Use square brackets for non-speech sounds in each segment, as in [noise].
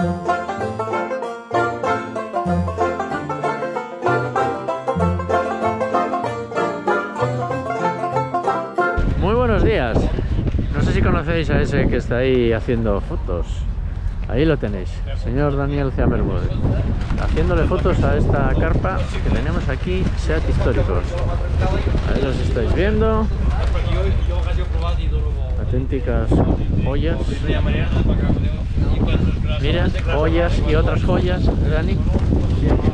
Muy buenos días. No sé si conocéis a ese que está ahí haciendo fotos. Ahí lo tenéis, señor Daniel Bermúdez, haciéndole fotos a esta carpa que tenemos aquí, SEAT históricos. Ahí los estáis viendo, auténticas joyas. Mira, joyas y otras joyas, Dani.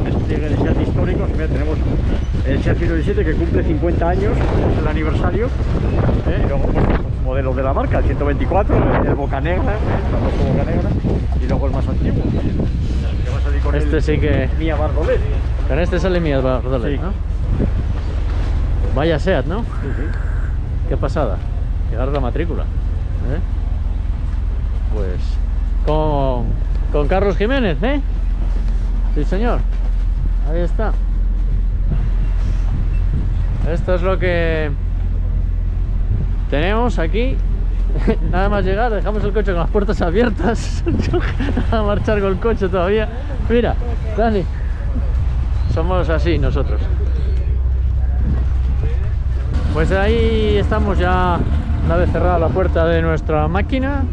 Despliegue de Seat históricos. Mira, tenemos el Seat 117 que cumple 50 años, es el aniversario. ¿eh? Y luego, pues, modelos de la marca, el 124, el Boca Negra, ¿eh? famoso Boca Negra. Y luego el más antiguo. que va a salir con Este el sí que... Mia Bardolet. Con este sale Mías Bardolet, Sí. ¿no? Vaya SEAT, ¿no? Qué pasada. Llegar la matrícula. ¿eh? Pues con, Carlos Jiménez, ¿eh? Sí, señor. Ahí está. Esto es lo que tenemos aquí. [laughs] Nada más llegar, dejamos el coche con las puertas abiertas. [laughs] a marchar con el coche todavía. Mira, Dani. Somos así nosotros. Pues ahí estamos ya una vez cerrada la puerta de nuestra máquina.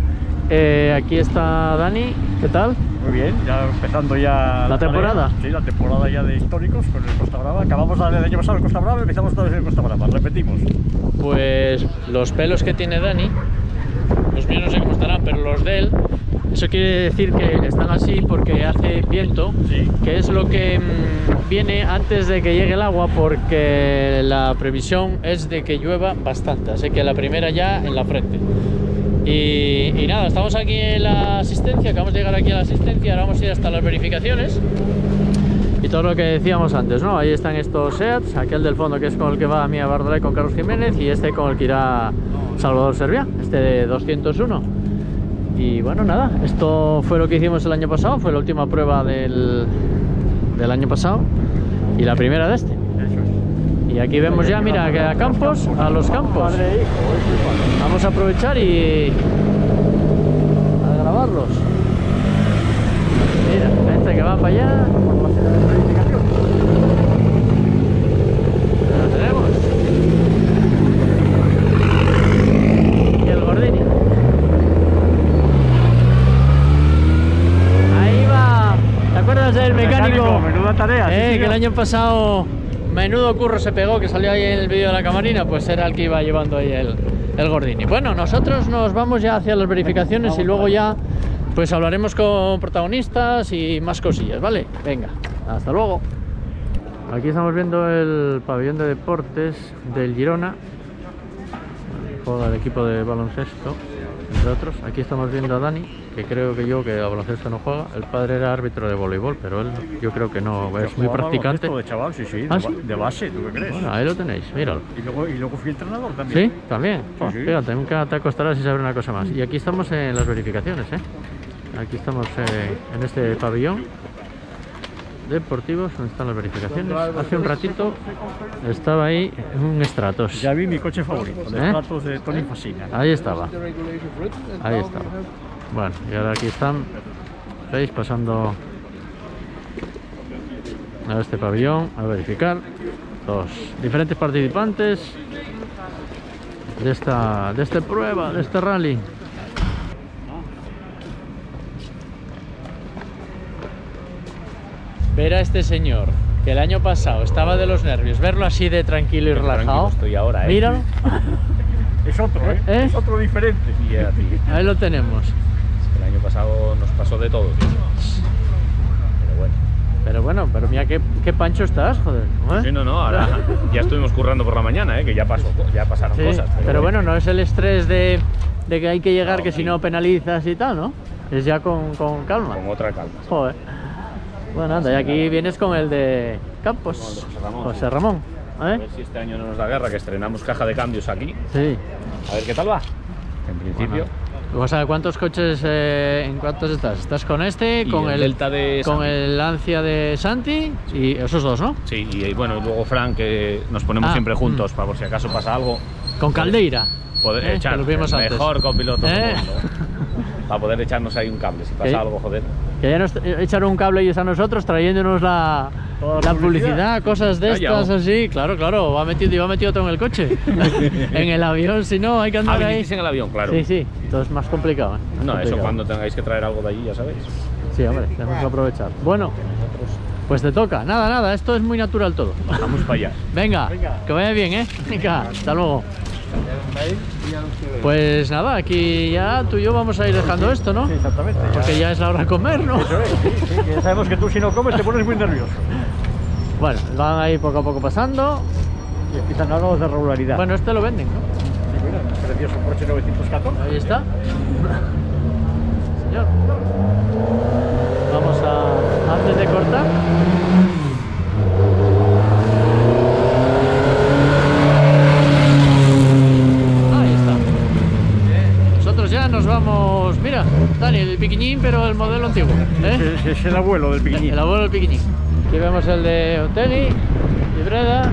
Eh, aquí está Dani, ¿qué tal? Muy bien, ya empezando ya ¿La temporada? tarea. Sí, la temporada ya de históricos con el Costa Brava. Acabamos el año pasado el Costa Brava y empezamos otra vez el Costa Brava. Repetimos. Pues los pelos que tiene Dani, los míos no sé cómo estarán, pero los de él, eso quiere decir que están así porque hace viento, Sí. que es lo que mm, viene antes de que llegue el agua, porque la previsión es de que llueva bastante, así que la primera ya en la frente. Y, nada, estamos aquí en la asistencia, acabamos de llegar aquí a la asistencia, ahora vamos a ir hasta las verificaciones. Y todo lo que decíamos antes, ¿no? Ahí están estos SEATs, aquel del fondo que es con el que va Mía Bardolet con Carlos Jiménez y este con el que irá Salvador Servia, este de 201. Y bueno, nada, esto fue lo que hicimos el año pasado, fue la última prueba del, del año pasado y la primera de este. Y aquí vemos ya, mira, que a campos, a los campos. Vamos a aprovechar y a grabarlos. Mira, este que va para allá. Lo tenemos. Y el Gordini. Ahí va. ¿Te acuerdas del mecánico? Menuda tarea. sí, Eh, que el año pasado menudo curro se pegó que salió ahí en el vídeo de la camarina, pues era el que iba llevando ahí el, el Gordini. Bueno, nosotros nos vamos ya hacia las verificaciones y luego ya pues hablaremos con protagonistas y más cosillas, ¿vale? Venga, hasta luego. Aquí estamos viendo el pabellón de deportes del Girona. Juega el equipo de baloncesto, entre otros. Aquí estamos viendo a Dani, que creo que yo que a baloncesto no juega. El padre era árbitro de voleibol, pero él yo creo que no, es muy practicante. De chaval, sí, sí. ¿Ah, de, sí? de base, ¿tú qué crees? Bueno, ahí lo tenéis, míralo. Y luego, y luego fui entrenador también. ¿Sí? También. Sí. Fíjate, nunca te acostarás sin saber una cosa más. Y aquí estamos en las verificaciones, ¿eh? Aquí estamos eh, en este pabellón deportivos donde están las verificaciones. Hace un ratito estaba ahí un Stratos. Ya vi mi coche favorito, el ¿Eh? Stratos de Tony Fasina. Ahí estaba. Ahí estaba. Bueno, y ahora aquí están, ¿veis? Pasando a este pabellón a verificar los diferentes participantes de esta, de esta prueba, de este rally. Ver a este señor que el año pasado estaba de los nervios, verlo así de tranquilo y relajado. tranquilo estoy ahora, ¿eh? Míralo. [laughs] Es otro, ¿eh? ¿Eh? Es otro diferente. Ahí lo tenemos. El año pasado nos pasó de todo, tío. Pero bueno. Pero bueno, pero mira qué, qué pancho estás, joder. ¿eh? Sí, no, no, ahora ya estuvimos currando por la mañana, ¿eh? que ya pasó, ya pasaron Sí, cosas. pero bueno, no es el estrés de, de que hay que llegar, que si no penalizas y tal, ¿no? Es ya con, con calma. Con otra calma. Joder. Bueno, anda, y aquí vienes con el de Campos, el de José Ramón. José Ramón. A ¿eh? ver si este año no nos da guerra, que estrenamos caja de cambios aquí. Sí. A ver qué tal va. En principio. O sea, ¿cuántos coches, eh, en cuántos estás? ¿Estás con este, Y con el el, Delta de con Santi. el Lancia de Santi y esos dos, ¿no? Sí, y bueno, y luego Frank, que nos ponemos Ah, siempre juntos mm. para por si acaso pasa algo. Con Caldeira. Poder ¿eh? echar el antes. mejor copiloto ¿Eh? del mundo. [laughs] Para poder echarnos ahí un cable, si pasa algo, joder. Que ya nos echaron un cable ellos a nosotros trayéndonos la, Toda la la publicidad. publicidad, cosas de Callao. estas así. Claro, claro, va metido, iba metido todo en el coche. [laughs] en el avión, si no, hay que Ah, andar ahí. vinisteis en el avión, claro. Sí, sí, entonces es más complicado. ¿eh? Más No, eso cuando tengáis que traer algo de allí, ya sabéis. Sí, hombre, tenemos que aprovechar. Bueno, pues te toca. Nada, nada, esto es muy natural todo. Vamos para allá. Venga, Venga. que vaya bien, ¿eh? Venga, hasta luego. Pues nada, aquí ya tú y yo vamos a ir dejando esto, ¿no? Sí, exactamente. Porque ya es la hora de comer, ¿no? Eso es, sí, sí, que ya sabemos que tú si no comes te pones muy nervioso. Bueno, van ahí poco a poco pasando. Y empiezan los de regularidad. Bueno, este lo venden, ¿no? Sí, mira, precioso Porsche 914. Ahí está. [laughs] Señor. Vamos a, antes de cortar. Ahí está. Nosotros ya nos vamos. Dani, el piquiñín, pero el modelo antiguo. ¿eh? Es, es el abuelo del piquiñín. El abuelo del piquiñín. Aquí vemos el de Otegui y Breda.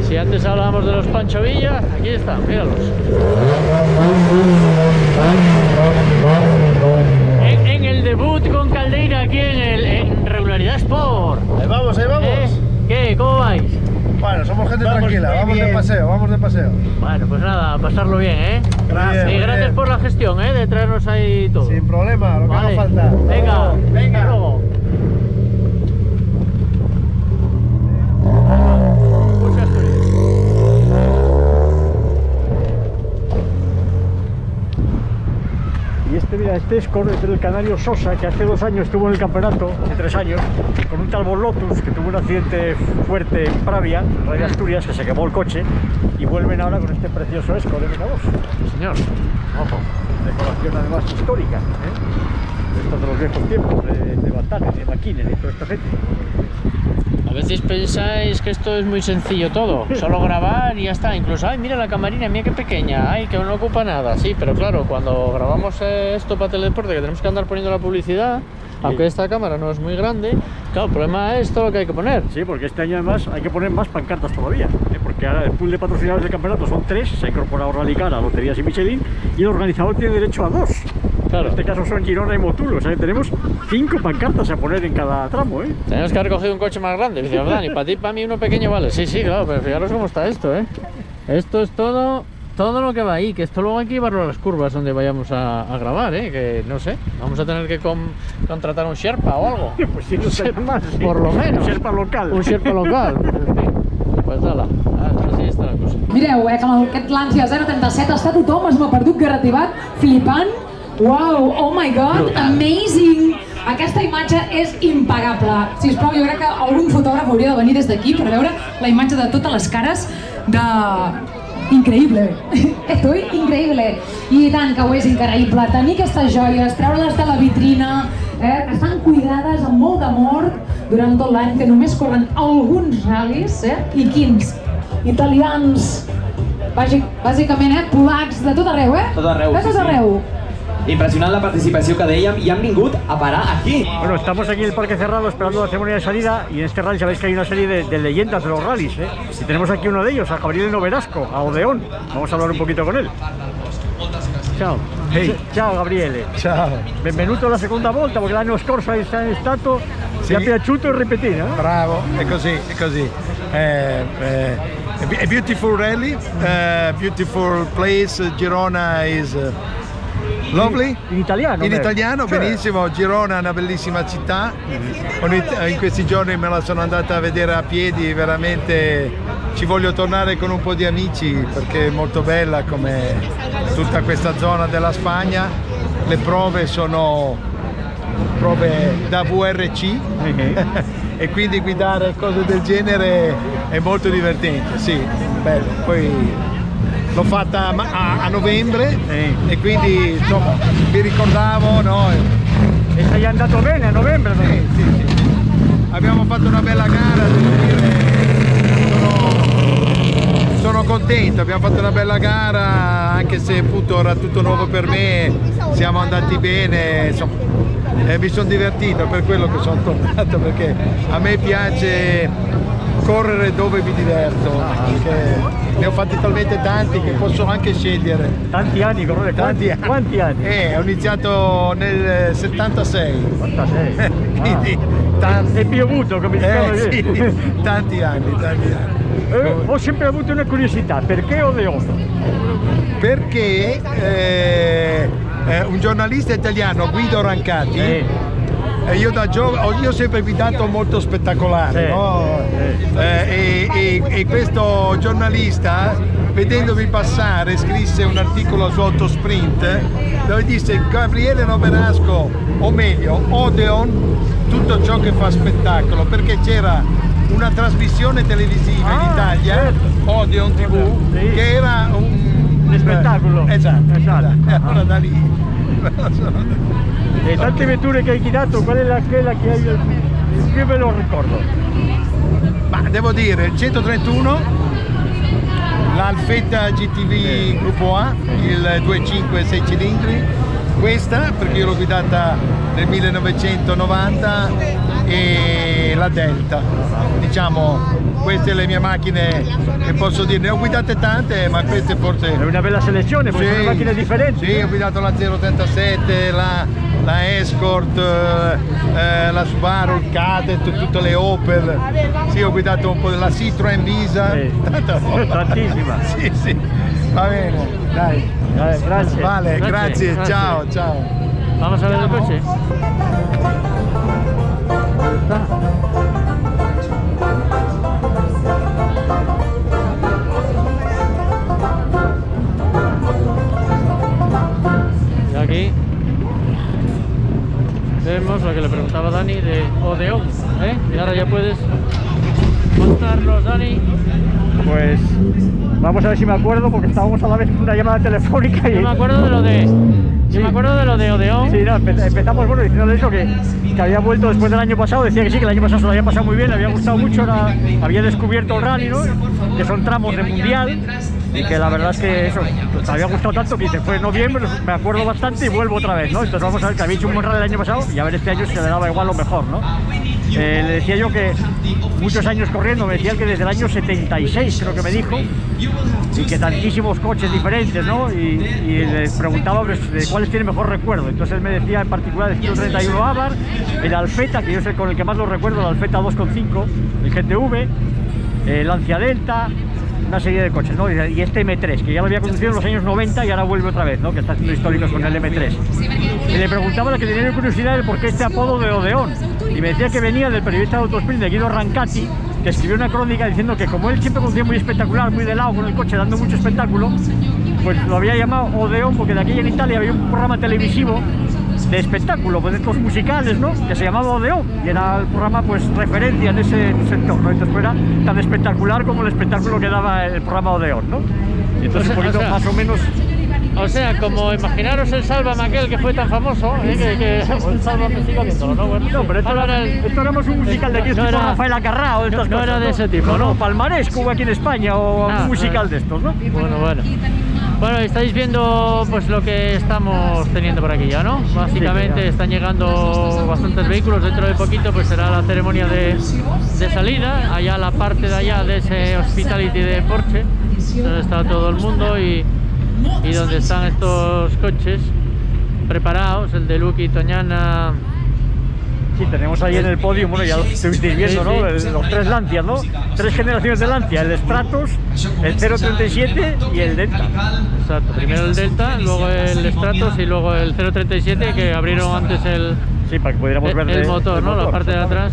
Y si antes hablábamos de los Pancho Villa, aquí están, míralos. En, en el debut con Caldeira aquí en, el, en Regularidad Sport. Ahí vamos, ahí vamos. ¿Eh? ¿Qué? ¿Cómo vais? Bueno, somos gente Vamos tranquila, vamos de paseo, vamos de paseo. Bueno, pues nada, a pasarlo bien, ¿eh? Gracias, Y gracias por la gestión, ¿eh? De traernos ahí todo. Sin problema, lo que Vale. haga falta. Venga, venga. hasta luego. Muchas gracias. Y este, mira, este es con el canario Sosa, que hace dos años estuvo en el campeonato, hace tres años, con un tal Lotus, que tuvo un accidente fuerte en Pravia, en Radio Asturias, que se quemó el coche, y vuelven ahora con este precioso Esco de MK2. Señor. Ojo, decoración además histórica, ¿eh? Esto de los viejos tiempos, de, de de Maquine, de toda esta gente. A veces pensáis que esto es muy sencillo todo, solo grabar y ya está. Incluso, ay, mira la camarina, mira qué pequeña, ay, que no ocupa nada. Sí, pero claro, cuando grabamos eh, esto para Teledeporte, que tenemos que andar poniendo la publicidad, aunque esta cámara no es muy grande, claro, el problema es todo lo que hay que poner. Sí, porque este año además hay que poner más pancartas todavía, ¿eh? porque ahora el pool de patrocinadores del campeonato son tres, se ha incorporado Rallycar, Loterías y Michelin, y el organizador tiene derecho a dos. Claro, En este caso son Girona y Motul, o sea tenemos cinco pancartas a poner en cada tramo, ¿eh? tenemos que haber cogido un coche más grande. Dice, "Dani, para ti, para mí uno pequeño vale. Sí, sí, claro, pero fijaros cómo está esto, ¿eh? Esto es todo, todo lo que va ahí, que esto luego hay que llevarlo a las curvas donde vayamos a, a grabar, ¿eh? Que no sé, vamos a tener que con- contratar un Sherpa o algo. [laughs] Pues sí, no sé más. sí. Por lo menos. Un Sherpa local. Un Sherpa local. [laughs] En pues ala, així està la cosa. Mireu, eh, que amb aquest Lancia 037 està tothom, es m'ha perdut garrativat, flipant. Wow, oh my god, amazing! Aquesta imatge és impagable. Si us plau, jo crec que algun fotògraf hauria de venir des d'aquí per veure la imatge de totes les cares de... Increïble. [laughs] Estoy increïble. I tant que ho és increïble. Tenir aquestes joies, treure-les de la vitrina, eh, que estan cuidades amb molt d'amor durant tot l'any, que només corren alguns ral·lis, eh? I quins? Italians, bàsic, bàsicament, eh? Polacs, de tot arreu, eh? Tot arreu, De sí, tot sí. arreu. Impressionant la participació que dèiem i han vingut a parar aquí. Bueno, estamos aquí en el Parque Cerrado esperando la ceremonia de salida y en este rally sabéis que hay una serie de, de leyendas de los rallies, ¿eh? Y tenemos aquí uno de ellos, a Gabriel Noverasco, a Odeón. Vamos a hablar un poquito con él. Ciao. Hey. Ciao Gabriele. Ciao. Benvenuto alla seconda volta perché l'anno scorso sei stato, Sì. ti è piaciuto ripetere, no? Bravo, è così, è così. Eh, eh, a beautiful rally, eh, beautiful place, Girona is eh, lovely. In italiano? In beh. italiano, Cioè, benissimo, Girona è una bellissima città, in questi giorni me la sono andata a vedere a piedi, veramente ci voglio tornare con un po' di amici perché è molto bella come tutta questa zona della Spagna, le prove sono prove da VRC [laughs] e quindi guidare cose del genere è molto divertente, sì, bello. Poi l'ho fatta a, a- novembre Sì. e quindi insomma mi ricordavo, no? E sei andato bene a novembre? no? Sì, sì. Abbiamo fatto una bella gara, devo dire, sono, sono contento, abbiamo fatto una bella gara anche se appunto era tutto nuovo per me, siamo andati bene, insomma, e mi sono divertito per quello che sono tornato perché a me piace correre dove mi diverto, perché ne ho fatti talmente tanti che posso anche scegliere. Tanti anni, correre, Tanti anni. quanti anni? Eh, ho iniziato nel 76, 46. [laughs] quindi Ah. tanti, È piovuto, come si eh, sì, [laughs] tanti anni, tanti anni. Eh, ho sempre avuto una curiosità, perché Odeon? Perché eh, eh, un giornalista italiano, Guido Rancati, E io da giovane ho io ho sempre guidato molto spettacolare, Sì, no? Eh, e, e- e questo giornalista, vedendomi passare, scrisse un articolo su Autosprint dove disse Gabriele Noverasco, o meglio, Odeon, tutto ciò che fa spettacolo, perché c'era una trasmissione televisiva in Ah, Italia, certo. Odeon TV, Sì. che era un, Un spettacolo. Esatto, Esatto. esatto. E allora Ah. da lì. E tante vetture che hai guidato, qual è la, quella che hai il più ve lo ricordo? Ma devo dire, il 131, l'Alfetta GTV Gruppo A, il 2.5 6 cilindri, questa perché io l'ho guidata nel 1990 e la Delta. Diciamo, queste le mie macchine che posso dire, ne ho guidate tante, ma queste forse... È una bella selezione, perché sono macchine differenti. Sì, ho guidato la 037, la, la Escort, eh, eh, la Subaru, il Cadet, tutte le Opel. Sì, ho guidato un po' della Citroen Visa. Sì. [laughs] Tanta roba. Tantissima. [laughs] Sì, sì. Va bene, dai. Eh, grazie. Vale, Grazie, grazie, grazie. ciao, ciao. Vamos a ver el vemos lo que le preguntaba Dani de Odeon, ¿eh? Y ahora ya puedes contarnos, Dani. Pues vamos a ver si me acuerdo, porque estábamos a la vez en una llamada telefónica y... Yo me acuerdo de lo de, yo me acuerdo de lo de Odeon. Sí, no, empe- empezamos bueno diciéndole eso, que, que había vuelto después del año pasado, decía que sí, que el año pasado se lo había pasado muy bien, le había gustado mucho, era- había descubierto el rally, ¿no? que son tramos de mundial, y que la verdad es que eso, pues, había gustado tanto que fue noviembre, me acuerdo bastante y vuelvo otra vez, ¿no? Entonces vamos a ver que había hecho un buen rally el año pasado y a ver este año si le daba igual o mejor, ¿no? Eh, le decía yo que muchos años corriendo, me decía que desde el año 76 creo que me dijo, y que tantísimos coches diferentes, ¿no? Y, les preguntaba pues, de cuáles tiene mejor recuerdo. Entonces él me decía en particular el 131 Abarth, el Alfeta, que yo sé con el que más lo recuerdo, el Alfeta 2.5, el GTV, el Lancia Delta, una serie de coches, ¿no? Y este M3, que ya lo había conducido en los años 90 y ahora vuelve otra vez, ¿no? Que está haciendo históricos con el M3. Y le preguntaba a la que tenía curiosidad el por qué este apodo de Odeón. Y me decía que venía del periodista de Autosprint de Guido Rancati, que escribió una crónica diciendo que como él siempre conducía muy espectacular, muy de lado con el coche, dando mucho espectáculo, pues lo había llamado Odeón porque de aquí en Italia había un programa televisivo de espectáculo, pues de estos musicales, ¿no? Que se llamaba Odeón y era el programa pues referencia en ese sector, ¿no? Entonces pues, era tan espectacular como el espectáculo que daba el programa Odeón, ¿no? Y entonces O sea, un poquito o sea, más o menos O sea, como imaginaros el Sálvame aquel que fue tan famoso, ¿eh? que, que el Sálvame sigue viéndolo, ¿no? Bueno, No, pero esto era, el- esto éramos un musical de aquí, no era- Rafael Acarrao, de estas no cosas, era de ese tipo, ¿no? Palmarés hubo aquí en España, o Ah, un musical ah. de estos, ¿no? Bueno, bueno. Bueno, estáis viendo pues lo que estamos teniendo por aquí ya, ¿no? Básicamente están llegando bastantes vehículos, dentro de poquito pues será la ceremonia de, de salida, allá la parte de allá de ese hospitality de Porsche, donde está todo el mundo y, y donde están estos coches preparados, el de Lucky, Toñana, Sí, tenemos ahí en el podio, bueno, ya lo estuvisteis viendo, ¿no? los tres Lancias, ¿no? Tres generaciones de Lancia, el Stratos, el 037 y el Delta. exacto, primero el Delta, luego el Stratos y luego el 037 que abrieron antes el, Sí, para que pudiéramos el, ver el de- motor, el ¿no? La parte de atrás.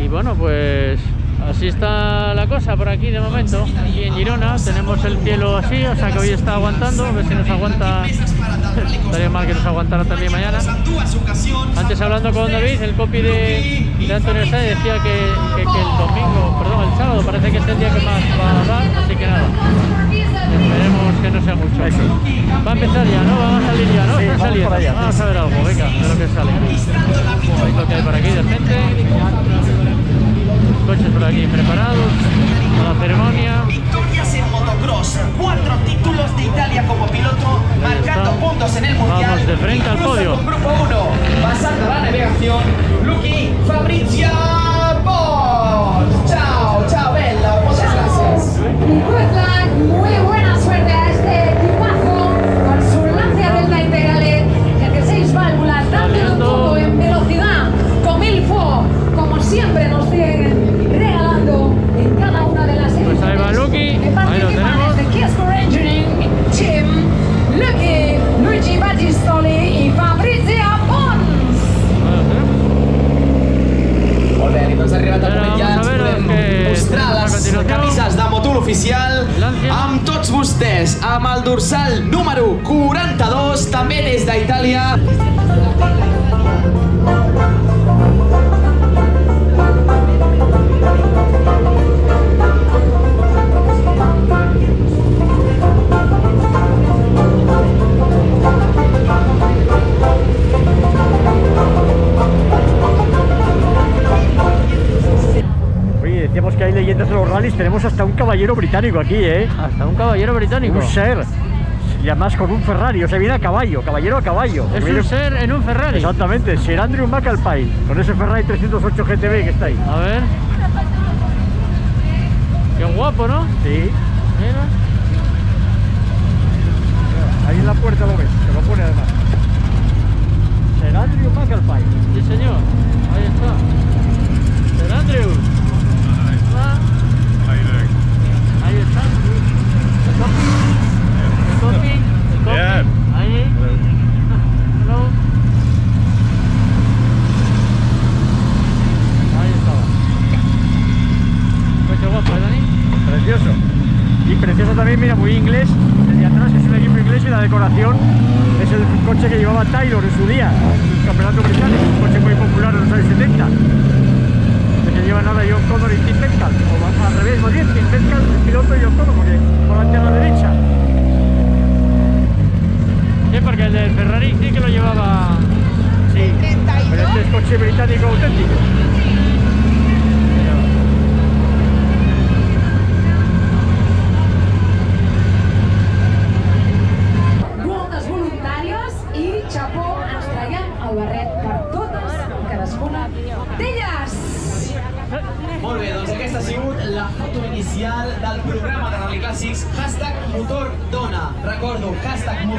Y bueno, pues así está la cosa por aquí de momento. Aquí en Girona tenemos el cielo así, o sea que hoy está aguantando, a ver si nos aguanta. [laughs] Estaría mal que nos aguantara también mañana. Antes hablando con David, el copy de, de Antonio Sáenz decía que, que- que el domingo, perdón, el sábado parece que es el día que más va a dar, así que nada. Esperemos que no sea mucho. Va a empezar ya, ¿no? Vamos a salir ya, ¿no? Sí, vamos saliendo. allá, Vamos a ver algo, venga, de lo que sale. Lo que hay por aquí de gente coches por aquí preparados para la ceremonia. Victorias en motocross, cuatro títulos de Italia como piloto, marcando puntos en el mundial. Vamos de frente al podio. Con grupo 1, pasando la navegación, Lucky Fabrizia Bosch. Chao, chao, Bella, muchas gracias. doncs ha arribat el moment ja ens podem mostrar les camises de Motul oficial amb tots vostès, amb el dorsal número 42, també des d'Itàlia. Rallies tenemos hasta un caballero británico aquí, ¿eh? Hasta un caballero británico. Un ser. Y además con un Ferrari, o sea, viene a caballo, caballero a caballo. Es Viene- un ser en un Ferrari. Exactamente, Sir Andrew McAlpine, con ese Ferrari 308 GTB que está ahí. A ver. Qué guapo, ¿no? Sí, Mira. ahí en la puerta lo ves, se lo pone además. Sir Andrew McAlpine. Sí, señor. Ahí está. Sir Andrew. Hola. Ahí está. El copy. El copy. El copy. Bien. Ahí. Hello. Ahí estaba. Coche guapo, ¿eh, Dani? Precioso. Y precioso también, mira, muy inglés. El de atrás es un equipo inglés y la decoración es el coche que llevaba Taylor en su día, el campeonato británico, un coche muy popular en los años 70. El que llevan ahora John Connor y Tim Metcalf, o al revés, más bien, Tim Metcalf, el piloto y John Connor, porque volante a la derecha. Sí, porque el del Ferrari sí que lo llevaba. Sí, pero este es coche británico auténtico.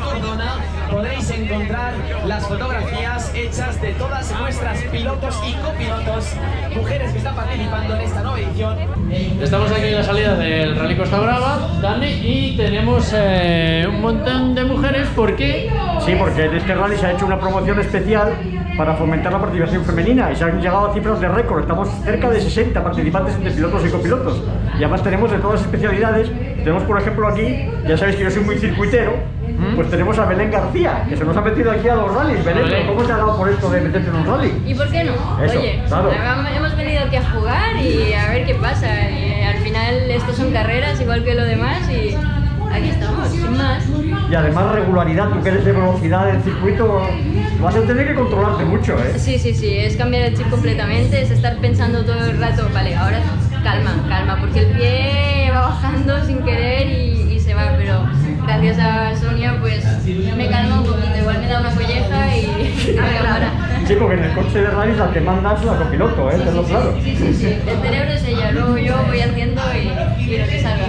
MotorDona, podréis encontrar las fotografías hechas de todas nuestras pilotos y copilotos, mujeres que están participando en esta nueva edición. Estamos aquí en la salida del Rally Costa Brava, Dani, y tenemos eh, un montón de mujeres porque Sí, porque en este rally se ha hecho una promoción especial para fomentar la participación femenina y se han llegado a cifras de récord. Estamos cerca de 60 participantes entre pilotos y copilotos. Y además tenemos de todas las especialidades. Tenemos, por ejemplo, aquí, ya sabéis que yo soy muy circuitero, pues tenemos a Belén García, que se nos ha metido aquí a los rallies. Belén. ¿cómo te ha dado por esto de meterte en un rally? ¿Y por qué no? Eso, Oye, claro. hemos venido aquí a jugar y a ver qué pasa. Y eh, al final esto son carreras igual que lo demás y aquí estamos, sin más. Y además regularidad, tú que eres de velocidad del circuito, vas a tener que controlarte mucho, ¿eh? Sí, sí, sí, es cambiar el chip completamente, es estar pensando todo el rato, vale, ahora calma, calma, porque el pie va bajando sin querer y, y se va, pero gracias a Sonia pues me calma un poquito, igual me da una colleja y [laughs] me calmará. Sí, porque en el coche de rally la que manda es la copiloto, ¿eh? Tenlo claro. Sí, sí, sí, el cerebro es ella, luego yo voy haciendo y, y lo que salga.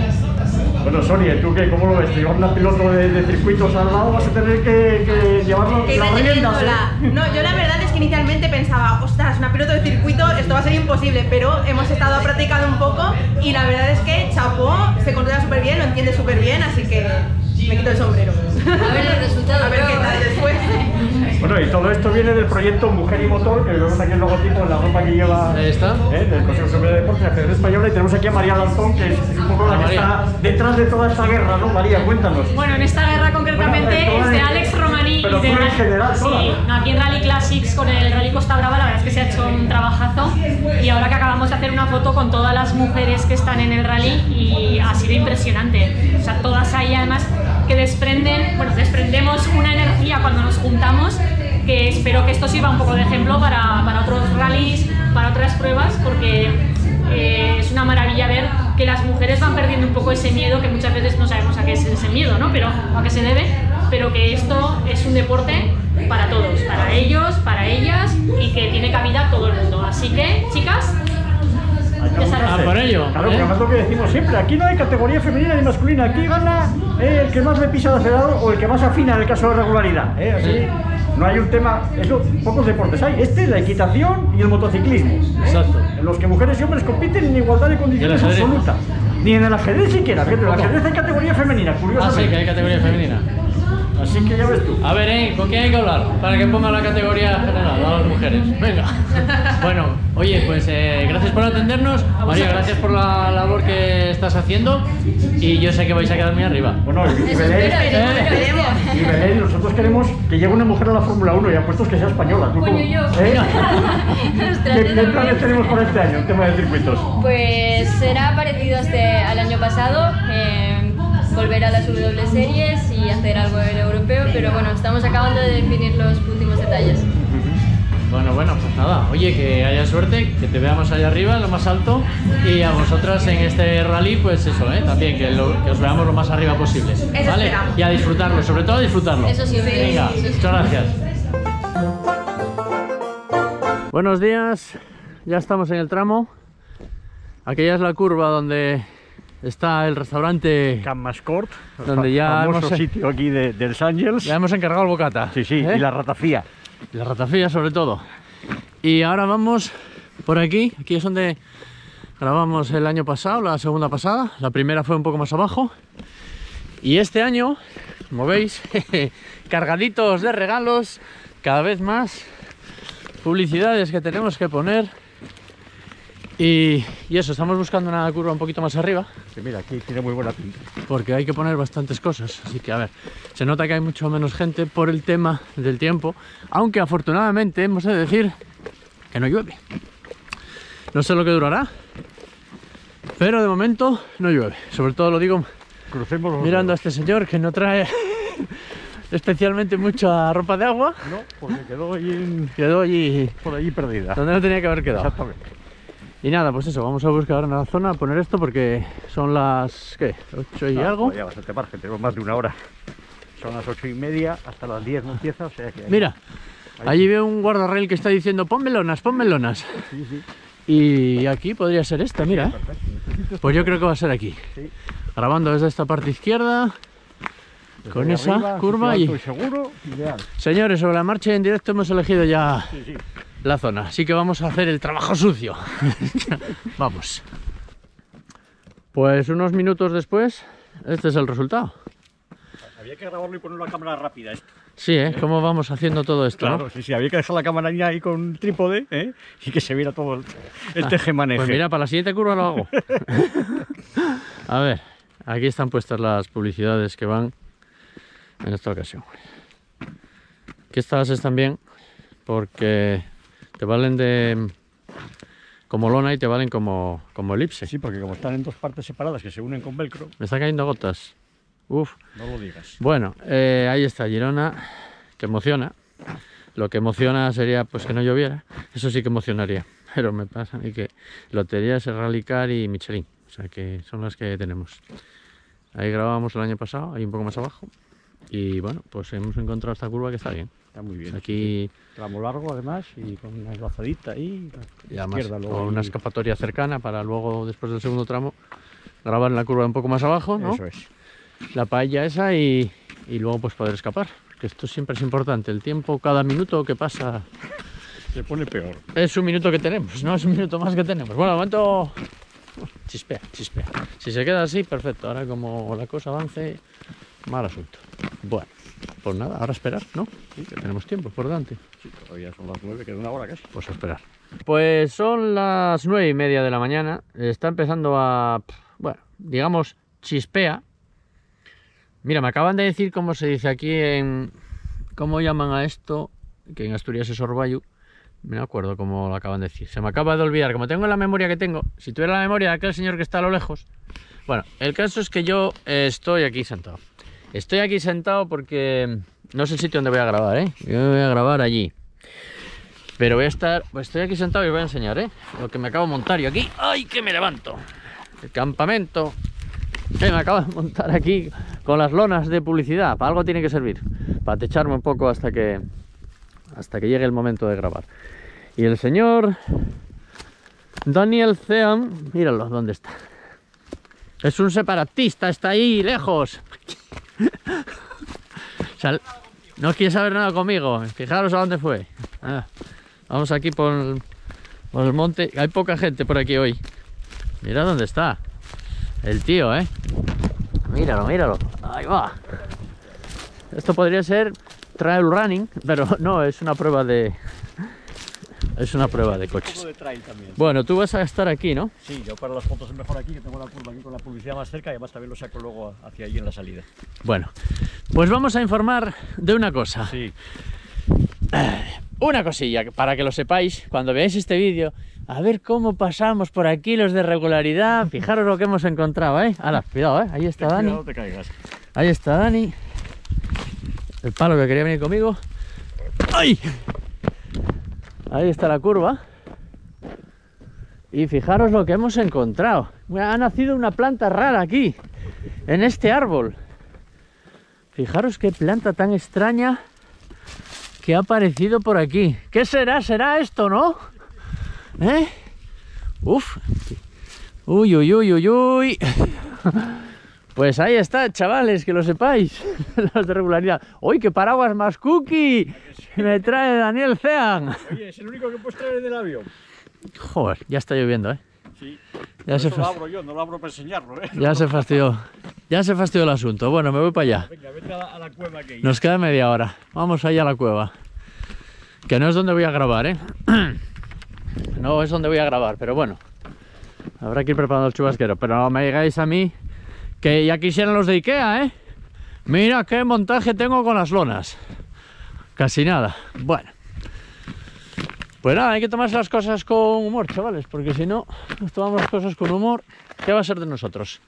Bueno, Sonia, ¿tú qué? ¿Cómo lo ves? Te una piloto de, de circuitos al lado, vas a tener que, que llevar la- que las riendas. ¿eh? No, yo la verdad es que inicialmente pensaba, ostras, una piloto de circuito, esto va a ser imposible, pero hemos estado practicando un poco y la verdad es que Chapo se controla súper bien, lo entiende súper bien, así que me quito el sombrero. A ver el resultado, A ver qué tal después. [laughs] Bueno, y todo esto viene del proyecto Mujer y Motor, que vemos aquí el logotipo en la ropa que lleva Ahí está. ¿eh? del Consejo Superior de Deportes de la Federación Española y tenemos aquí a María Lanzón, que es, un poco la que María. está detrás de toda esta guerra, ¿no? María, cuéntanos. Bueno, en esta guerra concretamente Bueno, es de Alex Romaní pero y de en general, Sí, no, aquí en Rally Classics con el Rally Costa Brava la verdad es que se ha hecho un trabajazo y ahora que acabamos de hacer una foto con todas las mujeres que están en el rally y ha sido impresionante. O sea, todas ahí además que desprenden, bueno, desprendemos una energía cuando nos juntamos que espero que esto sirva un poco de ejemplo para, para otros rallies, para otras pruebas, porque eh, es una maravilla ver que las mujeres van perdiendo un poco ese miedo, que muchas veces no sabemos a qué es ese miedo, ¿no? Pero a qué se debe, pero que esto es un deporte para todos, para ellos, para ellas y que tiene cabida todo el mundo. Así que, chicas. Ah, por ello, Claro, ¿eh? porque además lo que decimos siempre, aquí no hay categoría femenina ni masculina, aquí gana eh, el que más le pisa el acelerador o el que más afina en el caso de regularidad. ¿eh? Así, no hay un tema, eso, pocos deportes hay, este, la equitación y el motociclismo. ¿eh? Exacto. En los que mujeres y hombres compiten en igualdad de condiciones absoluta. Ni en el ajedrez siquiera, fíjate, en el ajedrez hay categoría femenina, Ah, sí, curiosamente. que hay categoría femenina. Así que ya ves tú. A ver, ¿eh? ¿con quién hay que hablar? Para que ponga la categoría general a las mujeres. Venga. [laughs] Bueno, oye, pues eh, gracias por atendernos. María, gracias por la labor que estás haciendo. Y yo sé que vais a quedar muy arriba. Bueno, y, Belén, Eh. y Belén, nosotros queremos que llegue una mujer a la Fórmula 1 y apuestos que sea española. ¿Tú Coño, yo. ¿Eh? [laughs] ¿Qué, qué planes tenemos para este año en tema de circuitos? Pues será parecido este, al año pasado, eh, volver a las W Series y hacer algo en europeo, pero bueno, estamos acabando de definir los últimos detalles. Bueno, bueno, pues nada, oye, que haya suerte, que te veamos allá arriba, lo más alto, y a vosotras en este rally, pues eso, ¿eh? También, que, lo- que os veamos lo más arriba posible. ¿Vale? esperamos. Y a disfrutarlo, sobre todo a disfrutarlo. Eso siempre. Venga, Eso siempre. muchas gracias. Buenos días, ya estamos en el tramo. Aquella es la curva donde está el restaurante. Can Mascort, Donde ya famoso hemos- sitio aquí de, de Los Ángeles. Ya hemos encargado el bocata. Sí, sí, ¿eh? y la ratafía. La ratafía sobre todo. Y ahora vamos por aquí, aquí es donde grabamos el año pasado, la segunda pasada. La primera fue un poco más abajo. Y este año, como veis, [laughs] cargaditos de regalos, cada vez más publicidades que tenemos que poner. Y, y eso, estamos buscando una curva un poquito más arriba. Que mira, aquí tiene muy buena pinta. porque hay que poner bastantes cosas. Así que, a ver, se nota que hay mucho menos gente por el tema del tiempo, aunque afortunadamente hemos de decir que no llueve. No sé lo que durará, pero de momento no llueve. Sobre todo lo digo Crucemos mirando a este señor que no trae [laughs] especialmente mucha ropa de agua. No, porque quedó en- Quedó allí por allí perdida. donde no tenía que haber quedado. Exactamente. Y nada, pues eso, vamos a buscar una zona, poner esto porque son las, ¿qué? 8 y Ah, algo. todavía bastante margen, tenemos más de una hora. Son las ocho y media, hasta las 10 no empieza, o sea que... hay- Mira, allí veo un guardarrail que está diciendo pon melonas, pon melonas. Sí, sí. Y aquí podría ser esta, mira. ¿eh? Pues yo creo que va a ser aquí. Sí. Grabando desde esta parte izquierda. desde con esa arriba, curva y- seguro, ideal. Señores, sobre la marcha en directo hemos elegido ya Sí, sí. La zona. Así que vamos a hacer el trabajo sucio. [laughs] vamos. Pues unos minutos después, este es el resultado. Había que grabarlo y poner una cámara rápida esto. Sí, ¿eh? ¿Cómo vamos haciendo todo esto? no? Claro, sí, sí, había que dejar la cámara ya ahí con trípode ¿eh? y que se viera todo el, el tejemaneje. Pues mira, para la siguiente curva lo hago. [laughs] A ver, aquí están puestas las publicidades que van en esta ocasión. Que estas están bien porque te valen de como lona y te valen como, como elipse. Sí, porque como están en dos partes separadas que se unen con velcro, Me están cayendo gotas. Uf. no lo digas. Bueno, eh, ahí está Girona, que emociona. Lo que emociona sería pues que no lloviera. Eso sí que emocionaría. [laughs] Pero me pasa a mí que Lotería, Rally Car y Michelin. O sea que son las que tenemos. Ahí grabábamos el año pasado, ahí un poco más abajo. Y bueno, pues hemos encontrado esta curva que está bien. Está muy bien. Aquí Tramo largo además y con una enlazadita ahí. y además luego con una escapatoria cercana para luego, después del segundo tramo, grabar la curva un poco más abajo, ¿no? Eso es. la paella esa y, y luego pues poder escapar. Que esto siempre es importante. El tiempo, cada minuto que pasa Se pone peor. es un minuto que tenemos, no es un minuto más que tenemos. Bueno, de momento chispea, chispea. Si se queda así, perfecto. Ahora como la cosa avance, mal asunto. Bueno, pues nada, ahora esperar, ¿no? Sí, que tenemos tiempo por delante. Sí, todavía son las nueve, queda una hora casi. Pues a esperar. Pues son las nueve y media de la mañana. Está empezando a, bueno, digamos, chispea. Mira, me acaban de decir cómo se dice aquí en... ¿Cómo llaman a esto? Que en Asturias es. No me acuerdo cómo lo acaban de decir. Se me acaba de olvidar. Como tengo la memoria que tengo, si tuviera la memoria de aquel señor que está a lo lejos. Bueno, el caso es que yo estoy aquí sentado. Estoy aquí sentado porque no es el sitio donde voy a grabar, ¿eh? Yo voy a grabar allí. Pero voy a estar, pues estoy aquí sentado y os voy a enseñar, ¿eh? Lo que me acabo de montar yo aquí. ¡Ay, que me levanto! El campamento que me acabo de montar aquí con las lonas de publicidad. Para algo tiene que servir. Para techarme un poco hasta que hasta que llegue el momento de grabar. Y el señor Daniel Zeam, míralo, ¿dónde está? Es un separatista, está ahí, lejos. [laughs] No quiere saber nada conmigo. Fijaros a dónde fue. Ah, vamos aquí por el, por el monte. Hay poca gente por aquí hoy. Mira dónde está. El tío, ¿eh? Míralo, míralo. Ahí va. Esto podría ser trail running, pero [laughs] no, es una prueba de... Es una prueba de coches. de trail también. Bueno, tú vas a estar aquí, ¿no? Sí, yo para las fotos es mejor aquí, que tengo la curva aquí con la publicidad más cerca y además también lo saco luego hacia ahí en la salida. Bueno, pues vamos a informar de una cosa. Sí, Una cosilla, para que lo sepáis, cuando veáis este vídeo, a ver cómo pasamos por aquí los de regularidad. Fijaros lo que hemos encontrado, ¿eh? Ahora, cuidado, ¿eh? Ahí está Dani. cuidado, te caigas. Ahí está Dani. El palo que quería venir conmigo. ¡Ay! Ahí está la curva. Y fijaros lo que hemos encontrado. Ha nacido una planta rara aquí, en este árbol. Fijaros qué planta tan extraña que ha aparecido por aquí. ¿Qué será? ¿Será esto, no? ¿Eh? Uf. Uy, uy, uy, uy, uy. [laughs] Pues ahí está, chavales, que lo sepáis. [laughs] Los de regularidad. ¡Uy, qué paraguas más cookie! Me trae Daniel Cean. Oye, es el único que puedes traer del avión. Joder, ya está lloviendo, ¿eh? Sí. Ya se, lo abro yo, no lo abro para enseñarlo, ¿eh? ya se fastidió. Ya se fastidió el asunto. Bueno, me voy para allá. Venga, vete a la, a la cueva que hay. Nos queda media hora. Vamos allá a la cueva. Que no es donde voy a grabar, ¿eh? [clears throat] No es donde voy a grabar, pero bueno. Habrá que ir preparando el chubasquero. Pero no me digáis a mí que ya quisieran los de Ikea, ¿eh? Mira qué montaje tengo con las lonas. Casi nada. Bueno. Pues nada, hay que tomarse las cosas con humor, chavales, porque si no nos tomamos las cosas con humor, ¿qué va a ser de nosotros?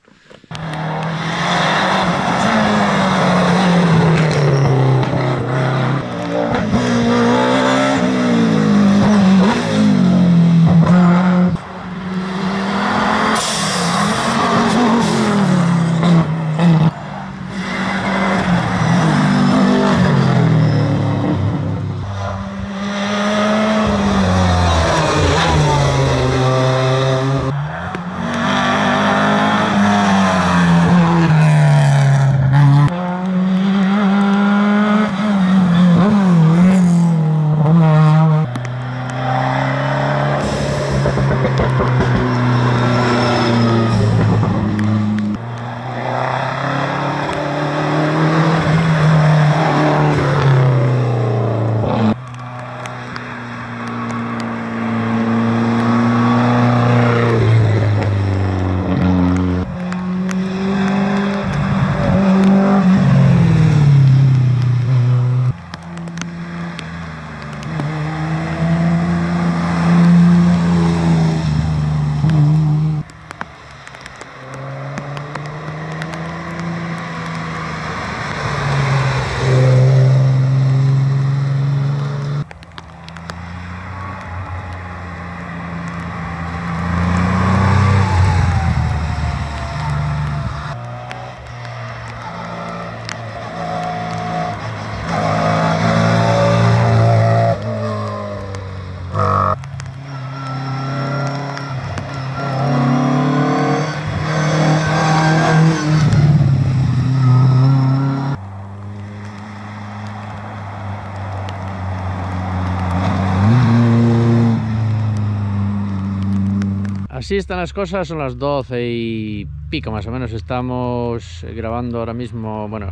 Así están las cosas, son las 12 y pico más o menos. Estamos grabando ahora mismo, bueno, eh,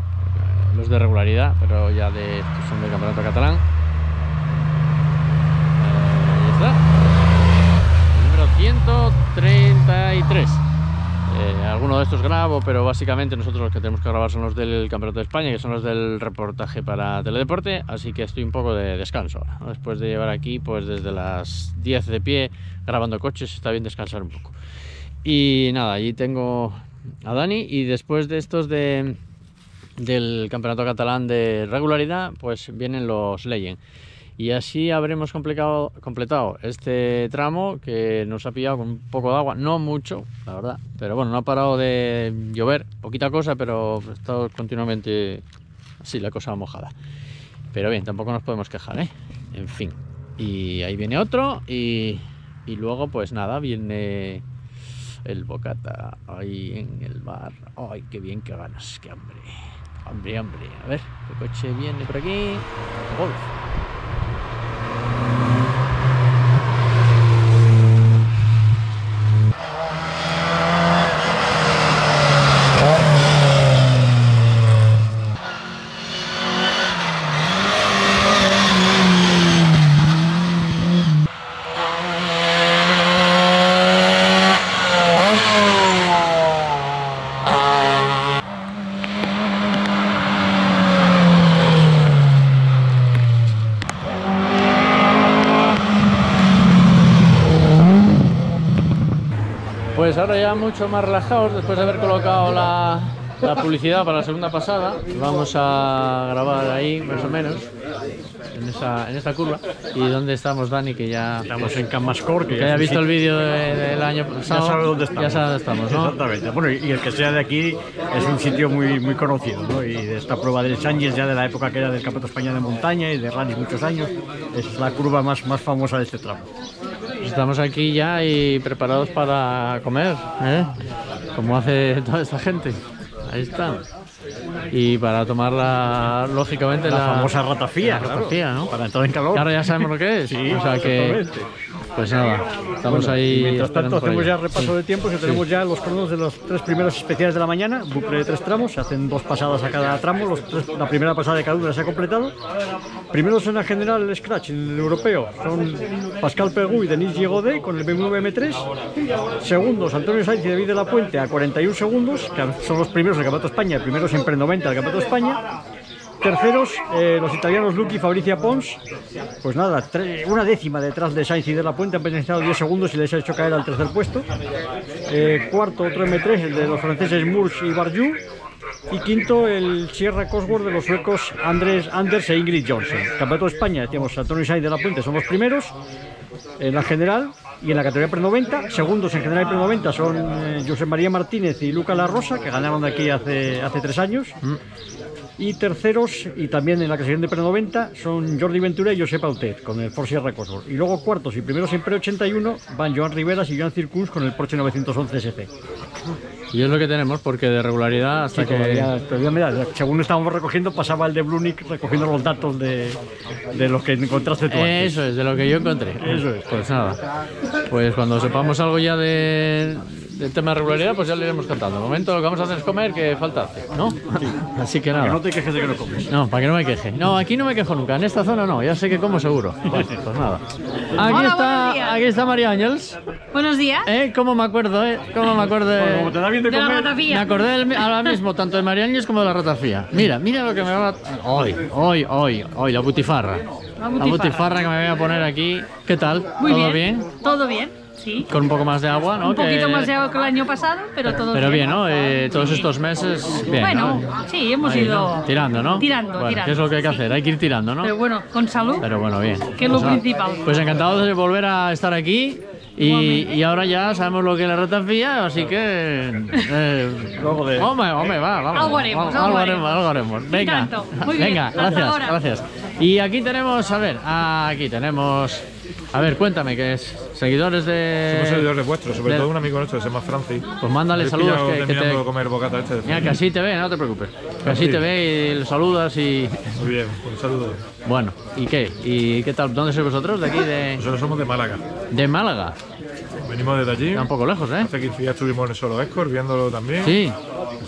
los de regularidad, pero ya de son del campeonato catalán. Eh, ahí está. El número 133. Alguno de estos grabo, pero básicamente nosotros los que tenemos que grabar son los del Campeonato de España, que son los del reportaje para Teledeporte, así que estoy un poco de descanso. Después de llevar aquí, pues desde las 10 de pie, grabando coches, está bien descansar un poco. Y nada, allí tengo a Dani y después de estos de, del Campeonato Catalán de regularidad, pues vienen los Legend. Y así habremos completado este tramo que nos ha pillado con un poco de agua, no mucho, la verdad, pero bueno, no ha parado de llover, poquita cosa, pero ha estado continuamente así la cosa mojada. Pero bien, tampoco nos podemos quejar, ¿eh? En fin. Y ahí viene otro y, y luego pues nada, viene el bocata ahí en el bar. Ay, qué bien, qué ganas, qué hambre. Hambre, hambre. A ver, el coche viene por aquí. Golf. Pues ahora ya mucho más relajados después de haber colocado la, la publicidad para la segunda pasada. Vamos a grabar ahí, más o menos, en, esa, en esta curva. ¿Y dónde estamos, Dani? Que ya... Estamos en Camascor, Que haya visto el vídeo de- del año Ya pasado. sabe dónde estamos. Ya sabe dónde estamos, ¿no? Exactamente. Bueno, y el que sea de aquí es un sitio muy, muy conocido, ¿no? Y de esta prueba del Sánchez ya de la época que era del Campeonato España de montaña y de rally muchos años, es la curva más, más famosa de este tramo. Estamos aquí ya y preparados para comer, ¿eh? Como hace toda esta gente. Ahí está. Y para tomar la, lógicamente, La, la, famosa ratafía, la claro, ¿no? para entrar en calor. Ahora ya sabemos lo que es. Sí, o sea que. Pues nada, estamos Bueno, ahí. Mientras tanto, hacemos ya repaso Sí. de tiempos, que tenemos ya los cronos de los tres primeros especiales de la mañana, bucle de tres tramos, se hacen dos pasadas a cada tramo, los tres- la primera pasada de cada una se ha completado. Primeros en la general el Scratch, en el europeo, son Pascal Pegú y Denis Gigodet con el BMW M3. Segundos, Antonio Sainz y David de la Puente a 41 segundos, que son los primeros del Campeonato de España, el primero siempre en 90 del Campeonato de España. Terceros, eh, los italianos Lucky y Fabricia Pons. Pues nada, una décima detrás de Sainz y de la Puente, han penalizado 10 segundos y les ha hecho caer al tercer puesto. Eh, cuarto, otro M3, el de los franceses Murs y Barju. Y quinto, el Sierra Cosworth de los suecos Andrés Anders e Ingrid Johnson. Campeonato de España, decíamos, Antonio Sainz de la Puente son los primeros en la general y en la categoría pre-90. Segundos en general y pre-90 son eh, José María Martínez y Luca La Rosa, que ganaron aquí hace, hace tres años. Y terceros, y también en la clasificación de pre-90, son Jordi Ventura y Josep Pautet, con el Ford Sierra Cosworth. Y luego cuartos y primeros en pre-81 van Joan Riveras y Joan Circuns con el Porsche 911 SC. Y es lo que tenemos, porque de regularidad hasta Sí, que. todavía, todavía, mira, según estábamos recogiendo, pasaba el de Blunick recogiendo los datos de, de los que encontraste tú antes. Eso es, de lo que yo encontré. Eso es. Pues nada. Pues cuando sepamos algo ya de, del tema de regularidad, pues ya le iremos contando. De momento lo que vamos a hacer es comer, que falta hace, ¿no? Así que Que nada. no te quejes de que no comes. No, para que no me queje. No, aquí no me quejo nunca. En esta zona no. Ya sé que como seguro. [laughs] Pues, pues nada. Aquí Hola, está, aquí está María Ángels. Buenos días. ¿Eh? ¿Cómo me acuerdo, eh? ¿Cómo me acuerdo de... Bueno, como te da bien de De la ratafía. Me acordé del- ahora mismo tanto de María Ángels como de la ratafía. Mira, mira lo que me va a... Hoy, hoy, hoy, hoy, la butifarra. La butifarra. que me voy a poner aquí. ¿Qué tal? Muy ¿Todo bien. bien? Todo bien, sí. Con un poco más de agua, ¿no? Un poquito Que- más de agua que el año pasado, pero todo Pero bien. bien, ¿no? Eh, todos estos meses, bien, Bueno, ¿no? sí, hemos Ahí, ido. Tirando, ¿no? tirando, Bueno, tirando, ¿Qué es lo que hay que sí. hacer? Hay que ir tirando, ¿no? Pero bueno, con salud. Pero bueno, bien. Que es lo Pues principal. Pues encantado de volver a estar aquí. Y, y ahora ya sabemos lo que es la ratafía, así que. Eh, Hombre, hombre, va, vamos. Algo haremos, algo algo haremos. algo haremos. Venga. Muy bien, Venga, gracias, gracias. Y aquí tenemos, a ver, aquí tenemos. A ver, cuéntame, que es seguidores de. Somos seguidores vuestros, sobre de- todo un amigo nuestro que se llama Francis. Pues mándale saludos que, que te. comer bocata este de Mira, que así te ve, no te preocupes. Que así Sí. te ve y le saludas y. Muy bien, un saludo. Bueno, ¿y qué? ¿Y qué tal? ¿Dónde sois vosotros? ¿De aquí? De, Nosotros somos de Málaga. de Málaga. Venimos desde allí. Está un poco lejos, ¿eh? Hace 15 días estuvimos en Solo Escort viéndolo también. Sí.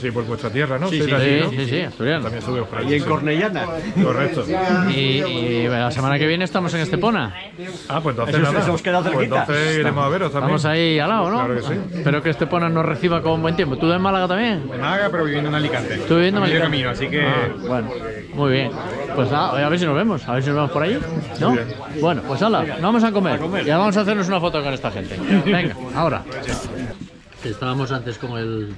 Sí, por vuestra tierra, ¿no? Sí, sí, allí, sí, ¿no? sí, sí, asturiano. También estuvimos por allí. Y en. Cornellana. Correcto. Y, y la semana que viene estamos en Estepona. Ah, pues entonces Eso- nada. eso os queda pues cerquita. entonces iremos a veros también. Estamos ahí al lado, ¿no? Claro que sí. Espero que Estepona nos reciba con buen tiempo. ¿Tú de Málaga también? De Málaga, pero viviendo en Alicante. Estoy viviendo en A Alicante. camino, así que Ah, bueno, muy bien. Pues a ver si nos vemos. A ver si nos vemos por ahí. ¿No? Bueno, pues hala, nos vamos a comer. Ya vamos a hacernos una foto con esta gente. [laughs] Venga, ahora. Estábamos antes con el.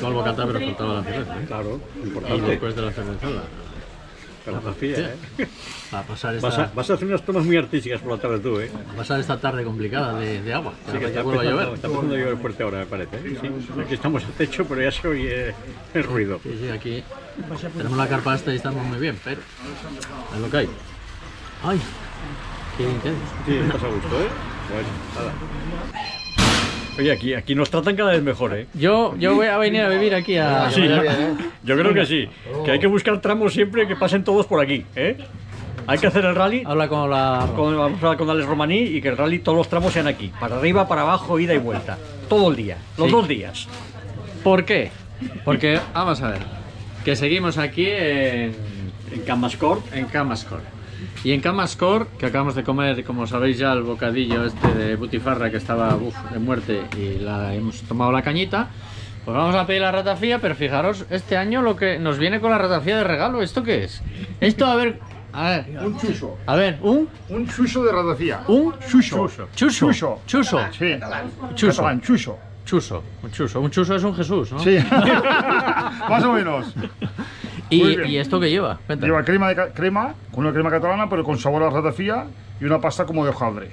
Con el bocata, pero faltaba la cerveza. ¿eh? Claro, Y importante. después de la cerveza, la, La ¿eh? a pasar Vas a, vas a hacer unas tomas muy artísticas por la tarde tú, ¿eh? a pasar esta tarde complicada de, de agua. Sí, que está vuelva a empezando, llover. está empezando a llover fuerte ahora, me parece. ¿eh? Sí, aquí estamos al techo, pero ya se oye el ruido. Sí, sí, aquí tenemos la carpa esta y estamos muy bien, pero es lo que hay. ¡Ay! ¡Qué intenso! Sí, estás a gusto, ¿eh? Bueno, nada. Oye, aquí, aquí nos tratan cada vez mejor, ¿eh? Yo, yo voy a venir a vivir aquí a... Sí, yo creo que sí. Que hay que buscar tramos siempre que pasen todos por aquí, ¿eh? Hay que hacer el rally Habla con la... con, vamos a hablar con Alex Romaní y que el rally todos los tramos sean aquí. Para arriba, para abajo, ida y vuelta. Todo el día. Los Sí. dos días. ¿Por qué? Porque, vamos a ver, que seguimos aquí en, En Camascor. en Camascore. Y en Camascore, que acabamos de comer, como sabéis ya, el bocadillo este de butifarra que estaba uf, de muerte y la, hemos tomado la cañita, pues vamos a pedir la ratafía, pero fijaros, este año lo que nos viene con la ratafía de regalo, ¿esto qué es? Esto, a ver, a ver, un chuso. a ver, un, Un chuso de ratafía. un Chuso. chuso, Chuso. chuso, Sí. Chuso. Chuso. chuso, un chuso. Un chuso es un Jesús, ¿no? Sí. [laughs] Más o menos. ¿Y. ¿y esto qué lleva? Cuéntame. Lleva crema, de crema, con una crema catalana, pero con sabor a ratafía y una pasta como de hojaldre.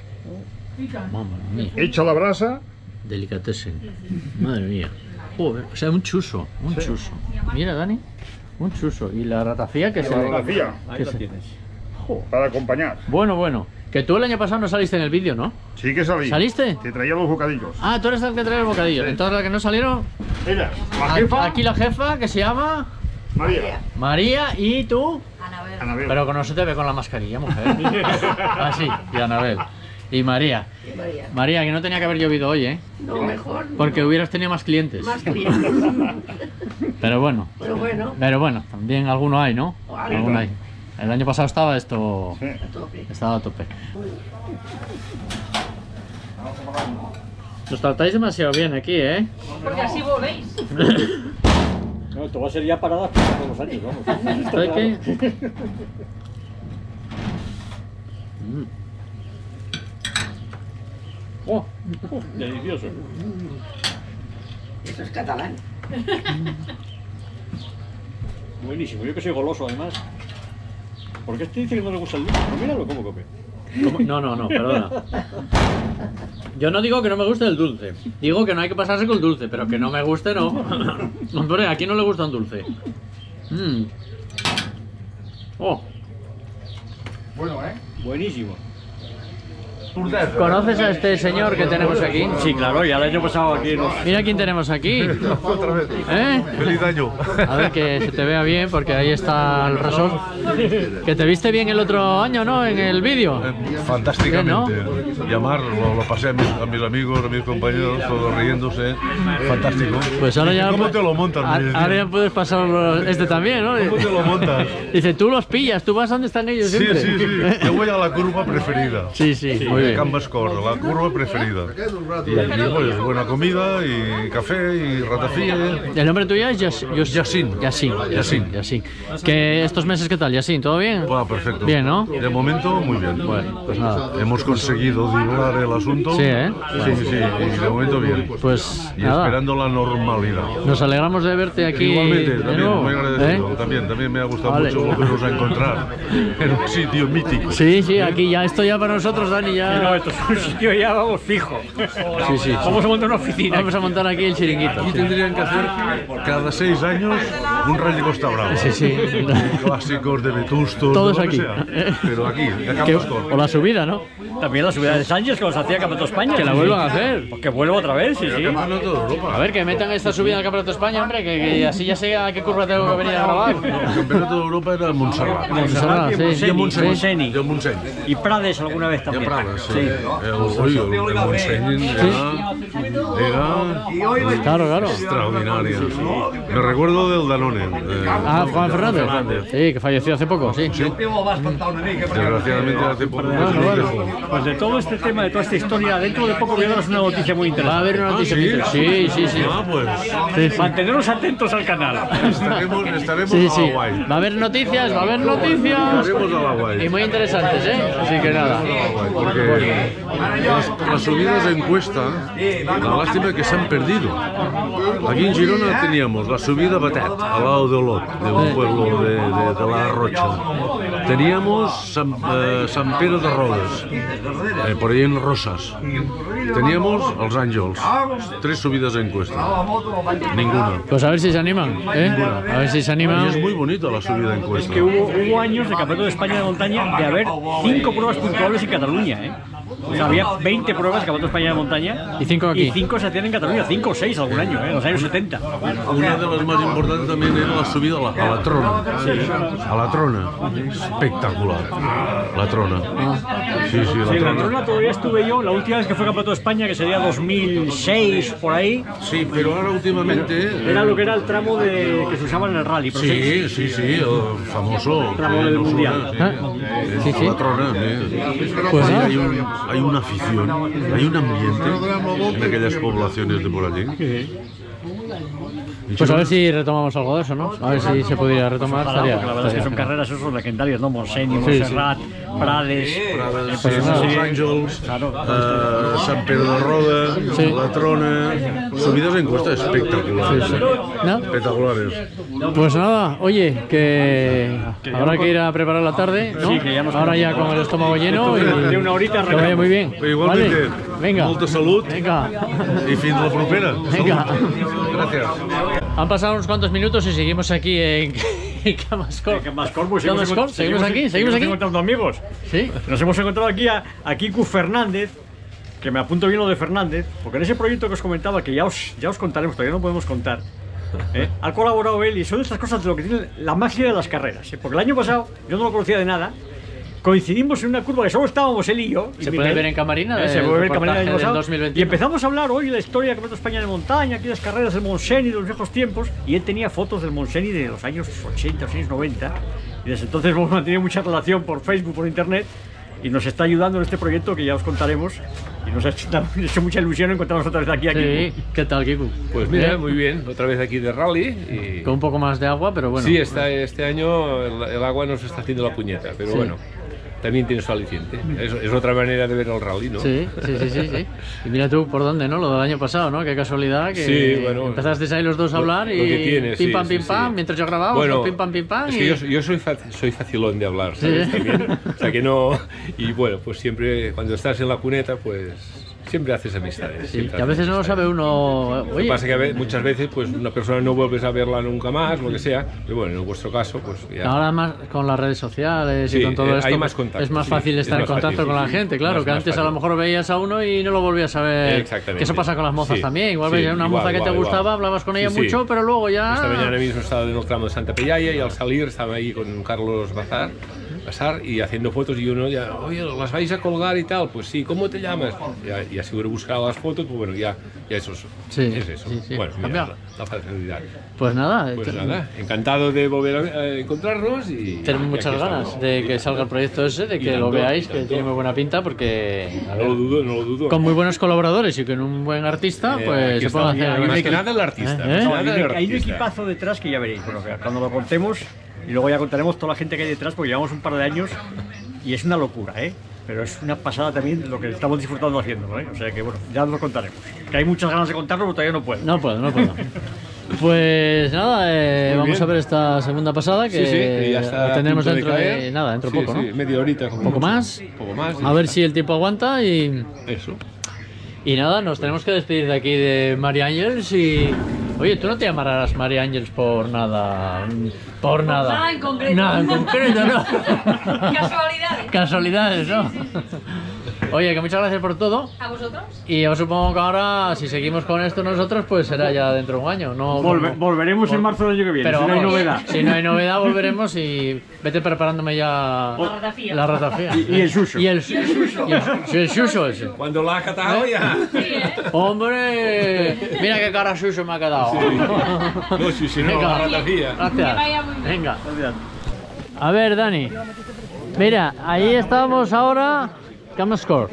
Mamma mía. Hecha a la brasa. Delicatessen. Madre mía. Joder, o sea, un chuso, un Sí. chuso. Mira, Dani, un chuso. Y la ratafía que La se le- ratafía. que se- Para acompañar. Bueno, bueno. Que tú el año pasado no saliste en el vídeo, ¿no? Sí que salí. ¿Saliste? Te traía los bocadillos. Ah, tú eres el que trae el bocadillo. Entonces la que no salieron. Ella, la jefa. Aquí la jefa que se llama María. María y tú. Anabel. Pero que no se te ve con la mascarilla, mujer. [laughs] ah, sí, y Anabel. Y María. María. María, que no tenía que haber llovido hoy, ¿eh? No, mejor. Porque hubieras tenido más clientes. Más clientes. [laughs] Pero bueno. Pero bueno. Pero bueno, también alguno hay, ¿no? Alguno hay. El año pasado estaba esto. A tope. Estaba a tope. Nos tratáis demasiado bien aquí, ¿eh? Porque así voléis. [laughs] No, esto va a ser ya parada todos los años, vamos. [laughs] ¿Esto de qué? Mm. Oh, oh, delicioso. Eso es catalán. Buenísimo, yo que soy goloso además. ¿Por qué este dice que no le gusta el dulce? Pero míralo cómo come. ¿Cómo? No, no, no, perdona. Yo no digo que no me guste el dulce. Digo que no hay que pasarse con el dulce, pero que no me guste, no. [laughs] Hombre, ¿a quién no le gusta un dulce? Mm. Oh, Bueno, ¿eh? Buenísimo. ¿Conoces a este señor que tenemos aquí? Sí, claro, ya el año pasado aquí nos... Mira quién tenemos aquí. [laughs] Otra vez. ¿Eh? Feliz año. A ver que se te vea bien, porque ahí está el resort. Que te viste bien el otro año, ¿no? En el vídeo. Fantásticamente. Bien, Llamar, lo, lo pasé a mis, a mis amigos, a mis compañeros, todos riéndose. Fantástico. Pues ahora ya. ¿Cómo te lo montas? a-? Ahora ya puedes pasar este también, ¿no? ¿Cómo te lo montas? Dice, tú los pillas, tú vas donde están ellos Sí, siempre. sí, sí. Yo voy a la curva preferida. Sí, sí, muy bien. Canvas Core, la curva preferida. Y aquí pues buena comida y café y ratafía. ¿El nombre tuyo es Yas- Yasin. Yasin. Yasin. Yasin. ¿Que estos meses qué tal, Yasin? ¿Todo bien? Ah, perfecto. Bien, ¿no? De momento, muy bien. Bueno, pues nada. Hemos conseguido dibujar el asunto. Sí, ¿eh? Sí, sí, y de momento bien. Pues Y nada. esperando la normalidad. Nos alegramos de verte aquí. Igualmente, también, nuevo, muy agradecido. ¿eh? También, también me ha gustado Vale. mucho volveros a encontrar en un sitio mítico. Sí, sí, aquí ya, esto ya para nosotros, Dani, ya... No, esto es un [laughs] sitio ya, vamos, fijo. Sí, sí. Vamos a montar una oficina. Vamos a montar aquí el chiringuito. Aquí tendrían que hacer cada seis años un rally Costa Brava. Sí, sí. Clásicos de Vetusto, Todos aquí. Pero aquí, de o la subida, ¿no? También la subida de Sánchez que los hacía Campeonato España. Que la vuelvan a hacer. Que vuelva otra vez, sí, sí. Campeonato de Europa. A ver, que metan esta subida al Campeonato España, hombre, que, así ya sé a qué curva tengo que venir a grabar. El campeonato de Europa era Montserrat. Montserrat, sí. De Montseny. Y Prades alguna vez también. Sí. El, el Montseny era, era Claro, claro. extraordinario. Me recuerdo del Danone. eh, Ah, Juan Fernández. Sí, que falleció hace poco, sí. Desgraciadamente hace poco Bueno, bueno. Pues de todo este tema, de toda esta historia, dentro de poco voy a daros una noticia muy Va a interesante. haber una noticia. ¿sí? Sí, sí, sí. Ah, pues Sí, sí. Manteneros atentos al canal. estaremos, estaremos Sí, a sí. la guay. Va a haber noticias, va a haber noticias. Estaremos a la guay. Y muy interesantes, ¿eh? Así que nada. Porque las, las subidas de encuesta, la lástima que se han perdido. Aquí en Girona teníamos la subida Batet, al lado de Olot, de un pueblo de, de- de la Rocha. Teníamos San, eh, San Pere de Rodes, eh, por ahí en Rosas. Teníamos los Àngels, tres subidas de encuesta. Ninguna. Pues a ver si se animan, ¿eh? A ver si se Y animan. es muy bonita la subida de encuesta. Que hubo, hubo años de Campeonato de España de montaña de haber cinco pruebas puntuables en Cataluña, ¿eh? O sea, había 20 pruebas de España de montaña Y cinco aquí. y cinco se hacían en Cataluña, cinco o seis algún año, ¿eh? En los años 70. Una de las más importantes también era la subida a la, a la trona. A la trona. Espectacular. La trona. Sí, sí, la Sí, en la trona. todavía estuve yo, la última vez que fue Campeonato de España, que sería 2006, por ahí, Sí, pero ahora últimamente. era lo que era el tramo de, que se usaba en el rally. pero Sí, sí, sí, el famoso. Tramo del que Mundial. suena, Ah, sí. sí. La trona, sí. Pues Sí, nada. hay, un- hay una afición, hay un ambiente en aquellas poblaciones de por allí. Pues a ver si retomamos algo de eso, ¿no? A ver si se pudiera retomar. Ojalá, estaría- porque la verdad es que son carreras esos legendarias, ¿no? Montseny, Sí, Montserrat, Prades, Prades, pues sí, una Los Ángeles, Claro. eh, San Pedro de Roda, Sí. La Trona, subidas en cuesta espectaculares. Sí, sí. ¿eh? ¿No? Espectaculares. Pues nada, oye, que habrá que ir a preparar la tarde, ¿no? Sí, que ya nos Ahora ya con el estómago lleno y De una horita que vaya muy bien. Igualmente, ¿Vale? Venga. molta salut Venga. i fins la propera. Venga. Salut. Gràcies. Han pasado unos cuantos minutos y seguimos aquí en, [laughs] en Camascor. Camascor, pues seguimos, seguimos aquí, seguimos aquí. encontrando amigos. Sí. Nos hemos encontrado aquí a, a Kiku Fernández, que me apunto bien lo de Fernández, porque en ese proyecto que os comentaba, que ya os, ya os contaremos, todavía no podemos contar, ¿eh? [laughs] ha colaborado él y son estas cosas de lo que tiene la magia de las carreras. ¿eh? Porque el año pasado yo no lo conocía de nada. Coincidimos en una curva que solo estábamos él y yo. y Se Miguel. puede ver en Camarina Eh, se puede ver en Camarina del año del pasado. 2021. Y empezamos a hablar hoy de la historia Campeonato de España de montaña, aquí las carreras del Montseny de los viejos tiempos. Y él tenía fotos del Montseny de los años 80, los años 90. Y desde entonces hemos mantenido mucha relación por Facebook, por internet. Y nos está ayudando en este proyecto que ya os contaremos. Y nos ha hecho, [laughs] mucha ilusión encontrarnos otra vez aquí. aquí. Sí, ¿qué tal, Kiku? Pues mira, Bien. muy bien, otra vez aquí de rally. Y... Con un poco más de agua, pero bueno. Sí, está, este año el, el agua nos está haciendo la puñeta, pero Sí. bueno, también tiene su aliciente. Es, es otra manera de ver el rally, ¿no? Sí, sí, sí, sí, sí. Y mira tú por dónde, ¿no? Lo del año pasado, ¿no? Qué casualidad que Sí, bueno, empezasteis ahí los dos a hablar lo y que tiene, pim pam pim pam, mientras yo grababa, Bueno, pim pam pim pam Es y... que yo, yo soy, fac- soy facilón de hablar, ¿sabes? También. O sea que no. [laughs] Y bueno, pues siempre, cuando estás en la cuneta, pues siempre haces amistades. Sí, siempre que a veces no lo sabe uno. Lo que Oye, pasa es que muchas veces pues una persona no vuelves a verla nunca más, lo que sea, pero bueno, en vuestro caso pues ya... ahora más con las redes sociales y Sí, con todo eh, esto, hay más contacto, es más sí, fácil es estar en más contacto fácil, con la sí, gente, sí. claro, Más- que más antes a lo fácil. mejor veías a uno y no lo volvías a ver. Exactamente. Que eso pasa con las mozas Sí, también, igual sí, veías una igual, moza que te igual, gustaba, igual. hablabas con ella Sí, sí. mucho, pero luego ya... Esta mañana mismo estaba en el tramo de Santa Pellaya y al salir estaba ahí con Carlos Bazar, Bazar y haciendo fotos y uno ya, oye, ¿las vais a colgar y tal? Pues sí, ¿cómo te llamas? Ya, ya seguro buscar las fotos, pues bueno, ya, ya eso es, Sí, es eso. sí, sí. Bueno, mira, la, la facilidad. Pues nada, Pues te- nada, encantado de volver a eh, encontrarnos y... Tenemos muchas ganas estamos. de que salga el proyecto ese, de que lo tanto, veáis, y que tiene muy buena pinta, porque a No ver, lo dudo, no lo dudo. con muy buenos colaboradores y con un buen artista, Eh, pues se puede hacer. más que nada el artista, ¿Eh? No, Nada hay, un, hay un artista. equipazo detrás que ya veréis. Bueno, cuando lo contemos y luego ya contaremos toda la gente que hay detrás, porque llevamos un par de años y es una locura, ¿eh? Pero es una pasada también lo que estamos disfrutando haciéndolo, ¿eh? O sea que bueno, ya os lo contaremos. Que hay muchas ganas de contarlo, pero todavía no puedo. No puedo, no puedo. Pues nada, eh, vamos bien. a ver esta segunda pasada que Sí, sí, ya está tendremos de dentro de, nada, dentro Sí, poco, sí, ¿no? media horita. como Un poco mucho. más. Un poco más. A ver si el tiempo aguanta y Eso. y nada, nos tenemos que despedir de aquí de María Ángels y oye, tú no te llamarás María Ángels por nada, por nada. nada en concreto. Nada en concreto, no. [laughs] Casualidades. Casualidades, ¿no? Oye, que muchas gracias por todo. ¿A vosotros? Y yo supongo que ahora, si seguimos con esto nosotros, pues será ya dentro de un año. No, Volve- como- volveremos en marzo del año que viene, Pero si no hay novedad. Si no hay novedad, volveremos y vete preparándome ya La ratafía. la ratafía. Y- y el suso. Y el, y el, sí, el suso ese. Cuando la ha catado ya. Hombre, mira qué cara suso me ha quedado. No, sí, sí, no, Venga, la ratafía. Gracias. Venga. A ver, Dani. Mira, ahí estamos ahora, Camascore.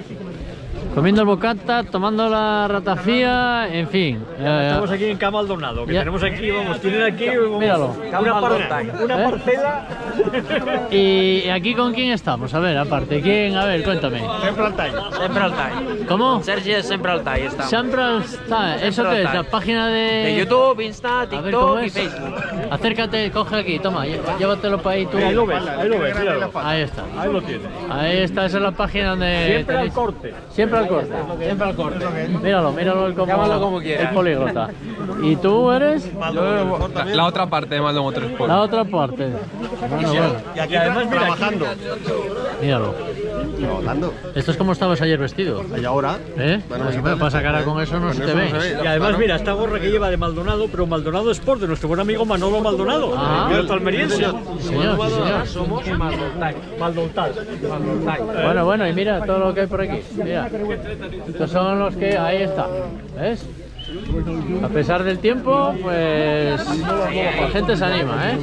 Comiendo el bocata, tomando la ratafía, en fin. eh, Estamos aquí en Cama Maldonado, que Ya. tenemos aquí, vamos, tienen aquí vamos, Míralo. una, par- una ¿Eh? parcela. [laughs] ¿Y aquí con quién estamos? A ver, aparte, ¿quién? A ver, cuéntame. Sempre al tall. Sempre al tall. ¿Cómo? Sergi és sempre al tall, estamos. Siempre está. ¿Eso Siempre qué al es? La página de... De YouTube, Insta, A ver, ¿cómo TikTok y es? Facebook. Acércate, coge aquí, toma, llé- llévatelo para ahí tú. Ahí lo ves, ahí lo ves, míralo. Ahí está. Ahí lo tienes. Ahí está, esa es la página donde. Siempre al tenéis- corte. Siempre al corte. Siempre al corte. Míralo, míralo el como, Llámalo como quieras. el políglota. ¿Y tú eres? La, la otra parte de Maldo Motorsport. La otra parte. Bueno, bueno. Y aquí además, mira, trabajando. Míralo. Esto es como estabas ayer vestido. Y ahora, ¿Eh? Pues, bueno, para sacar con eso no se te ve. Y además, mira, esta gorra que lleva de Maldonado, pero Maldonado Sport, de nuestro buen amigo Manolo Maldonado, Ah. el almeriense. Señor, sí, señor. Somos Maldontal. Maldontal. Bueno, bueno, y mira todo lo que hay por aquí. Mira. Estos son los que. Ahí está. ¿Ves? A pesar del tiempo, pues la gente se anima, ¿eh?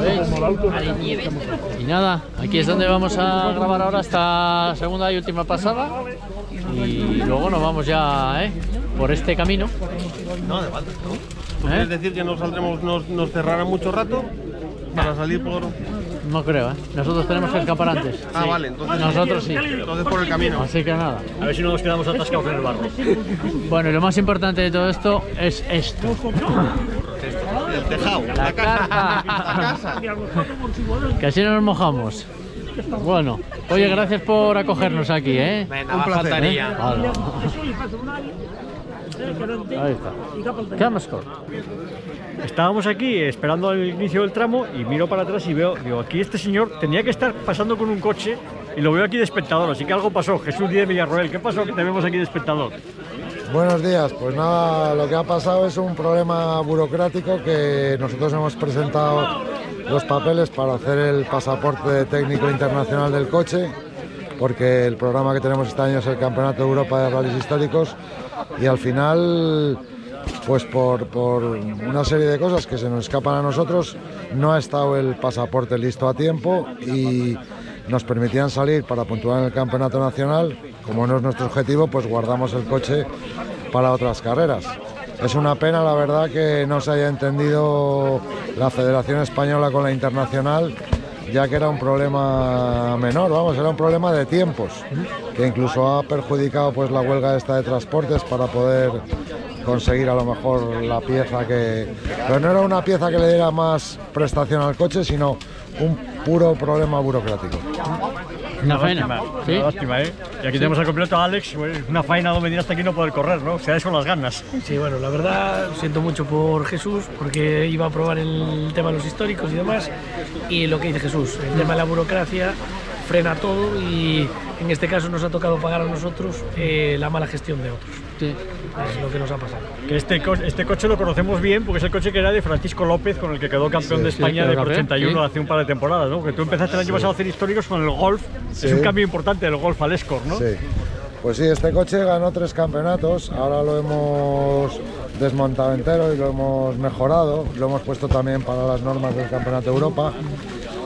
¿Veis? Y nada, aquí es donde vamos a grabar ahora esta segunda y última pasada. Y luego nos vamos ya, ¿eh? Por este camino. no, de ¿no? ¿Tú ¿Eh? quieres decir que nos saldremos, nos, nos cerrarán mucho rato para salir por...? No creo, ¿eh? Nosotros tenemos que escapar antes. Ah, Sí. vale, entonces- Nosotros sí. Entonces por el camino. Así que nada. A ver si no nos quedamos atascados en el barro. Bueno, y lo más importante de todo esto es esto. El tejado. La carpa. La casa. Que así no nos mojamos. Bueno, oye, gracias por acogernos aquí, ¿eh? Venga, faltaría. Hala. Ahí está. Camascore. Estábamos aquí esperando el inicio del tramo y miro para atrás y veo, digo, aquí este señor tenía que estar pasando con un coche y lo veo aquí de espectador, así que algo pasó. Jesús Díez Villarroel, ¿qué pasó que te vemos aquí de espectador? Buenos días, pues nada, lo que ha pasado es un problema burocrático que nosotros hemos presentado los papeles para hacer el pasaporte técnico internacional del coche, porque el programa que tenemos este año es el Campeonato de Europa de Rallys Históricos y al final, pues por, por una serie de cosas que se nos escapan a nosotros, no ha estado el pasaporte listo a tiempo y nos permitían salir para puntuar en el Campeonato Nacional. Como no es nuestro objetivo, pues guardamos el coche para otras carreras. Es una pena, la verdad, que no se haya entendido la Federación Española con la Internacional, ya que era un problema menor, vamos, era un problema de tiempos, que incluso ha perjudicado pues la huelga esta de transportes para poder conseguir a lo mejor la pieza que... Pero no era una pieza que le diera más prestación al coche, sino un puro problema burocrático. Una faena, lástima, ¿sí? Una lástima, ¿eh? Y aquí tenemos al completo a Alex, una faena no venir hasta aquí y no poder correr, ¿no? Se da con las ganas. Sí, bueno, la verdad siento mucho por Jesús porque iba a probar el tema de los históricos y demás y lo que dice Jesús, el tema de la burocracia frena todo y en este caso nos ha tocado pagar a nosotros eh, la mala gestión de otros. Sí. Es lo que nos ha pasado. Que este, co- este coche lo conocemos bien porque es el coche que era de Francisco López, con el que quedó campeón Sí, de sí, España quedó de campeón, 81 sí. hace un par de temporadas, ¿no? Que tú empezaste el año Sí. pasado a hacer históricos con el Golf. Sí. Es un cambio importante del Golf al Escort, ¿no? Sí. Pues sí, este coche ganó tres campeonatos, ahora lo hemos desmontado entero y lo hemos mejorado, lo hemos puesto también para las normas del Campeonato de Europa,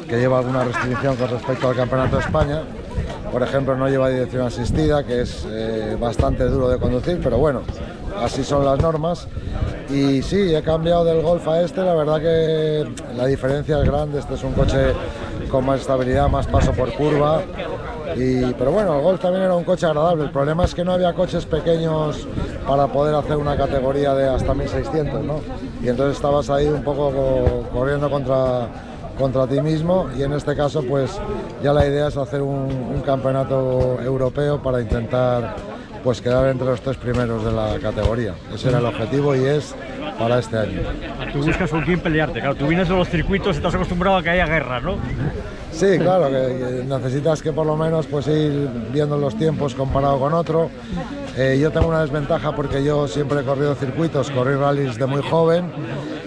que lleva alguna restricción con respecto al Campeonato de España. Por ejemplo, no lleva dirección asistida, que es eh, bastante duro de conducir, pero bueno, así son las normas. Y sí, he cambiado del Golf a este, la verdad que la diferencia es grande, este es un coche con más estabilidad, más paso por curva. Y, pero bueno, el Golf también era un coche agradable. El problema es que no había coches pequeños para poder hacer una categoría de hasta 1600, ¿no? Y entonces estabas ahí un poco co- corriendo contra, contra ti mismo y en este caso pues ya la idea es hacer un, campeonato europeo para intentar pues quedar entre los tres primeros de la categoría. Ese era el objetivo y es para este año. Tú buscas con quién pelearte. Claro, tú vienes de los circuitos, estás acostumbrado a que haya guerra, ¿no? Sí, claro, que, necesitas que por lo menos pues ir viendo los tiempos comparado con otro. Eh, yo tengo una desventaja porque yo siempre he corrido circuitos, corrí rallies de muy joven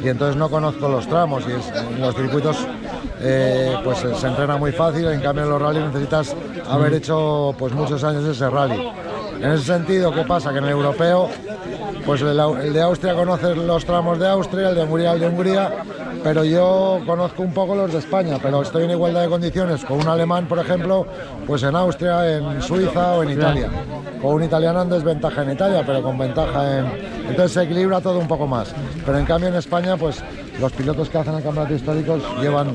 y entonces no conozco los tramos y es- en los circuitos eh, pues se, se entrena muy fácil, en cambio en los rallies necesitas haber hecho pues muchos años ese rally. En ese sentido, ¿qué pasa? Que en el europeo pues el, de Austria conoce los tramos de Austria, el de Hungría el de Hungría, pero yo conozco un poco los de España, pero estoy en igualdad de condiciones con un alemán, por ejemplo, pues en Austria, en Suiza o en Italia. Con un italiano en desventaja en Italia, pero con ventaja en... Entonces se equilibra todo un poco más. Pero en cambio en España, pues los pilotos que hacen el campeonato históricos llevan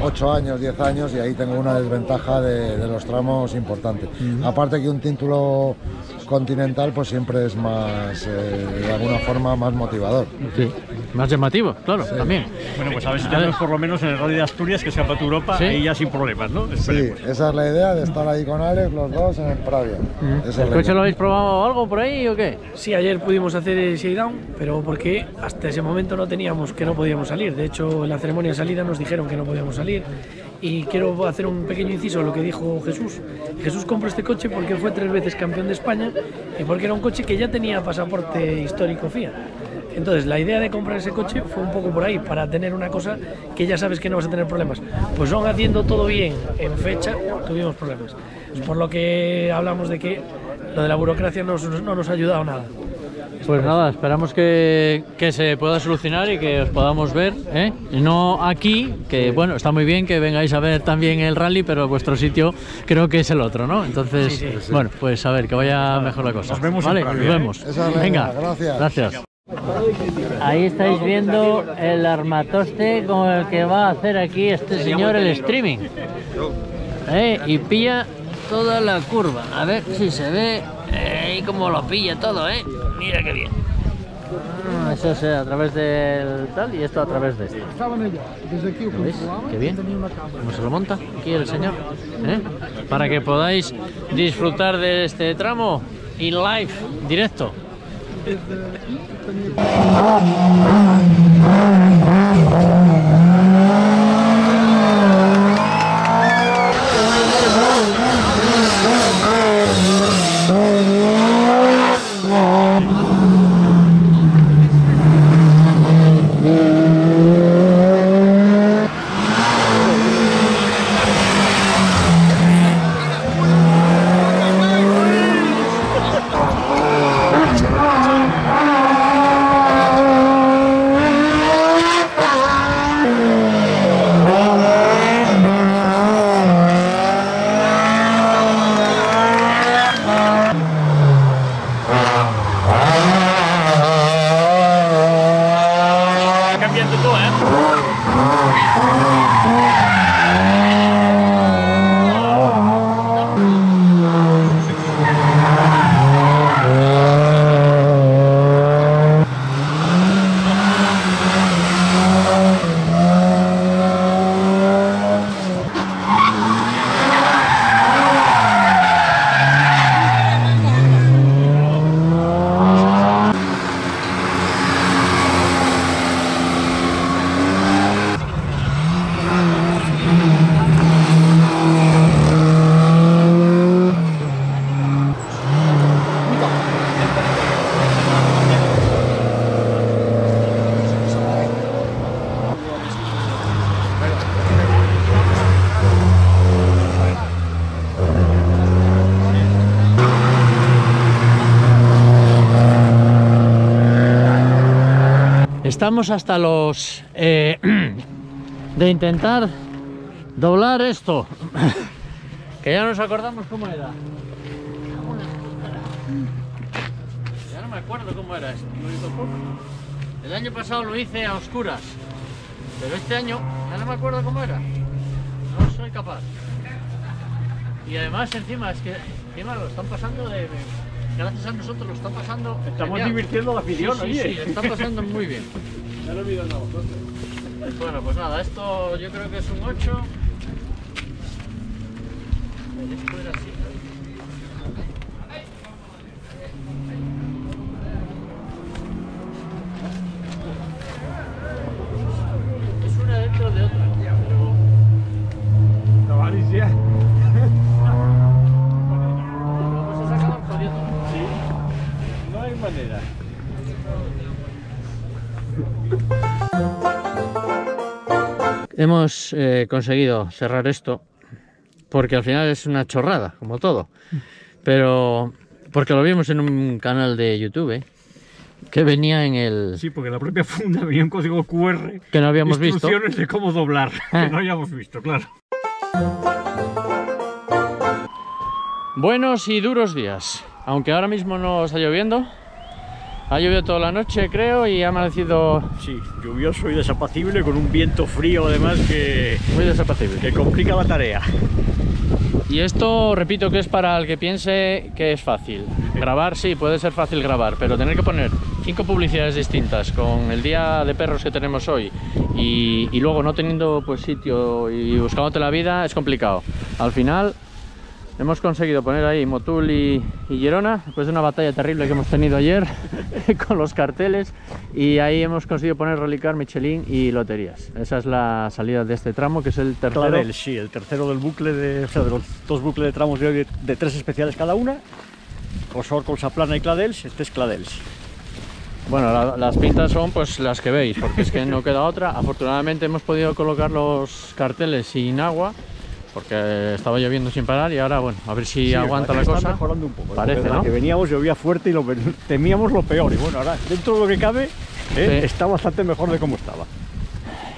8 años, 10 años y ahí tengo una desventaja de, de los tramos importante. Aparte que un título continental pues siempre es más, eh, de alguna forma, más motivador. Sí. Más llamativo, claro, también. Bueno, pues a ver si tenemos por lo menos en el Rally de Asturias, que es Campeonato Europa, Sí. ahí ya sin problemas, ¿no? Sí, Esperemos. esa es la idea de estar ahí con Alex, los dos en el Pravia. Esa es ¿El coche idea. lo habéis probado algo por ahí o qué? Sí, ayer pudimos hacer el shakedown, pero porque hasta ese momento no teníamos que no podíamos De hecho, en la ceremonia de salida nos dijeron que no podíamos salir. Y quiero hacer un pequeño inciso a lo que dijo Jesús. Jesús compró este coche porque fue tres veces campeón de España y porque era un coche que ya tenía pasaporte histórico FIA. Entonces, la idea de comprar ese coche fue un poco por ahí, para tener una cosa que ya sabes que no vas a tener problemas. Pues son haciendo todo bien en fecha, tuvimos problemas. Es por lo que hablamos de que lo de la burocracia no, no nos ha ayudado nada. Pues nada, esperamos que, que se pueda solucionar y que os podamos ver, ¿eh? No aquí, que bueno, está muy bien que vengáis a ver también el rally, pero vuestro sitio creo que es el otro, ¿no? Entonces, Sí, sí. bueno, pues a ver, que vaya mejor la cosa. Nos vemos ¿vale? Nos ¿eh? vemos. Es Venga, gracias. Gracias. Ahí estáis viendo el armatoste con el que va a hacer aquí este señor el streaming. ¿Eh? Y pilla toda la curva. A ver si se ve eh, y cómo lo pilla todo, ¿eh? Mira qué bien. Ah, Eso es eh, a través del tal y esto a través de esto. ¿Lo veis? Qué bien. ¿Cómo se lo monta aquí el señor? ¿Eh? Para que podáis disfrutar de este tramo in live, directo. Hasta los eh, [clears throat] de intentar doblar esto. [clears throat] que ya nos acordamos cómo era. Ya no me acuerdo cómo era esto. El año pasado lo hice a oscuras. Pero este año ya no me acuerdo cómo era. No soy capaz. Y además encima es que encima lo están pasando de. Gracias a nosotros lo están pasando. Estamos genial. divirtiendo la afición, Sí, sí, oye. sí, lo están pasando muy bien. Ya lo he olvidado Bueno, pues nada, esto yo creo que es un 8. Esto era así. Hemos eh, conseguido cerrar esto porque al final es una chorrada, como todo. Pero porque lo vimos en un canal de YouTube ¿eh? que venía en el Sí, porque la propia funda venía un código QR. que no habíamos visto. De cómo doblar. [laughs] Que no habíamos visto, claro. Buenos y duros días. Aunque ahora mismo no está lloviendo. Ha llovido toda la noche, creo, y ha amanecido Sí, lluvioso y desapacible con un viento frío además que, muy desapacible. que complica la tarea. Y esto, repito, que es para el que piense que es fácil. Grabar, sí, puede ser fácil grabar, pero tener que poner cinco publicidades distintas con el día de perros que tenemos hoy y, y luego no teniendo pues sitio y buscándote la vida es complicado. Al final hemos conseguido poner ahí Motul y, y Girona después de una batalla terrible que hemos tenido ayer [laughs] con los carteles y ahí hemos conseguido poner Relicar, Michelin y Loterías. Esa es la salida de este tramo que es el tercero. Cladel, sí, el tercero del bucle de, o sea, de los dos bucles de tramos de hoy de, tres especiales cada una. Rosor, Colsaplana y Cladels, este es Cladels. Bueno, la- las pintas son pues las que veis, porque es que no queda otra. Afortunadamente hemos podido colocar los carteles sin agua, porque estaba lloviendo sin parar y ahora, bueno, a ver si Sí, aguanta la está cosa. mejorando un poco. Parece, Porque la ¿no? que veníamos llovía fuerte y lo, [laughs] temíamos lo peor. Y bueno, ahora dentro de lo que cabe eh, Sí. está bastante mejor de cómo estaba.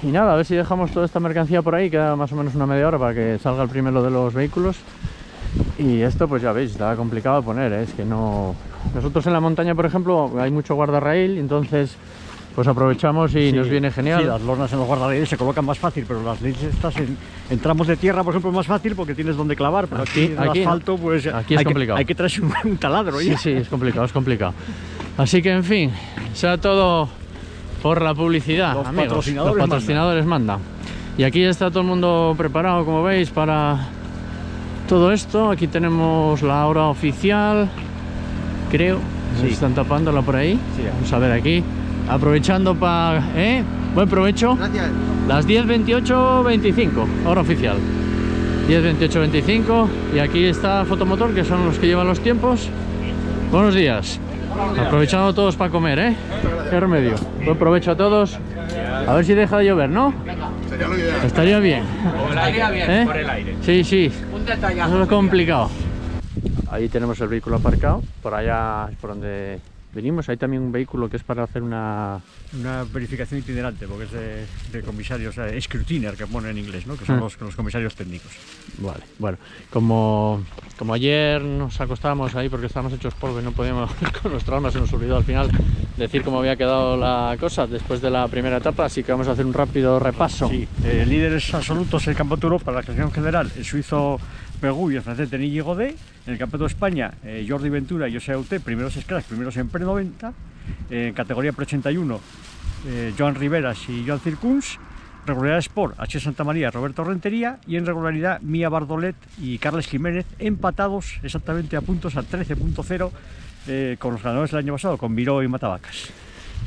Y nada, a ver si dejamos toda esta mercancía por ahí, queda más o menos una media hora para que salga el primero de los vehículos. Y esto pues ya veis, está complicado de poner, ¿eh? es que no... Nosotros en la montaña, por ejemplo, hay mucho guardarraíl, entonces pues aprovechamos y Sí, nos viene genial. Sí, las lonas en los guardarraíles se colocan más fácil, pero las leches estas en, en tramos de tierra, por ejemplo, es más fácil porque tienes donde clavar, pero aquí, Aquí- en el aquí- asfalto, pues aquí es hay, complicado. Que, hay que traerse un, un taladro Sí, ya. sí, es complicado, es complicado. Así que, en fin, sea todo por la publicidad, Los amigos. patrocinadores Los patrocinadores mandan. Y aquí ya está todo el mundo preparado, como veis, para todo esto. Aquí tenemos la hora oficial, creo. Se Sí. están tapándola por ahí. Sí. Vamos a ver aquí. Aprovechando para... ¿Eh? Buen provecho. Gracias. Las 10.28.25, hora oficial. 10.28.25 y aquí está Fotomotor, que son los que llevan los tiempos. Buenos días. Aprovechando todos para comer, ¿eh? Qué remedio. Buen provecho a todos. A ver si deja de llover, ¿no? Estaría bien. Estaría bien, ¿Eh? por el aire. Sí, sí. Un detallazo. Eso es complicado. Ahí tenemos el vehículo aparcado. Por allá es por donde venimos. Hay también un vehículo que es para hacer una... Una verificación itinerante, porque es de, de comisarios, o sea, scrutiner, que pone en inglés, ¿no? que son Ah. los, los comisarios técnicos. Vale, bueno, como, como ayer nos acostábamos ahí porque estábamos hechos polvo y no podíamos [laughs] con nuestra alma, se nos olvidó al final decir cómo había quedado la cosa después de la primera etapa, así que vamos a hacer un rápido repaso. Sí, eh, líderes absolutos Campeonato de Europa, la clasificación general, el suizo Pegu y el francés Denis Gigodet. En el Campeonato de España, eh, Jordi Ventura y José Auté, primeros scratch, primeros en pre-90. en categoría pre-81, eh, Joan Riveras y Joan Circuns. Regularidad Sport, H. Santa María, Roberto Rentería. Y en regularidad, Mía Bardolet y Carles Jiménez, empatados exactamente a puntos al 13.0 eh, con los ganadores del año pasado, con Miró y Matavacas.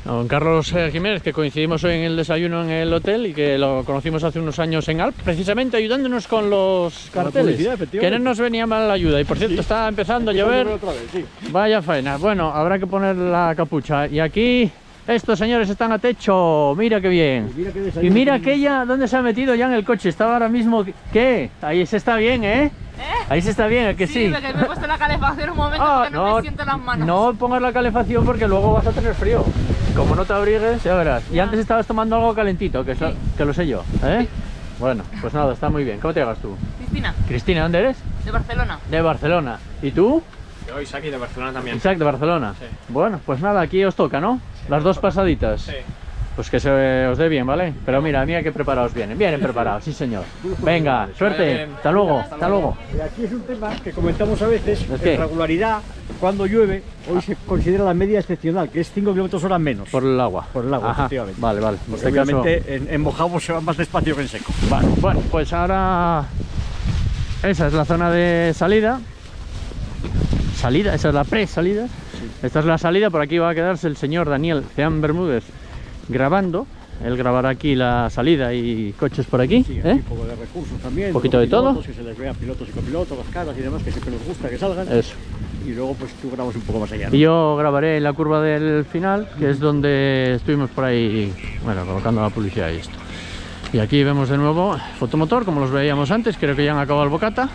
Don Carlos eh, Jiménez, que coincidimos hoy en el desayuno en el hotel y que lo conocimos hace unos años en Alp, precisamente ayudándonos con los carteles. que no nos venía mal la ayuda. Y por cierto, está empezando a llover. Otra vez, sí. Vaya faena. Bueno, habrá que poner la capucha. Y aquí, estos señores están a techo. Mira qué bien. Mira Y mira tienen. aquella, ¿dónde se ha metido ya en el coche? Estaba ahora mismo. ¿Qué? Ahí se está bien, ¿eh? Ahí se está bien, ¿a que sí? porque me he puesto la calefacción un momento Ah, porque no, no, me siento las manos. no pongas la calefacción porque luego vas a tener frío. Como no te abrigues, ya verás. Y antes estabas tomando algo calentito, que, que lo sé yo. ¿eh? Bueno, pues nada, está muy bien. ¿Cómo te llamas tú? Cristina, Cristina, ¿dónde eres? de Barcelona. De Barcelona. ¿Y tú? Yo, Isaac, de Barcelona también. Isaac, de Barcelona. Sí. Bueno, pues nada, aquí os toca, ¿no? Las dos pasaditas. Sí. Pues que se os dé bien, ¿vale? Pero mira, mira que preparados vienen. Vienen preparados, sí señor. Venga, suerte. Hasta luego, hasta luego. Y aquí es un tema que comentamos a veces, ¿El qué? regularidad, cuando llueve, hoy se considera la media excepcional, que es 5 kilómetros hora menos. Por el agua. Por el agua, Ajá, efectivamente. Vale, vale. Caso... obviamente en, en mojado se va más despacio que en seco. Vale, bueno, pues ahora esa es la zona de salida. Salida, esa es la pre-salida. Esta es la salida, por aquí va a quedarse el señor Daniel Ceán Bermúdez grabando. Él grabará aquí la salida y coches por aquí. Sí, ¿eh? un poco de recursos también. Un poquito de todo. Que se les vea pilotos y copilotos, las caras y demás, que siempre nos gusta que salgan. Eso. Y luego pues tú grabas un poco más allá. ¿no? Yo grabaré la curva del final, que es donde estuvimos por ahí, bueno, colocando la publicidad y esto. Y aquí vemos de nuevo fotomotor, como los veíamos antes, creo que ya han acabado el bocata.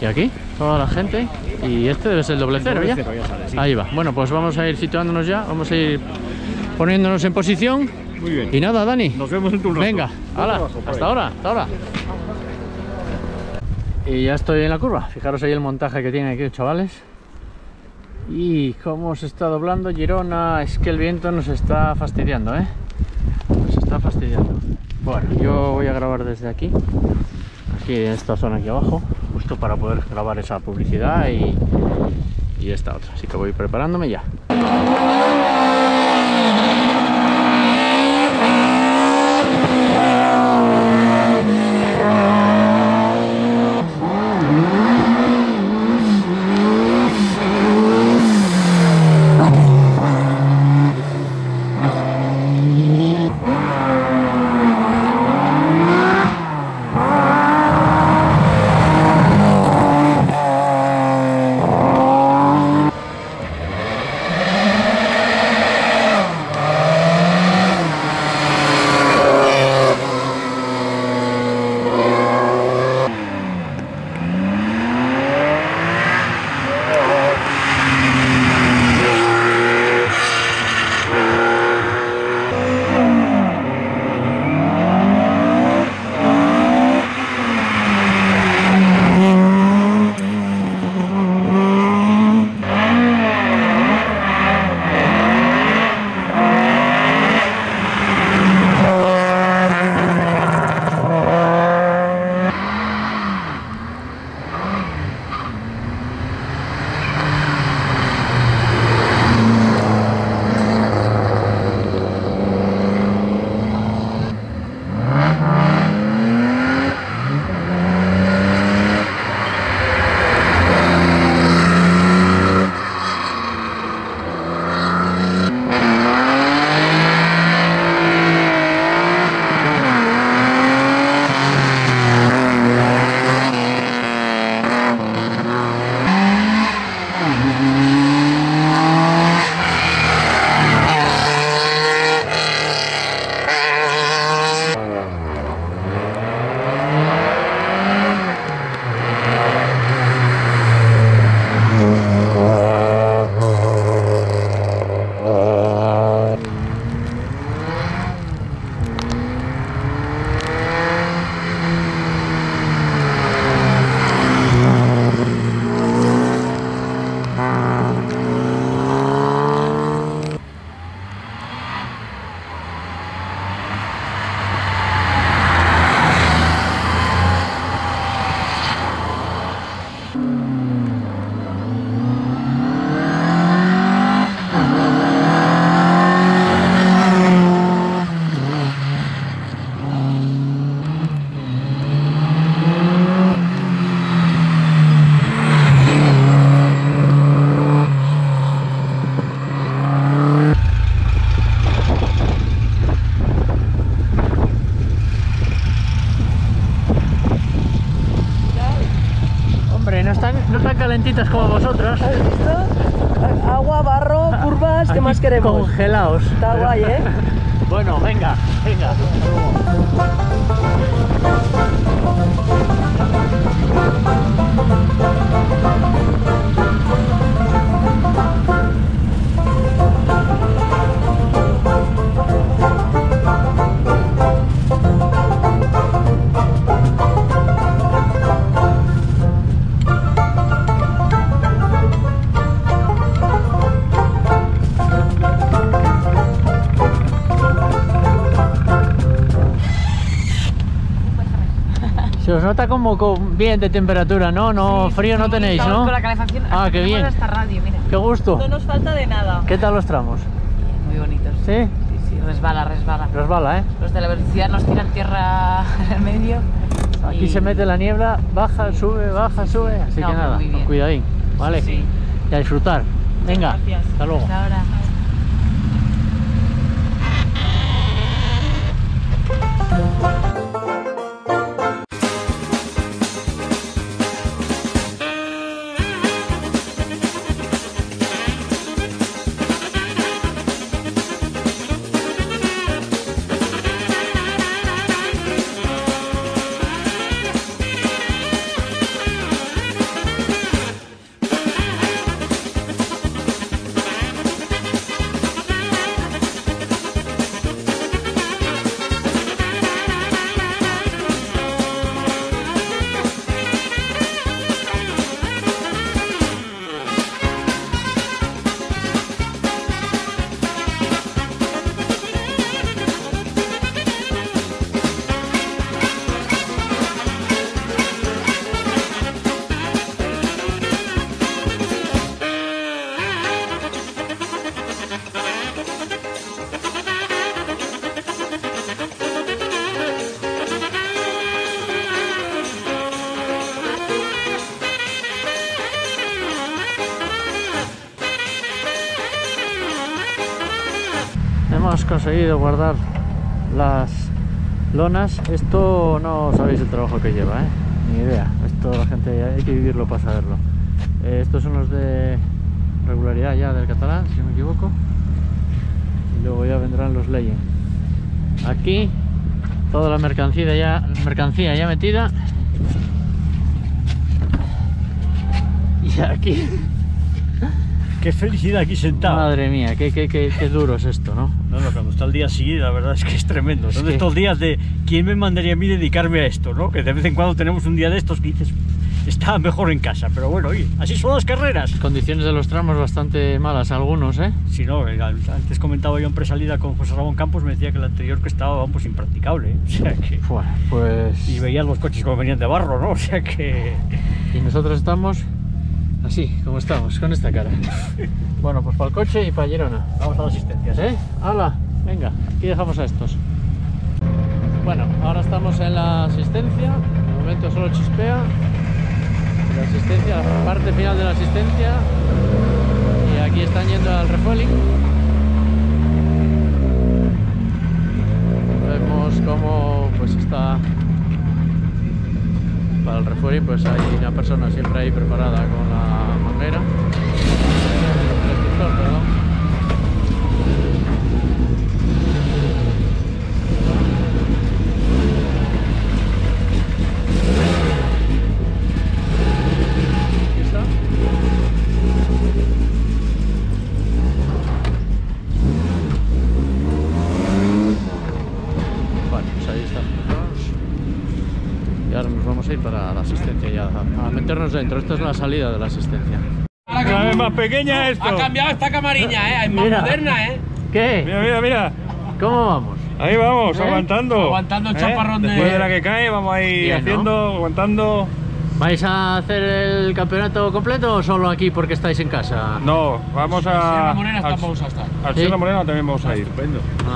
Y aquí, toda la gente. Y este debe ser el doble El cero ya. cero, ya sale, sí. Ahí va. Bueno, pues vamos a ir situándonos ya, vamos a ir poniéndonos en posición. Muy bien. Y nada, Dani. Nos vemos en tu rato. Venga, hala, por hasta ahora, hasta ahora. Y ya estoy en la curva. Fijaros ahí el montaje que tienen aquí los chavales. Y cómo se está doblando Girona. Es que el viento nos está fastidiando, ¿eh? Nos está fastidiando. Bueno, yo voy a grabar desde aquí. Aquí en esta zona aquí abajo. Justo para poder grabar esa publicidad y, y esta otra. Así que voy preparándome ya. Como vosotras. Agua, barro, curvas, ¿qué más queremos? Congelaos. Está guay, ¿eh? [laughs] Bueno, venga, venga. Como con- bien de temperatura, ¿no? No, frío no tenéis, Estamos ¿no? Con la calefacción. Ah, qué bien. esta radio, mira. Qué gusto. No nos falta de nada. ¿Qué tal los tramos? Muy bonitos. ¿Sí? Sí, sí, resbala, resbala. Resbala, ¿eh? Los de la velocidad nos tiran tierra [laughs] en el medio. Aquí y- se mete la niebla, baja, sube, baja, sube. Así No, que nada, cuidadín, ¿vale? Y a disfrutar. Venga, Gracias. hasta luego. Hasta ahora. Guardar las lonas. Esto no sabéis el trabajo que lleva, ¿eh? Ni idea. Esto la gente hay que vivirlo para saberlo. Eh, estos son los de regularidad ya del catalán, si no me equivoco. Y luego ya vendrán los Leyen. Aquí toda la mercancía ya, mercancía ya metida. [laughs] Y aquí Qué felicidad aquí sentado. Madre mía, qué, qué, qué, qué duro es esto, el día así, la verdad es que es tremendo. Son que- estos días de quién me mandaría a mí dedicarme a esto, ¿no? Que de vez en cuando tenemos un día de estos que dices, está mejor en casa. Pero bueno, oye, así son las carreras. Condiciones de los tramos bastante malas, algunos, ¿eh? Si no, antes comentaba yo en presalida con José Ramón Campos, me decía que el anterior que estaba, vamos, impracticable. ¿eh? O sea que... Pues... Y veían los coches como venían de barro, ¿no? O sea que... Y nosotros estamos así, como estamos, con esta cara. [laughs] Bueno, pues para el coche y para Girona. Vamos a las asistencias, ¿Eh? ¡Hala! Venga, aquí dejamos a estos. Bueno, ahora estamos en la asistencia. De momento solo chispea. La asistencia, la parte final de la asistencia. Y aquí están yendo al refueling. Vemos cómo pues está para el refueling pues hay una persona siempre ahí preparada con la manguera con el extintor, perdón. Aquí está. Vale, pues ahí están. Y ahora nos vamos a ir para la asistencia ya, a meternos dentro. Esta es la salida de la asistencia. Cada vez más pequeña esto. Ha cambiado esta camarilla, [laughs] ¿eh? Es más Mira. moderna, ¿eh? ¿Qué? Mira, mira, mira. ¿Cómo vamos? Ahí vamos, ¿Eh? aguantando. Aguantando el chaparrón de- Después de la que cae, vamos a ir Bien, ¿no? haciendo, aguantando. ¿Vais a hacer el campeonato completo o solo aquí porque estáis en casa? No, vamos a. Sierra Morena al- vamos a estar. Al ¿Sí? Sierra Morena también vamos a ir.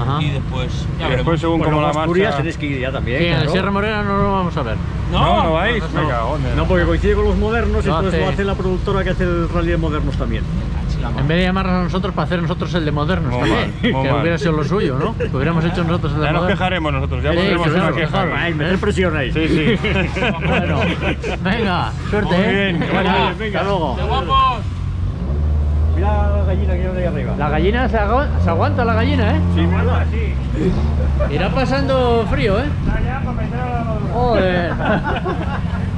Ajá. Y después. Y después, según como la marcha. Tenéis que ir ya también, Sí, en el claro. Sierra Morena no lo vamos a ver. No, no vais. no. Venga, ¿dónde? No, porque coincide con los modernos, Lo entonces hace- lo hace la productora que hace el rally de modernos también. En vez de llamarnos a nosotros para hacer nosotros el de modernos Muy también, mal, que mal. hubiera sido lo suyo, ¿no? [laughs] Que hubiéramos hecho nosotros el de Ya nos modernos. quejaremos nosotros, ya que una nos queja. Ay, meter presión ahí. Sí, sí. [laughs] Bueno, venga, suerte, Muy ¿eh? bien, vaya Venga, venga. Hasta luego. Mira la gallina que hay arriba. La gallina se, agu- se aguanta, la gallina, ¿eh? Sí, ¿verdad? Sí. Irá pasando frío, ¿eh? Joder.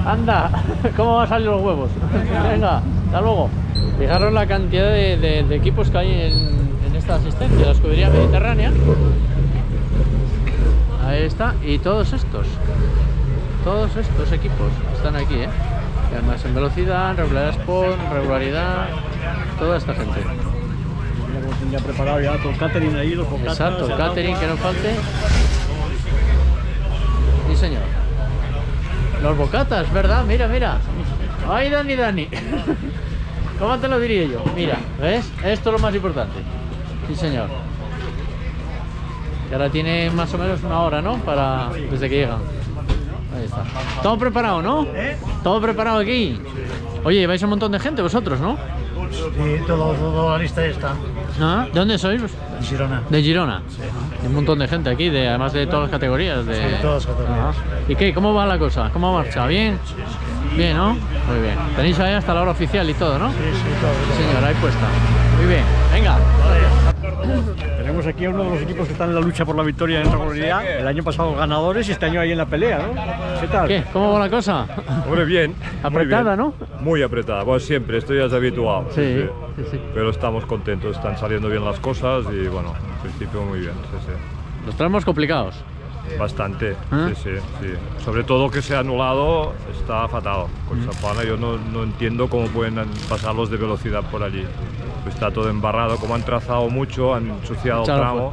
Anda, ¿cómo van a salir los huevos? Venga, hasta luego. Fijaros la cantidad de, de- de equipos que hay en, en esta asistencia, la escudería mediterránea. Ahí está, y todos estos, todos estos equipos están aquí, ¿eh? Y además en velocidad, regularidad sport, regularidad, toda esta gente. Mira cómo tendría preparado ya todo el catering ahí, los bocatas, Exacto, el catering agua. que no falte. Sí, señor. Los bocatas, ¿verdad? Mira, mira. Ay, Dani, Dani. [laughs] ¿Cómo te lo diría yo? Mira, ¿ves? Esto es lo más importante. Sí, señor. Y ahora tiene más o menos una hora, ¿no? Para desde que llegan. Ahí está. Todo preparado, ¿no? Todo preparado aquí. Oye, vais un montón de gente vosotros, ¿no? Sí, todo, toda la lista está. ¿Ah? ¿De dónde sois? En Girona. De Girona. Hay un montón de gente aquí, de, además de todas las categorías. De... Sí, todas las categorías. Ajá. ¿Y qué? ¿Cómo va la cosa? ¿Cómo marcha? ¿Bien? Bien, ¿no? Muy bien. Tenéis ahí hasta la hora oficial y todo, ¿no? Sí, sí, todo. Sí, señor, ahí puesta. Muy bien. Venga. Tenemos aquí a uno de los equipos que están en la lucha por la victoria en regularidad. El año pasado ganadores y este año ahí en la pelea, ¿no? ¿Qué tal? ¿Qué? ¿Cómo va la cosa? Hombre, bien. muy Apretada, bien. Muy apretada. Bueno, siempre, esto ya es habitual. Sí, sí, sí. Pero estamos contentos, están saliendo bien las cosas y bueno, en principio muy bien. Sí, sí. Los tramos complicados. Bastante, ¿Ah? sí, sí, sí. Sobre todo que se ha anulado, está fatal. Con Mm. Yo no, no entiendo cómo pueden pasar los de velocidad por allí. Pues está todo embarrado, como han trazado mucho, han ensuciado Echado tramo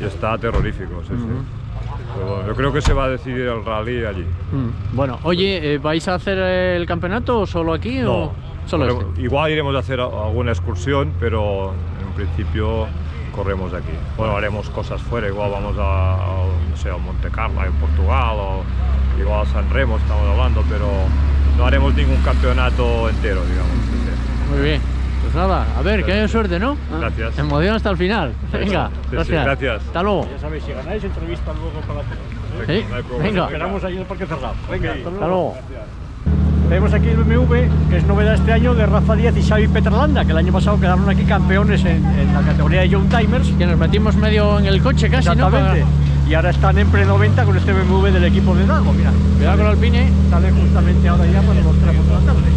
y está terrorífico. sí, sí. Ujú. Pero bueno, yo creo que se va a decidir el rally allí. Mm, Bueno, oye, eh, ¿vais a hacer el campeonato solo aquí No, o solo corremos- este? Igual iremos a hacer alguna excursión, pero en principio corremos aquí. Bueno, haremos cosas fuera, igual vamos a, a, no sé, a Monte Carlo en Portugal o igual a San Remo estamos hablando, pero no haremos ningún campeonato entero, digamos. sí, sí. Muy bien. Pues nada, a ver, que haya suerte, ¿no? Gracias. Emoción hasta el final. Venga, Sí, sí, gracias. gracias. Hasta luego. Ya sabéis, si ganáis, entrevista luego con la tele. Sí, No venga. Esperamos ahí en el Parque Cerrado. Venga, hasta Hasta luego. Tenemos aquí el BMW, que es novedad este año de Rafa Díaz y Xavi Petralanda, que el año pasado quedaron aquí campeones en, en la categoría de Young Timers. Que nos metimos medio en el coche casi, ¿no? Exactamente. Y ahora están en pre-90 con este BMW del equipo de Dago, mira. Cuidado con el Alpine. Sale justamente ahora ya para los tramos de la tarde.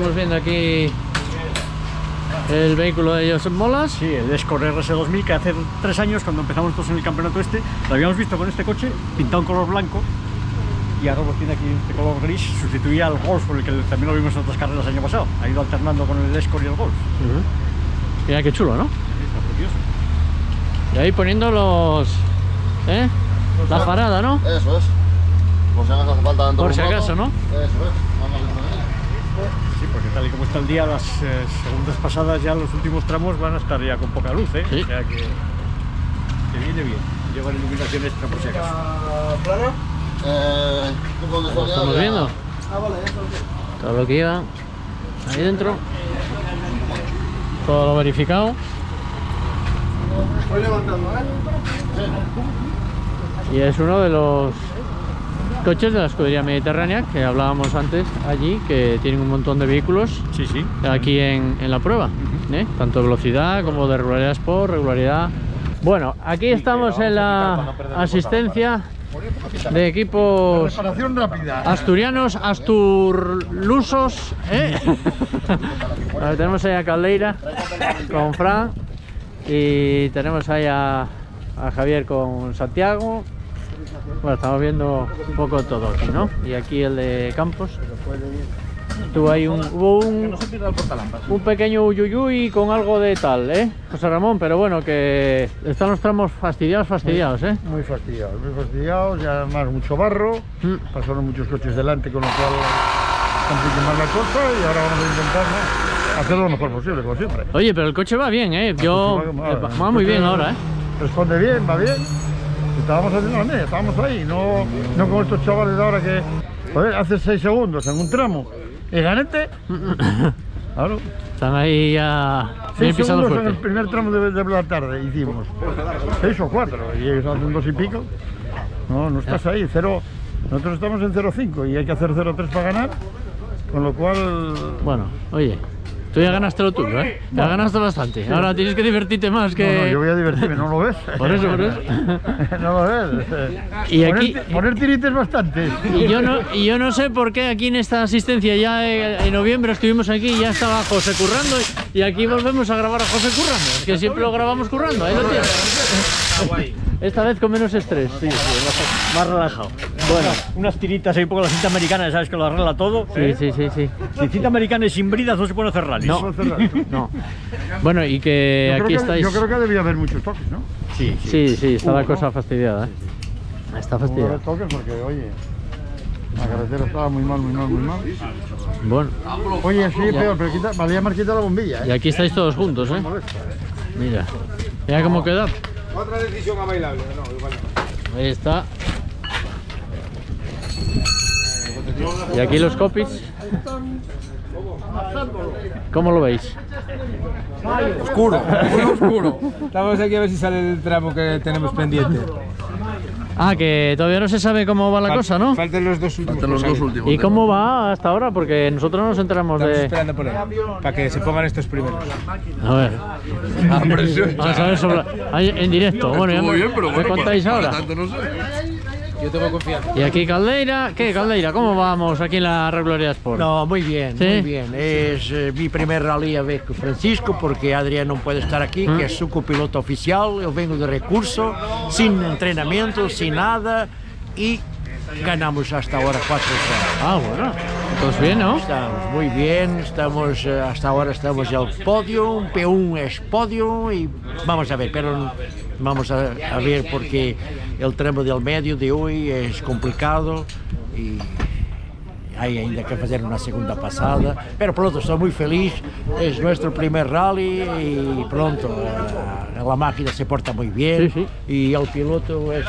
Estamos viendo aquí el vehículo de Josep Molas. Sí, el Escort RS2000 que hace tres años cuando empezamos todos en el campeonato este, lo habíamos visto con este coche pintado en color blanco y ahora lo tiene aquí de color gris, sustituía al Golf por el que también lo vimos en otras carreras el año pasado. Ha ido alternando con el Escort y el Golf. Mira qué chulo, ¿no? Está precioso. Y ahí poniendo los... ¿Eh? La parada, ¿no? Eso es. Por si acaso hace falta Por si acaso, ¿no? Eso es. Vamos. Sí, porque tal y como está el día, las eh, segundas pasadas ya los últimos tramos van a estar ya con poca luz, ¿eh? O sea que, que viene bien. Llevan iluminación extra por si acaso. Eh, ¿tú dónde Lo estamos Ya. viendo. Ah, vale, eso es. Todo lo que iba ahí dentro. Todo lo verificado. Voy levantando, ¿eh? Y es uno de los coches de la escudería mediterránea que hablábamos antes allí, que tienen un montón de vehículos Sí, sí. aquí en, en la prueba. ¿eh? Tanto velocidad como de regularidad sport, regularidad. Bueno, aquí estamos en la asistencia de equipos asturianos, asturlusos. ¿eh? [laughs] Tenemos ahí a Caldeira con Fran y tenemos ahí a, a Javier con Santiago. Bueno, estamos viendo un poco todo aquí, ¿no? Y aquí el de Campos. Tuvo ahí un, hubo un, un pequeño uyuyuy con algo de tal, ¿eh? José Ramón, pero bueno, que están los tramos fastidiados, fastidiados, ¿eh? Muy fastidiados, muy fastidiados, y además mucho barro, pasaron muchos coches delante con lo cual complica más la cosa y ahora vamos a intentar, ¿no? hacerlo lo mejor posible, como siempre. Oye, pero el coche va bien, ¿eh? Yo... Va- Va, va muy bien ahora, ¿eh? Responde bien, va bien. Estábamos haciendo la media, estábamos ahí, no, no como estos chavales de ahora que joder, hace 6 segundos en un tramo y ganete. [laughs] Claro. Están ahí ya... Bien 6 pisando segundos en el primer tramo de, de la tarde hicimos. 6 o 4 y ellos hacen dos y pico. No, no estás ahí, cero. Nosotros estamos en 0,5 y hay que hacer 0,3 para ganar. Con lo cual. Bueno, oye, tú ya ganaste lo tuyo, ¿eh? Ya ganaste bastante. Sí. Ahora tienes que divertirte más que... No, no, yo voy a divertirme, ¿no lo ves? [laughs] Por eso, por eso. [laughs] no lo ves. Y poner, aquí- Poner tirites bastante. Y yo, no, y yo no sé por qué aquí en esta asistencia ya eh, en noviembre estuvimos aquí y ya estaba José currando y aquí volvemos a grabar a José currando. Es que siempre lo grabamos currando, ahí lo tienes. Esta vez con menos estrés. Sí, sí, más relajado. Bueno, unas tiritas ahí, un poco la cinta americana, ya sabes que lo arregla todo. Sí, sí, sí, sí. Sin cinta americana y sin bridas no se puede hacer rally. No, [laughs] no. Bueno, y que Yo aquí estáis... yo creo que debía haber muchos toques, ¿no? Sí, sí, sí, está la Hubo, cosa ¿no? fastidiada. ¿eh? Está fastidiada. toques porque, oye, la carretera estaba muy mal, muy mal, muy mal. Bueno, Oye, sí, Ya. peor, pero quita, valía más quitar la bombilla, ¿eh? y aquí estáis todos juntos, ¿eh? Mira, mira cómo queda. Otra decisión a bailable, no, igual no. Ahí está. Y aquí los copies. ¿Cómo lo veis? Oscuro, muy oscuro. Estamos aquí a ver si sale el tramo que tenemos pendiente. Ah, que todavía no se sabe cómo va la Fal- cosa, ¿no? Faltan los dos últimos. por salir. ¿Y cómo va hasta ahora? Porque nosotros no nos enteramos Estamos de... esperando por él, para que se pongan estos primeros. A ver. Vamos a ver sobre... en directo. Bueno, ya me- bien, pero ¿qué bueno, contáis para- para ahora? tanto no sé. Yo tengo confianza. Y aquí Caldeira, ¿qué Caldeira? ¿Cómo vamos aquí en la regularidad Sport? No, muy bien, ¿Sí? muy bien. Es eh, mi primer rally a ver con Francisco porque Adrián no puede estar aquí, ¿Mm? que es su copiloto oficial. Yo vengo de recurso, sin entrenamiento, sin nada y ganamos hasta ahora 4-0. Ah, bueno. Entonces bien, ¿no? Estamos muy bien, estamos eh, hasta ahora estamos en el podio, P1 es podio y vamos a ver, pero vamos a, a ver porque el tramo del medio de hoy es complicado y hay ainda que hacer una segunda pasada, pero pronto estoy muy feliz, es nuestro primer rally y pronto eh, la máquina se porta muy bien Sí, y el piloto es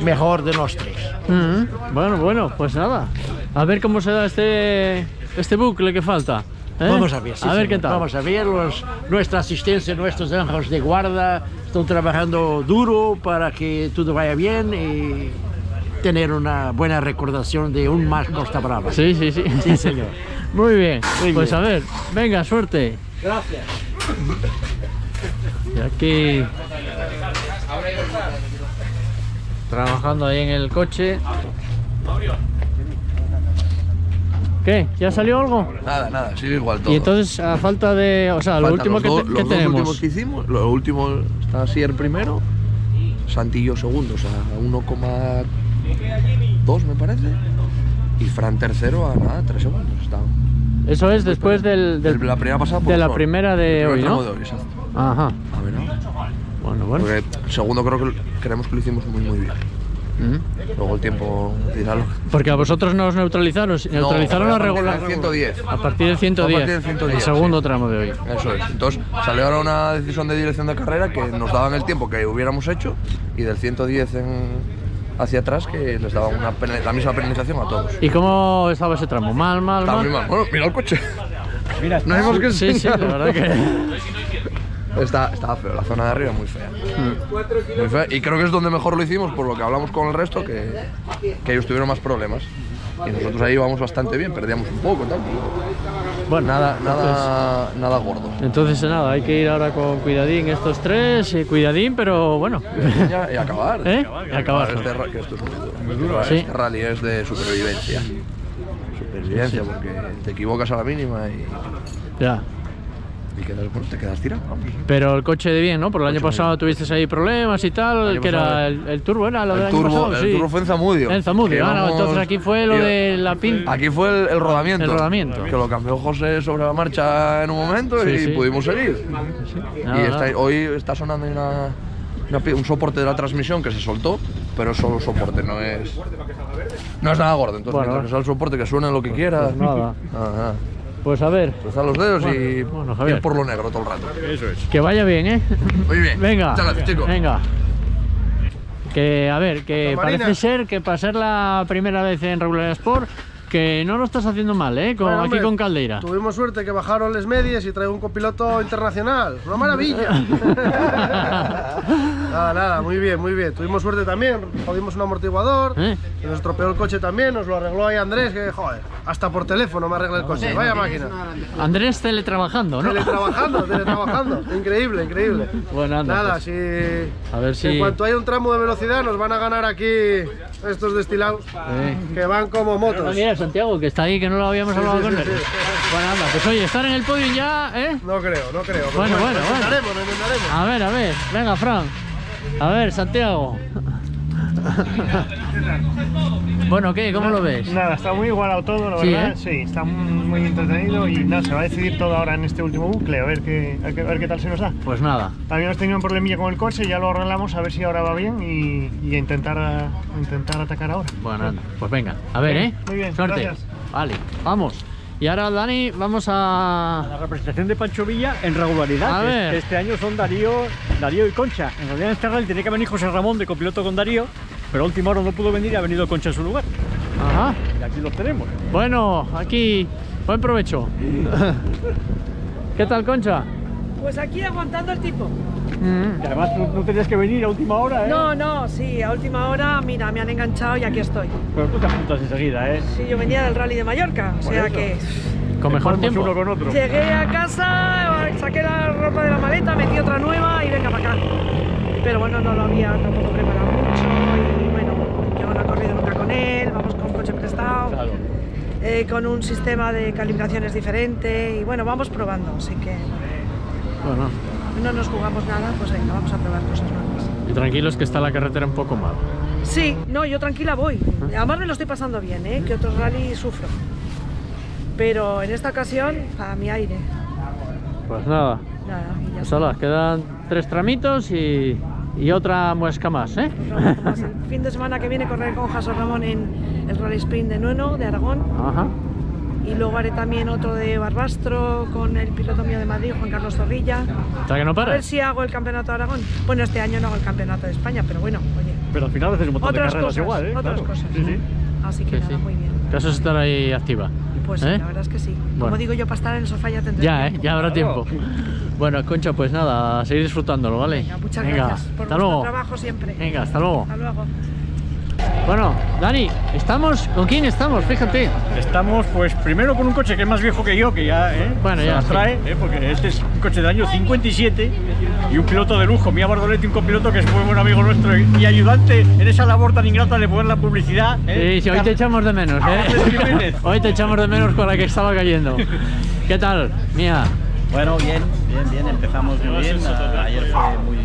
mejor de los tres. Ujú. Bueno, bueno, pues nada. A ver cómo se da este, este bucle que falta. ¿eh? Vamos a ver, sí, a ver qué tal. Vamos a ver, los- nuestra asistencia, nuestros ángeles de guarda están trabajando duro para que todo vaya bien y tener una buena recordación de un más Costa Brava. Sí, sí, sí. Sí, señor. [laughs] Muy bien. Muy pues bien. a ver, venga, suerte. Gracias. Y aquí trabajando ahí en el coche. ¿Qué? ¿Ya salió algo? Nada, nada, sigue igual todo. Y entonces, a falta de. O sea, lo último los que, te- los que dos tenemos. últimos que hicimos, lo último está Sier primero, Santillo segundo, o sea, a 1,2 me parece, y Fran tercero a nada, 3 segundos. Está Eso es después del, del- de la primera pasada por de la primera de El hoy, ¿no? de hoy. Ajá. A ver, ¿no? Bueno, bueno. Porque el segundo creo que creemos que lo hicimos muy muy bien. Luego el tiempo dirá lo Porque a vosotros nos neutralizaron, neutralizaron a partir regular. del 110. A partir del 110. A partir del 110, el segundo sí. tramo de hoy. Eso es. Entonces salió ahora una decisión de dirección de carrera que nos daban el tiempo que hubiéramos hecho y del 110 en- hacia atrás que les daban una la misma penalización a todos. ¿Y cómo estaba ese tramo? ¿Mal, mal, Está mal? muy mal. Bueno, mira el coche. Mira, no hemos que Sí, sí, la verdad que. [laughs] Está, está feo, la zona de arriba muy fea. Mm. Muy fea. Y creo que es donde mejor lo hicimos, por lo que hablamos con el resto, que, que ellos tuvieron más problemas. Y nosotros ahí íbamos bastante bien, perdíamos un poco, tal. Bueno, nada, nada, nada gordo. Entonces nada, hay que ir ahora con cuidadín estos tres, y cuidadín, pero bueno. Y acabar. [laughs] ¿Eh? Y acabar. Este, que esto es muy duro. Sí. Este rally es de supervivencia. Supervivencia, Sí, sí. porque te equivocas a la mínima y, Ya. Y quedas, bueno, te quedas tirado. vamos. Pero el coche de bien, ¿no? Porque el año pasado tuviste ahí problemas y tal, año que era el, el turbo, ¿era lo El del año turbo, pasado? el Sí. turbo fue en Zamudio. En Zamudio, ah, no, íbamos- entonces aquí fue lo de la pin. Aquí fue el, el rodamiento. El rodamiento. Que lo cambió José sobre la marcha en un momento Sí, y sí. pudimos seguir. Nada, y está- hoy está sonando una, una un soporte de la transmisión que se soltó, pero es solo soporte, no es, no es nada gordo. Entonces, Bueno, mientras que sea el soporte que suene lo que quiera. Pues nada. nada. Pues a ver. Cruzar los dedos y Bueno, Javier. ir por lo negro todo el rato. Eso es. Que vaya bien, ¿eh? Muy bien. Venga. Muchas gracias, chicos. Venga. Que, a ver, que parece ser que para ser la primera vez en Regular Sport, que no lo estás haciendo mal, ¿eh? Con, Bueno, aquí hombre, con Caldeira. Tuvimos suerte que bajaron les medias y traigo un copiloto internacional. ¡Una maravilla! [laughs] nada, nada, muy bien, muy bien. Tuvimos suerte también, jodimos un amortiguador, ¿Eh? nos estropeó el coche también, nos lo arregló ahí Andrés, que joder, hasta por teléfono me arregla el coche. Vaya máquina. Andrés teletrabajando, ¿no? Teletrabajando, teletrabajando. Increíble, increíble. Bueno, anda, Nada, pues. si A ver si... en cuanto haya un tramo de velocidad nos van a ganar aquí estos destilados que van como motos. Bueno, mira, Santiago, que está ahí, que no lo habíamos Sí, hablado sí, con sí, él. sí. Bueno, anda, pues oye, estar en el podio ya, ¿eh? No creo, no creo. Bueno, bueno, bueno. intentaremos, intentaremos. A ver, a ver, venga, Fran. A ver, Santiago. [laughs] bueno, ¿qué? ¿Cómo lo ves? Nada, está muy igualado todo, la Sí, verdad. ¿eh? Sí, está muy, entretenido y nada, se va a decidir todo ahora en este último bucle, a ver qué, a, ver qué tal se nos da. Pues nada. También hemos tenido un problemilla con el coche, ya lo arreglamos a ver si ahora va bien y, y a intentar, intentar atacar ahora. Bueno, anda, pues venga, a ver, ¿eh? Muy bien, Suerte. gracias. Vale, vamos. Y ahora, Dani, vamos a... La representación de Pancho Villa en regularidad. A que, este año son Darío, Darío y Concha. En realidad en este rally tenía que venir José Ramón de copiloto con Darío, pero a última hora no pudo venir y ha venido Concha en su lugar. Ajá. Y aquí los tenemos. Bueno, aquí, buen provecho. ¿Qué tal, Concha? Pues aquí aguantando el tipo. Y además no, no tenías que venir a última hora, ¿eh? No, no, sí, a última hora, mira, me han enganchado y aquí estoy. Pero tú te apuntas enseguida, ¿eh? Sí, yo venía del rally de Mallorca, o sea eso. que Con mejor tiempo. uno con otro. llegué a casa, saqué la ropa de la maleta, metí otra nueva y venga para acá. Pero bueno, no lo había tampoco preparado mucho y bueno, yo no he corrido nunca con él, vamos con coche prestado. eh, con un sistema de calibraciones diferente y bueno, vamos probando, así que Bueno, no nos jugamos nada, pues venga, vamos a probar cosas nuevas. y tranquilos que está la carretera un poco mal. Sí, no, yo tranquila voy. Además me lo estoy pasando bien, ¿eh? que otros rally sufro. Pero en esta ocasión, a mi aire. Pues nada, Nada, y ya pues quedan tres tramitos y, y otra muesca más, ¿eh? está. El fin de semana que viene correré con José Ramón en el Rally Sprint de Nueno, de Aragón. Ajá. Y luego haré también otro de Barbastro con el piloto mío de Madrid, Juan Carlos Zorrilla. O sea que no A ver si hago el campeonato de Aragón. Bueno, este año no hago el campeonato de España, pero bueno, oye. Pero al final haces un montón Otras de carreras cosas, igual, ¿eh? otras Claro. cosas. Sí, sí. Así que Sí, nada, sí. muy bien. Caso es estar ahí activa. Pues sí, ¿Eh? la verdad es que sí. Bueno. Como digo yo, para estar en el sofá ya tendré Ya, ¿eh? tiempo. Ya habrá tiempo. Bueno, Concha, pues nada, a seguir disfrutándolo, ¿vale? Venga, muchas Venga, gracias por hasta luego. trabajo siempre. Venga, hasta luego. Hasta luego. Bueno, Dani, ¿estamos? ¿Con quién estamos? Fíjate. Estamos, pues, primero con un coche que es más viejo que yo, que ya, ¿eh? Bueno, se ya, las sí. trae, ¿eh? Porque este es un coche del año 57 y un piloto de lujo, Mía Bardoletti, un copiloto que es muy buen amigo nuestro y, ayudante en esa labor tan ingrata de poner la publicidad. ¿eh? Sí, sí, hoy te echamos de menos, ¿eh? [laughs] Hoy te echamos de menos con la que estaba cayendo. ¿Qué tal, Mía? Bueno, bien, bien, bien, empezamos muy bien, ayer fue muy bien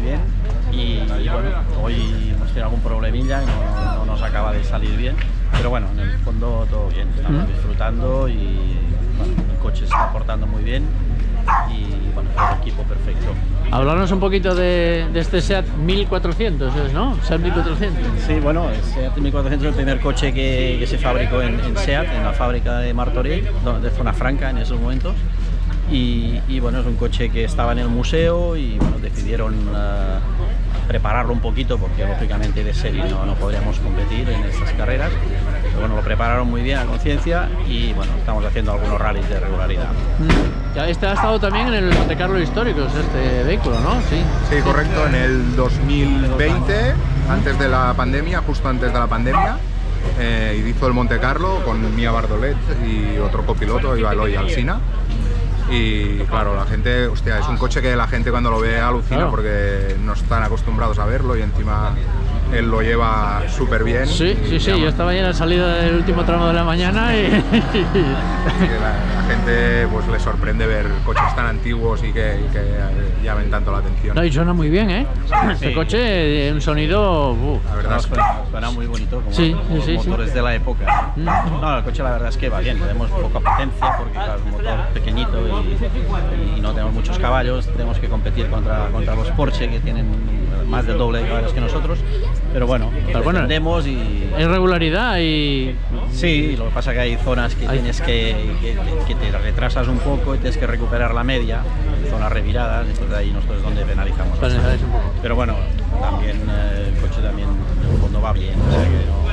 y, y bueno, hoy hemos tenido algún problemilla y no, no- no nos acaba de salir bien, pero bueno, en el fondo todo bien, estamos Mm. disfrutando y bueno, el coche se está portando muy bien y bueno, el equipo perfecto. Hablarnos un poquito de, de este SEAT 1400, ¿es, ¿no? SEAT 1400. Sí, bueno, el SEAT 1400 es el primer coche que, que se fabricó en, en SEAT, en la fábrica de Martorell, de Zona Franca en esos momentos. Y, y, bueno, es un coche que estaba en el museo y bueno, decidieron eh, prepararlo un poquito porque lógicamente de serie no, no podríamos competir en estas carreras. Pero bueno, lo prepararon muy bien a conciencia y bueno, estamos haciendo algunos rallies de regularidad. Mm. Ya Este ha estado también en el Monte Carlo Históricos, este vehículo, ¿no? Sí. Sí, correcto, en el 2020, antes de la pandemia, justo antes de la pandemia, eh, hizo el Monte Carlo con Mia Bardolet y otro copiloto, iba Eloy Alsina. Y claro, la gente, hostia, es un coche que la gente cuando lo ve alucina Claro. porque no están acostumbrados a verlo y encima él lo lleva súper bien. Sí, sí, sí, llama. yo estaba ya en la salida del último tramo de la mañana y... La, la gente pues le sorprende ver coches tan antiguos y que, y que llamen tanto la atención. No, y suena muy bien, ¿eh? Este coche, eh, un sonido... uh. La verdad No, suena, suena muy bonito, como, Sí, como sí, los sí, sí. motores de la época. Mm. No, el coche la verdad es que va bien, tenemos poca potencia porque claro, es un motor pequeñito y, y no tenemos muchos caballos, tenemos que competir contra, contra los Porsche que tienen más del doble de caballos que nosotros, pero bueno, Pero bueno, defendemos y... Hay regularidad y Sí, lo que pasa que hay zonas que tienes que, que, que te retrasas un poco y tienes que recuperar la media, zonas reviradas, entonces ahí nosotros es donde penalizamos. Penalizáis bastante. un poco. Pero bueno, también eh, el coche también en el fondo va bien, o sea que no,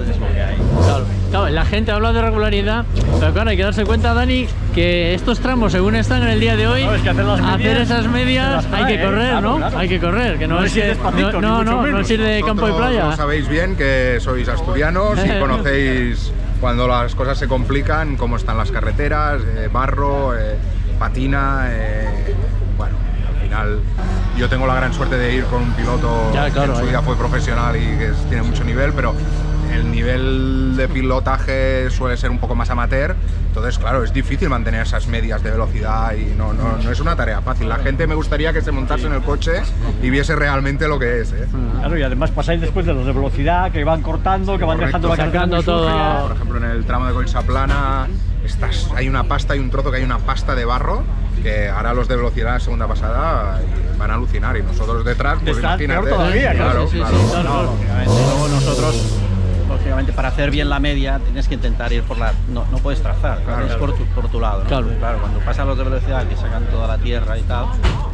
eh, es, lo que hay. Claro, claro, la gente habla de regularidad, pero claro, hay que darse cuenta, Dani, que estos tramos, según están en el día de hoy, No, es que hacer las medias esas se medias trae, hay que ¿eh? correr, Claro, ¿no? claro. Hay que correr, que no, No es que despacito, no, no, no, no menos. es ir de campo y playa. Lo sabéis bien que sois asturianos y [laughs] conocéis cuando las cosas se complican, cómo están las carreteras, eh, barro, eh, patina. eh, bueno, al final yo tengo la gran suerte de ir con un piloto Ya, claro, que en su vida fue profesional y que tiene mucho nivel, pero el nivel de pilotaje suele ser un poco más amateur. Entonces, claro, es difícil mantener esas medias de velocidad y no, no, no es una tarea fácil. La gente me gustaría que se montase en el coche y viese realmente lo que es. ¿eh? Claro, y además pasáis después de los de velocidad, que van cortando, que van dejando la muy sucia. Por ejemplo, en el tramo de Colcha Plana estás, hay una pasta, hay un trozo que hay una pasta de barro que ahora los de velocidad segunda pasada van a alucinar y nosotros detrás, pues imagínate. peor todavía, claro. Sí, sí, claro. sí, No, no, nosotros, lógicamente, para hacer bien la media, tienes que intentar ir por la. No, no puedes trazar, Claro. es por tu, por tu lado. ¿no? Claro. Claro, cuando pasan los de velocidad que sacan toda la tierra y tal,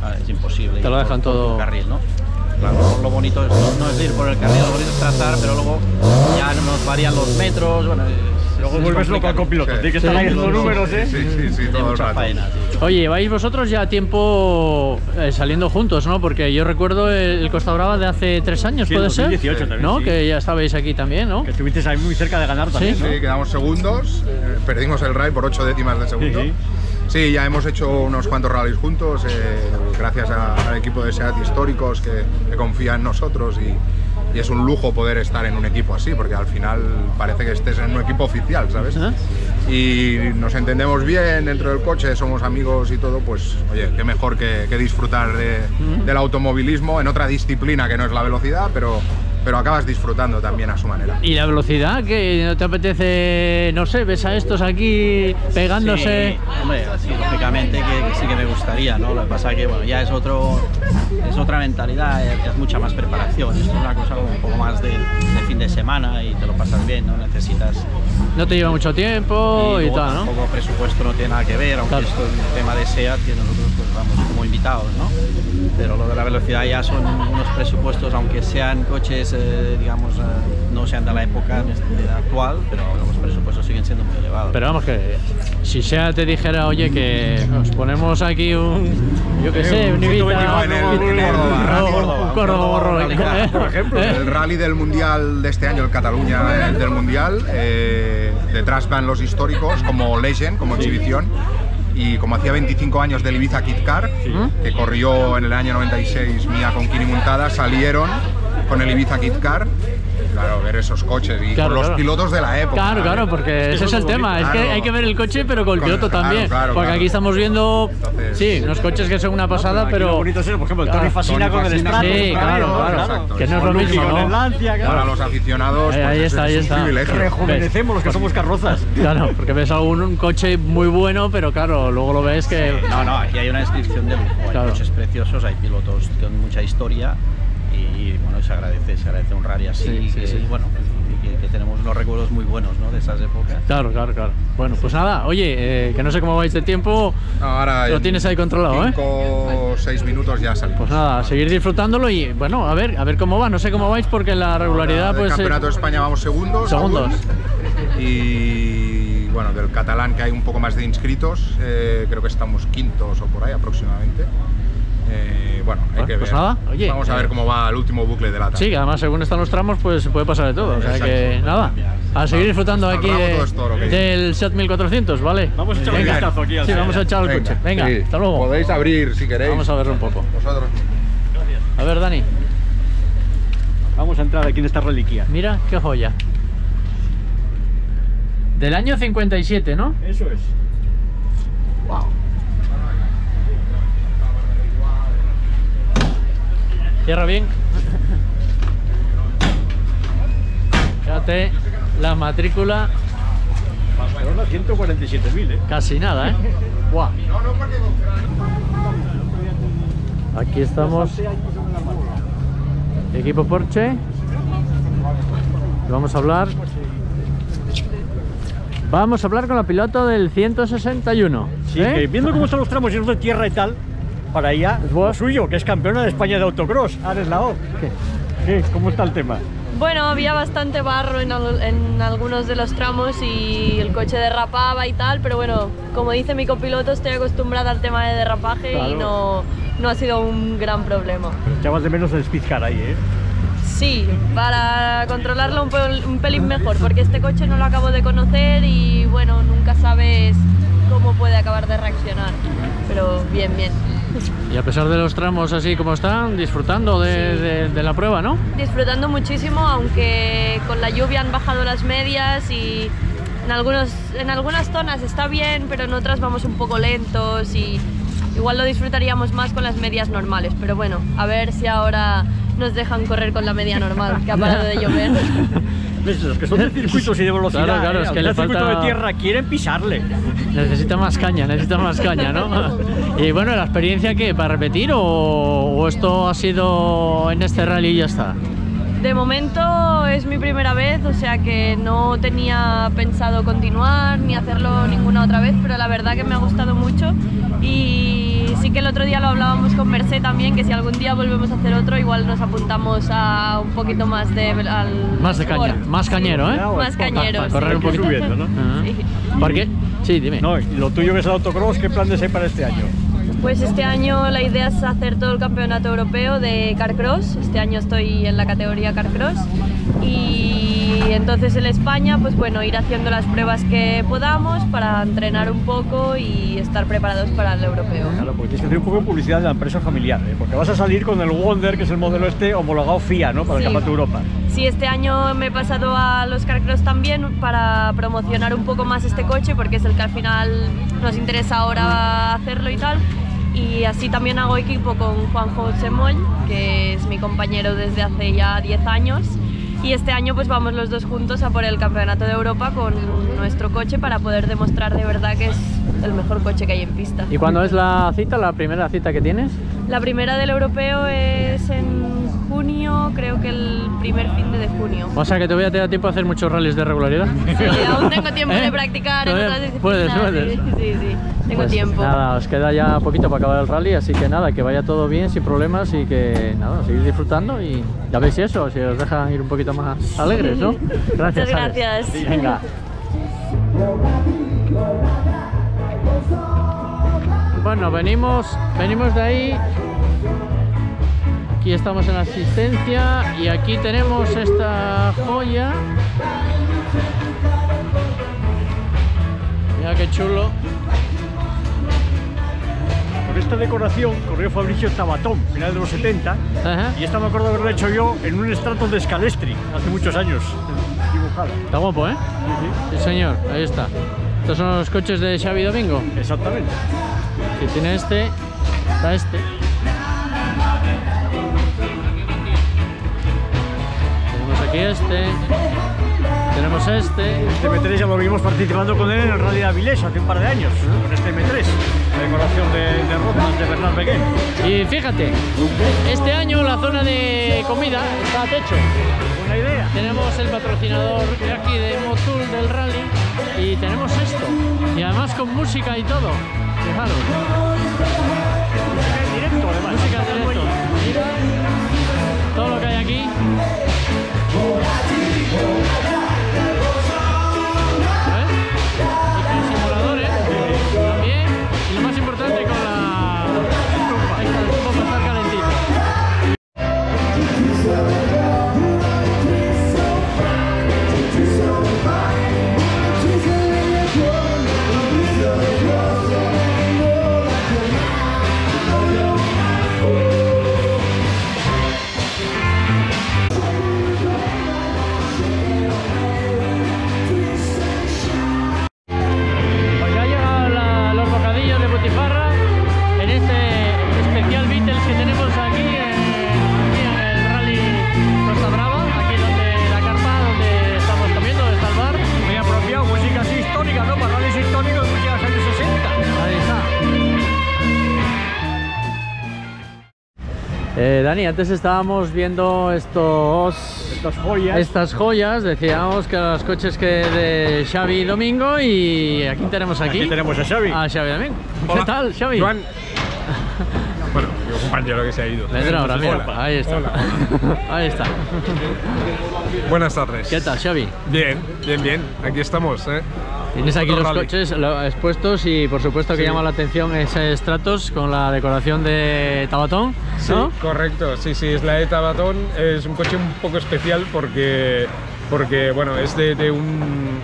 ah, es imposible. Te lo dejan por todo- tu carril, ¿no? Claro, lo bonito es, no, es ir por el carril, lo bonito es trazar, pero luego ya nos varían los metros. Bueno, Luego es vuelves loco al copiloto, tiene que estar ahí en los números, ¿eh? Sí, sí, sí, todo el rato. faena, sí. Oye, lleváis vosotros ya tiempo eh, saliendo juntos, ¿no? Porque yo recuerdo el Costa Brava de hace tres años, Sí, ¿puede en ser? 2018 también, ¿No? sí. Que ya estabais aquí también, ¿no? Que estuviste ahí muy cerca de ganar también, Sí, ¿no? quedamos segundos, eh, perdimos el rally por 8 décimas de segundo. Sí, Sí, sí. ya hemos hecho unos cuantos rallies juntos, eh, gracias a- al equipo de SEAT Históricos que, que confía en nosotros y, y es un lujo poder estar en un equipo así, porque al final parece que estés en un equipo oficial, ¿sabes? Y nos entendemos bien dentro del coche, somos amigos y todo, pues oye, qué mejor que, que disfrutar de- del automovilismo en otra disciplina que no es la velocidad, pero, pero acabas disfrutando también a su manera. ¿Y la velocidad? que no te apetece, no sé, ves a estos aquí pegándose? Sí, hombre, sí, lógicamente que, que sí que me gustaría, ¿no? Lo que pasa que bueno, ya es otro, es otra mentalidad, es, es mucha más preparación. Esto es una cosa como un poco más de, de fin de semana y te lo pasas bien, no necesitas. No te lleva mucho tiempo y, luego tal, ¿no? Tampoco presupuesto no tiene nada que ver, aunque Claro. esto es un tema de SEAT que nosotros pues vamos como invitados, ¿no? Pero lo de la velocidad ya son unos presupuestos, aunque sean coches, eh, digamos, eh, no sean de la época actual, pero los presupuestos siguen siendo muy elevados. Pero vamos que si sea te dijera, oye, que nos ponemos aquí un, yo qué sé, un Ibiza, en el- un- en el Córdoba, ¿eh? Por ejemplo, el rally del Mundial de este año, el Cataluña eh, del Mundial, eh, detrás van los históricos como Legend, como exhibición. Y como hacía 25 años del Ibiza Kit Car, que corrió en el año 96 Mía con Kini Muntada, salieron con el Ibiza Kit Car. Claro, ver esos coches y Claro, con los claro. pilotos de la época. Claro, claro, porque ese es el tema, es que hay que ver el coche pero con el piloto claro, también, claro, porque claro. aquí estamos viendo, sí, unos coches que son una pasada, aquí pero... lo bonito es, por ejemplo, el Tony Claro, Fasina con el Stratos, Sí, claro, claro, claro, claro. que no es lo mismo, ¿no? Lancia, claro. Para los aficionados, Ahí, pues, ahí es- está, ahí es un está. Rejuvenecemos los que somos carrozas. Claro, porque ves a un, un coche muy bueno, pero claro, luego lo ves que... No, no, aquí hay una descripción de lujo, hay Claro. coches preciosos, hay pilotos con mucha historia y bueno, se agradece, se agradece un rally así, Sí, sí, que, sí. bueno, y que, que tenemos unos recuerdos muy buenos ¿no? de esas épocas. Claro, claro, claro. Bueno, pues nada, oye, eh, que no sé cómo vais de tiempo, Ahora lo en tienes ahí controlado, ¿eh? cinco o seis minutos ya salimos. Pues nada, a seguir disfrutándolo y bueno, a ver, a ver cómo va. No sé cómo vais porque la regularidad, del pues. eh, Campeonato de España vamos segundos. Segundos. aún. Y bueno, del catalán que hay un poco más de inscritos, eh, creo que estamos quintos o por ahí aproximadamente. Eh, bueno, hay Bueno, que pues ver. nada, oye, Vamos a eh, ver cómo va el último bucle de la Sí, que además según están los tramos, pues se puede pasar de todo. O sea que nada, a seguir disfrutando aquí de- toro, del Seat 1400, ¿vale? Vamos a echar un Venga. vistazo aquí al Sí, vamos a echar el Venga, coche. Venga, sí. hasta luego. Podéis abrir si queréis. Vamos a verlo un poco. Vosotros. A ver, Dani, Vamos a entrar aquí en esta reliquia. mira qué joya. Del año 57, ¿no? Eso es. Cierra bien. Fíjate, la matrícula Barcelona 147.000, ¿eh? casi nada, ¿eh? Guau. Aquí estamos. Equipo Porsche. Vamos a hablar Vamos a hablar con la piloto del 161. Sí, ¿eh? que viendo cómo están los tramos llenos de tierra y tal, para ella, lo suyo, que es campeona de España de autocross, Ares Lao. ¿Qué? ¿Cómo está el tema? Bueno, había bastante barro en, al- en algunos de los tramos y el coche derrapaba y tal, pero bueno, como dice mi copiloto, estoy acostumbrada al tema de derrapaje y no, no ha sido un gran problema. Echabas de menos el speed car ahí, ¿eh? Sí, para controlarlo un, un pelín mejor, porque este coche no lo acabo de conocer y bueno, nunca sabes cómo puede acabar de reaccionar, pero bien, bien. Y a pesar de los tramos así como están, disfrutando de, de- de la prueba, ¿no? disfrutando muchísimo, aunque con la lluvia han bajado las medias y en, algunos, en algunas zonas está bien, pero en otras vamos un poco lentos y igual lo disfrutaríamos más con las medias normales. Pero bueno, a ver si ahora nos dejan correr con la media normal, que ha parado de llover. [laughs] Que son de [laughs] circuitos y de velocidad, Claro, claro, ¿eh? es que le circuito falta- de tierra quieren pisarle. Necesita más caña, necesita más caña, ¿no? [laughs] Y bueno, ¿la experiencia qué? ¿Para repetir o, o esto ha sido en este rally y ya está? De momento es mi primera vez, o sea que no tenía pensado continuar ni hacerlo ninguna otra vez, pero la verdad que me ha gustado mucho y sí que el otro día lo hablábamos con Mercé también, que si algún día volvemos a hacer otro igual nos apuntamos a un poquito más de... Al Más de caña, sport. más cañero, ¿eh? Más cañero, Para correr un poquito. subiendo, ¿no? Sí. ¿Por qué? Sí, dime. No, y lo tuyo que es el autocross, ¿qué planes hay para este año? Pues este año la idea es hacer todo el campeonato europeo de Carcross. Este año estoy en la categoría Carcross. Y entonces en España, pues bueno, ir haciendo las pruebas que podamos para entrenar un poco y estar preparados para el europeo. Claro, porque tienes que hacer un poco de publicidad de la empresa familiar, ¿eh? porque vas a salir con el Wonder, que es el modelo este homologado FIA, ¿no? Para el Sí. Campeonato de Europa. Sí, este año me he pasado a los Carcross también para promocionar un poco más este coche porque es el que al final nos interesa ahora hacerlo y tal. Y así también hago equipo con Juanjo Semoll, que es mi compañero desde hace ya 10 años. Y este año pues vamos los dos juntos a por el Campeonato de Europa con nuestro coche para poder demostrar de verdad que es el mejor coche que hay en pista. ¿Y cuándo es la cita, la primera cita que tienes? La primera del europeo es en junio, creo que el primer fin de junio. O sea que te voy a tener tiempo a hacer muchos rallies de regularidad. Sí, aún tengo [laughs] tiempo ¿Eh? de practicar en otras disciplinas. puedes, puedes. Sí, sí, sí, tengo Pues tiempo. Nada, os queda ya poquito para acabar el rally, así que nada, que vaya todo bien, sin problemas y que nada, seguir disfrutando y ya veis eso, si os dejan ir un poquito más alegres, ¿no? [laughs] Gracias. Muchas Alex. gracias. Venga. Bueno, venimos, venimos de ahí. Aquí estamos en la asistencia y aquí tenemos esta joya. Mira qué chulo. Con esta decoración corrió Fabricio Tabatón, final de los 70, y esta me acuerdo haberla hecho yo en un estrato de Scalestri, hace muchos años, dibujada. Está guapo, ¿eh? Sí, señor, ahí está. Estos son los coches de Xavi Domingo. Exactamente. Que tiene este, está este. Aquí este. Tenemos este. Este M3 ya lo vimos participando con él en el Rally de Avilés hace un par de años, con este M3, la decoración de, de de Bernard Beguet. Y fíjate, este año la zona de comida está a techo. Buena idea. Tenemos el patrocinador de aquí de Motul del rally y tenemos esto. Y además con música y todo. Fijaros. Dani, antes estábamos viendo estos, Estas joyas. estas joyas, decíamos que los coches que de Xavi y Domingo y aquí tenemos aquí, Aquí tenemos a Xavi. a Xavi Domingo. ¿Qué tal, Xavi? Joan. Bueno, mi compañero que se ha ido. Vendrá ahora, mira, Hola. ahí está. Hola. [laughs] Ahí está. Buenas tardes. ¿Qué tal, Xavi? Bien, bien, bien. Aquí estamos, ¿eh? Tienes aquí los rally. coches expuestos y por supuesto que Sí. llama la atención ese Stratos con la decoración de Tabatón, ¿no? Correcto. Sí, sí, es la ETA Batón. Es un coche un poco especial porque, porque bueno, es de, de un,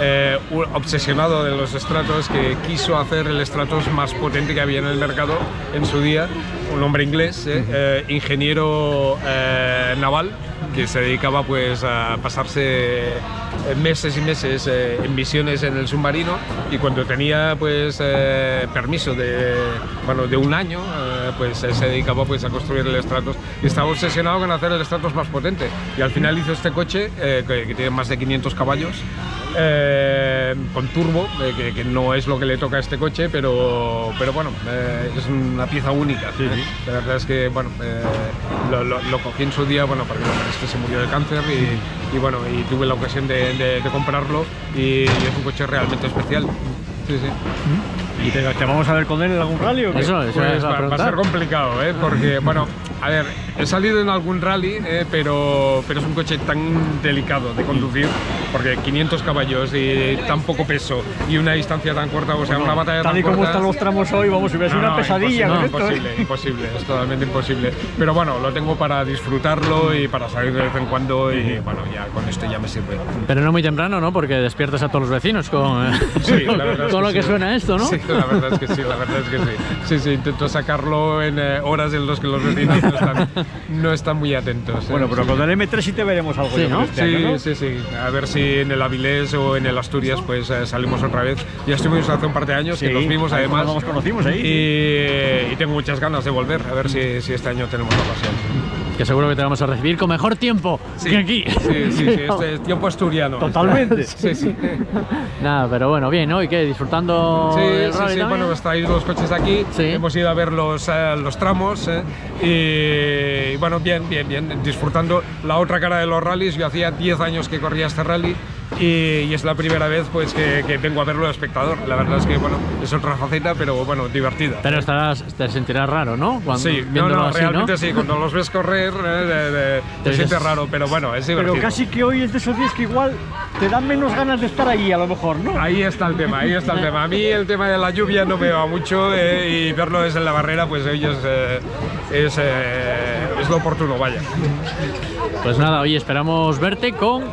eh, un obsesionado de los Stratos que quiso hacer el Stratos más potente que había en el mercado en su día. Un hombre inglés, eh, eh, ingeniero naval, que se dedicaba pues a pasarse meses y meses eh, en misiones en el submarino y cuando tenía pues eh, permiso de bueno de un año eh, pues se dedicaba pues a construir el Stratos. Y estaba obsesionado con hacer el Stratos más potente. Y al final hizo este coche eh, que, que tiene más de 500 caballos eh, con turbo eh, que, que no es lo que le toca a este coche pero pero bueno es una pieza única. ¿eh? la verdad es que bueno lo, lo- lo cogí en su día bueno porque este se murió de cáncer y, y, bueno y tuve la ocasión de, de- de comprarlo y, y es un coche realmente especial sí sí ¿Y te, te vamos a ver con él en algún rally o qué? Eso, eso pues va, va a ser complicado, ¿eh? porque, bueno, a ver, he salido en algún rally, ¿eh? pero, pero es un coche tan delicado de conducir, porque 500 caballos y tan poco peso y una distancia tan corta, o sea, una batalla Tal tan y como corta... están los tramos hoy, vamos, hubiera sido No, una no, pesadilla. Imposible, con esto, ¿eh? imposible, imposible, es totalmente imposible. Pero bueno, lo tengo para disfrutarlo y para salir de vez en cuando y bueno, ya con esto ya me sirve. Pero no muy temprano, ¿no? Porque despiertas a todos los vecinos con, eh, Sí, la verdad es [laughs] con lo que sí. suena esto, ¿no? Sí, la verdad es que sí, la verdad es que sí. Sí, sí, intento sacarlo en eh, horas en las que los vecinos no están, no están muy atentos. ¿eh? Bueno, pero Sí. con el M3 sí te veremos algo. Sí, yo ¿no? este Sí, año, ¿no? sí, sí. A ver si en el Avilés o en el Asturias pues eh, salimos otra vez. Ya estuvimos hace un par de años Sí, que los vimos además. nos conocimos ahí, Y, y tengo muchas ganas de volver. A ver si, si este año tenemos la ocasión. Que seguro que te vamos a recibir con mejor tiempo Sí, que aquí. Sí, sí, sí. [laughs] Este es tiempo asturiano. Totalmente. [laughs] Sí, sí. Nada, pero bueno, bien, ¿no? ¿Y qué? ¿Disfrutando Sí, del sí, rally sí, también? bueno, hemos traído los coches aquí, Sí. hemos ido a ver los, eh, los tramos eh, y, y, bueno, bien, bien, bien, disfrutando la otra cara de los rallies. Yo hacía 10 años que corría este rally y, y es la primera vez pues que, que vengo a verlo de espectador. La verdad es que, bueno, es otra faceta, pero bueno, divertida. Pero estarás, te sentirás raro, ¿no? Cuando, Sí, no, viéndolo no, así, realmente ¿no? sí, cuando los ves correr eh, de- de- te Te sientes raro, pero bueno, es divertido. Pero casi que hoy es de esos días que igual te dan menos ganas de estar allí, a lo mejor, ¿no? Ahí está el tema, ahí está el tema. A mí el tema de la lluvia no me va mucho eh, y verlo desde la barrera, pues ellos es, es, eh, es lo oportuno, vaya. Pues nada, oye, esperamos verte con,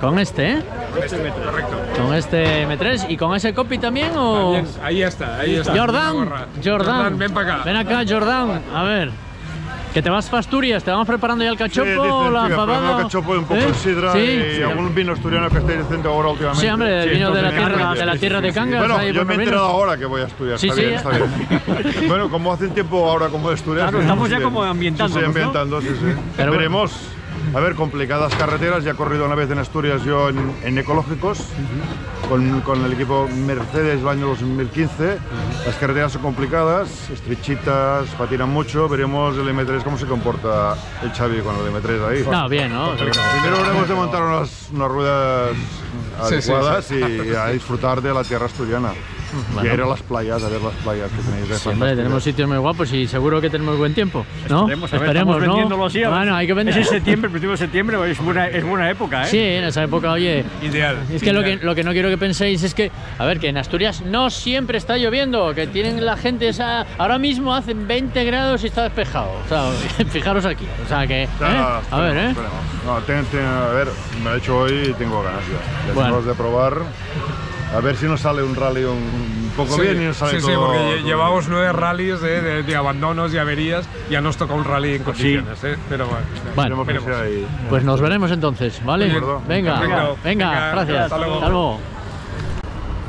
con este, ¿eh? Correcto. Con este M3 y con ese copy también o... También, ahí está, ahí está. Gorra. Jordan, ven para acá. Ven acá, Jordan. A ver. Que te vas para Asturias, te vamos preparando ya el cachopo, la fabada. el cachopo y un poco ¿Eh? de sidra Sí. y algún vino asturiano que esté decente ahora últimamente. Sí, hombre, el vino de la tierra- sí, de la sí, tierra sí, de sí. Cangas, Bueno, ahí yo me he enterado ahora que voy a estudiar. Sí, está sí, bien, está bien. bueno, como hace tiempo ahora como de Asturias. Claro, estamos ya sí, como Sí, ambientándonos, sí, ¿no? ambientando, sí, sí. Pero bueno. A ver, complicadas carreteras. Ya he corrido una vez en Asturias yo en, en ecológicos con, con el equipo Mercedes el año 2015. Las carreteras son complicadas, estrechitas, patinan mucho. Veremos el M3 cómo se comporta el Xavi con el M3 ahí. No, bien, ¿no? Primero habremos de montar unas, unas ruedas Sí, sí, adecuadas sí. y a disfrutar de la tierra asturiana. Bueno. Y a ir a las playas, a ver las playas que tenéis de Sí, hombre, tenemos sitios muy guapos y seguro que tenemos buen tiempo, ¿no? Esperemos, a ver, estamos ¿no? vendiéndolo así. Bueno, hay que vender. Es en septiembre, principio de septiembre, es buena, es buena época, ¿eh? Sí, en esa época, oye. Ideal. Es que lo, que lo que no quiero que penséis es que, a ver, que en Asturias no siempre está lloviendo, que tienen la gente esa. Ahora mismo hacen 20 grados y está despejado. O sea, [laughs] fijaros aquí. O sea que. ¿eh? Ya, A ver, ¿eh? esperemos. No, ten- ten- a ver, me lo he hecho hoy y tengo ganas ya. Ya Bueno. tenemos de probar. A ver si nos sale un rally un, un poco Sí, bien y nos sale sí, sí, todo- porque lle- todo llevamos nueve rallies de, de- de abandonos y averías, ya nos toca un rally en condiciones, ¿eh? pero bueno, Bueno, Esperemos que sea ahí. pues nos veremos entonces, ¿vale? Venga, venga, Venga, gracias. hasta luego. Hasta luego.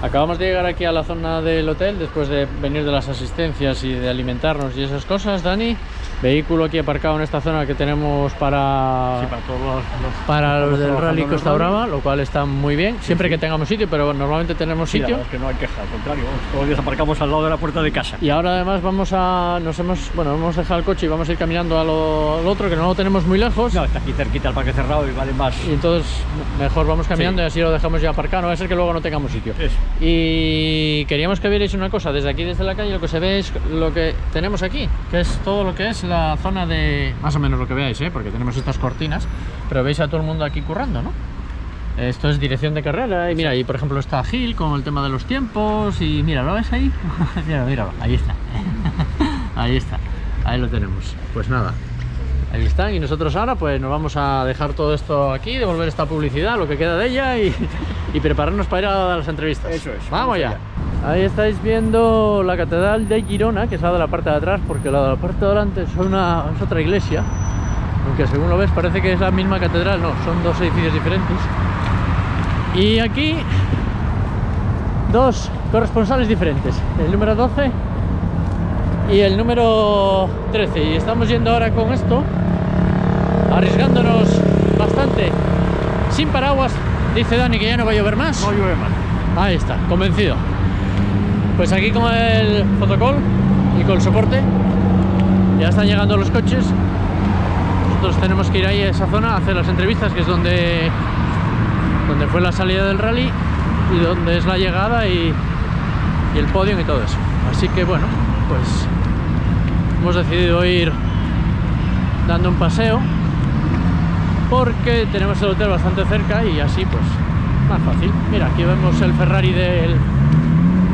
Acabamos de llegar aquí a la zona del hotel después de venir de las asistencias y de alimentarnos y esas cosas, Dani. Vehículo aquí aparcado en esta zona que tenemos para, Sí, para todos los, los- para los del Rally Costa. Brava, lo cual está muy bien. Siempre que tengamos sitio, pero normalmente tenemos Sí, sitio. verdad es que no hay queja, al contrario, todos los días aparcamos al lado de la puerta de casa. Y ahora además vamos a. Nos hemos. Bueno, hemos dejado el coche y vamos a ir caminando a lo- al otro, que no lo tenemos muy lejos. No, está aquí cerquita el parque cerrado y vale más. Y entonces mejor vamos caminando Sí. y así lo dejamos ya aparcado. No va a ser que luego no tengamos sitio. Eso. Y queríamos que vierais una cosa. Desde aquí, desde la calle, lo que se ve es lo que tenemos aquí, que es todo lo que es la zona de. Más o menos lo que veáis, ¿eh? porque tenemos estas cortinas. Pero veis a todo el mundo aquí currando, ¿no? Esto es dirección de carrera y mira, ahí por ejemplo está Gil con el tema de los tiempos y mira, ¿lo ves ahí? [laughs] mira, míralo, ahí está. [laughs] ahí está, ahí lo tenemos. Pues nada, ahí están y nosotros ahora pues nos vamos a dejar todo esto aquí, devolver esta publicidad, lo que queda de ella y, [laughs] y prepararnos para ir a las entrevistas. Eso es, Vamos ya. allá. Ahí estáis viendo la catedral de Girona, que es la de la parte de atrás, porque la de la parte de delante es, una, es otra iglesia. Aunque según lo ves parece que es la misma catedral, no, son dos edificios diferentes. Y aquí dos corresponsales diferentes, el número 12 y el número 13. Y estamos yendo ahora con esto, arriesgándonos bastante. Sin paraguas, dice Dani que ya no va a llover más. No llueve más. Ahí está, convencido. Pues aquí con el fotocall y con el soporte, ya están llegando los coches. Nosotros tenemos que ir ahí a esa zona a hacer las entrevistas, que es donde, donde fue la salida del rally y donde es la llegada y, y el podio y todo eso. Así que bueno, pues hemos decidido ir dando un paseo porque tenemos el hotel bastante cerca y así pues más fácil. Mira, aquí vemos el Ferrari del,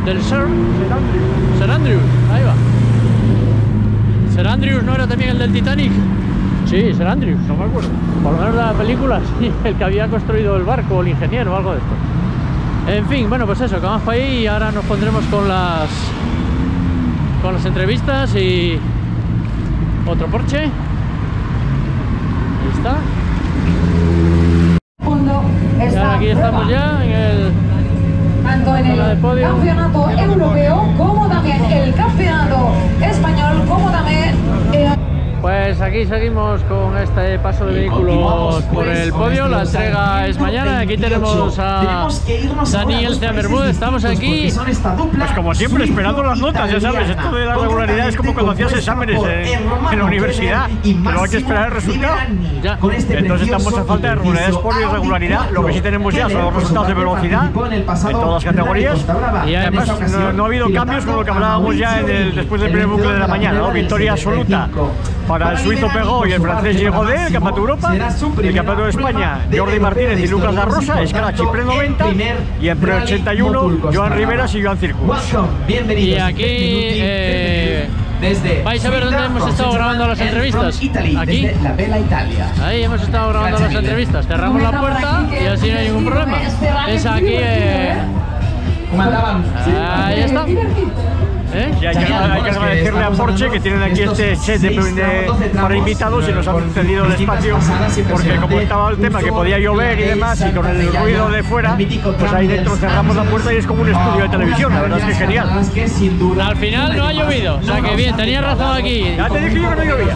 del Sir, Sir Andrews, ahí va. Sir Andrews no era también el del Titanic. Sí, Sir Andrews. No me acuerdo. Por lo menos la película, [laughs] sí, el que había construido el barco, el ingeniero o algo de esto. En fin, bueno, pues eso, que vamos para ahí y ahora nos pondremos con las con las entrevistas y otro Porsche. Ahí está. Y ahora aquí estamos ya en el tanto en Zona de el podio. campeonato europeo aquí seguimos con este paso de vehículos por el podio. La entrega es mañana. Aquí tenemos a Daniel de Bermúdez. Estamos aquí. Pues como siempre, esperando las notas, ya sabes, esto de la regularidad es como cuando hacías exámenes en, la universidad, pero hay que esperar el resultado. Ya. Entonces estamos a falta de regularidad sport y regularidad. Lo que sí tenemos ya son los resultados de velocidad en todas las categorías. Y además no, no ha habido cambios con lo que hablábamos ya en el, después del primer bucle de la mañana. ¿no? Victoria absoluta para el suizo Pegó y el francés Girodet, el campeonato de Europa, el campeonato de España, Jordi Martínez y Lucas La Rosa, escala Chipre 90 y en pre 81 Joan Riveras y Joan Circus. Y aquí eh, vais a ver dónde hemos estado grabando las entrevistas. Aquí. La Bella Italia. Ahí hemos estado grabando las entrevistas. Cerramos la puerta y así no hay ningún problema. Es aquí. eh, Ahí está. ¿Eh? Y hay que, hay que agradecerle a Porsche que tienen aquí este set de, de- para invitados y nos han cedido el espacio porque como estaba el tema que podía llover y demás y con el ruido de fuera, pues ahí dentro cerramos la puerta y es como un estudio de televisión, la verdad es que es genial. Al final no ha llovido, o sea que bien, tenía razón aquí. Ya te dije yo que no llovía.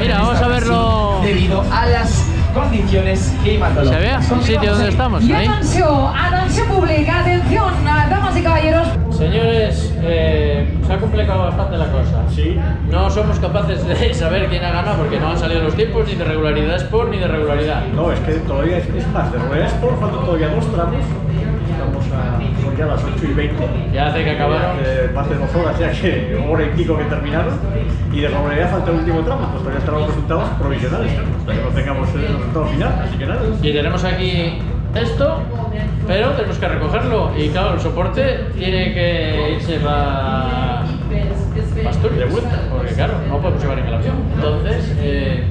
Mira, vamos a verlo. Debido a las condiciones climatológicas. ¿Se ve el sitio donde estamos? Y Ahí. atención, atención pública, atención, damas y caballeros. Señores, eh, se ha complicado bastante la cosa. Sí. No somos capaces de [laughs] saber quién ha ganado porque no han salido los tiempos ni de regularidad Sport ni de regularidad. No, es que todavía es, es más, de Rueda Sport faltan todavía dos tramos. Son ya las 8 y 20. Ya hace que acabaron. Eh, más de dos horas, ya que hora y pico que terminaron. Y de regularidad falta el último tramo, pues todavía están los resultados provisionales, hasta que no tengamos el resultado final, así que nada. Y tenemos aquí esto, pero tenemos que recogerlo. Y claro, el soporte tiene que irse para Asturias de vuelta, porque claro, no podemos llevar en el avión. Entonces, eh,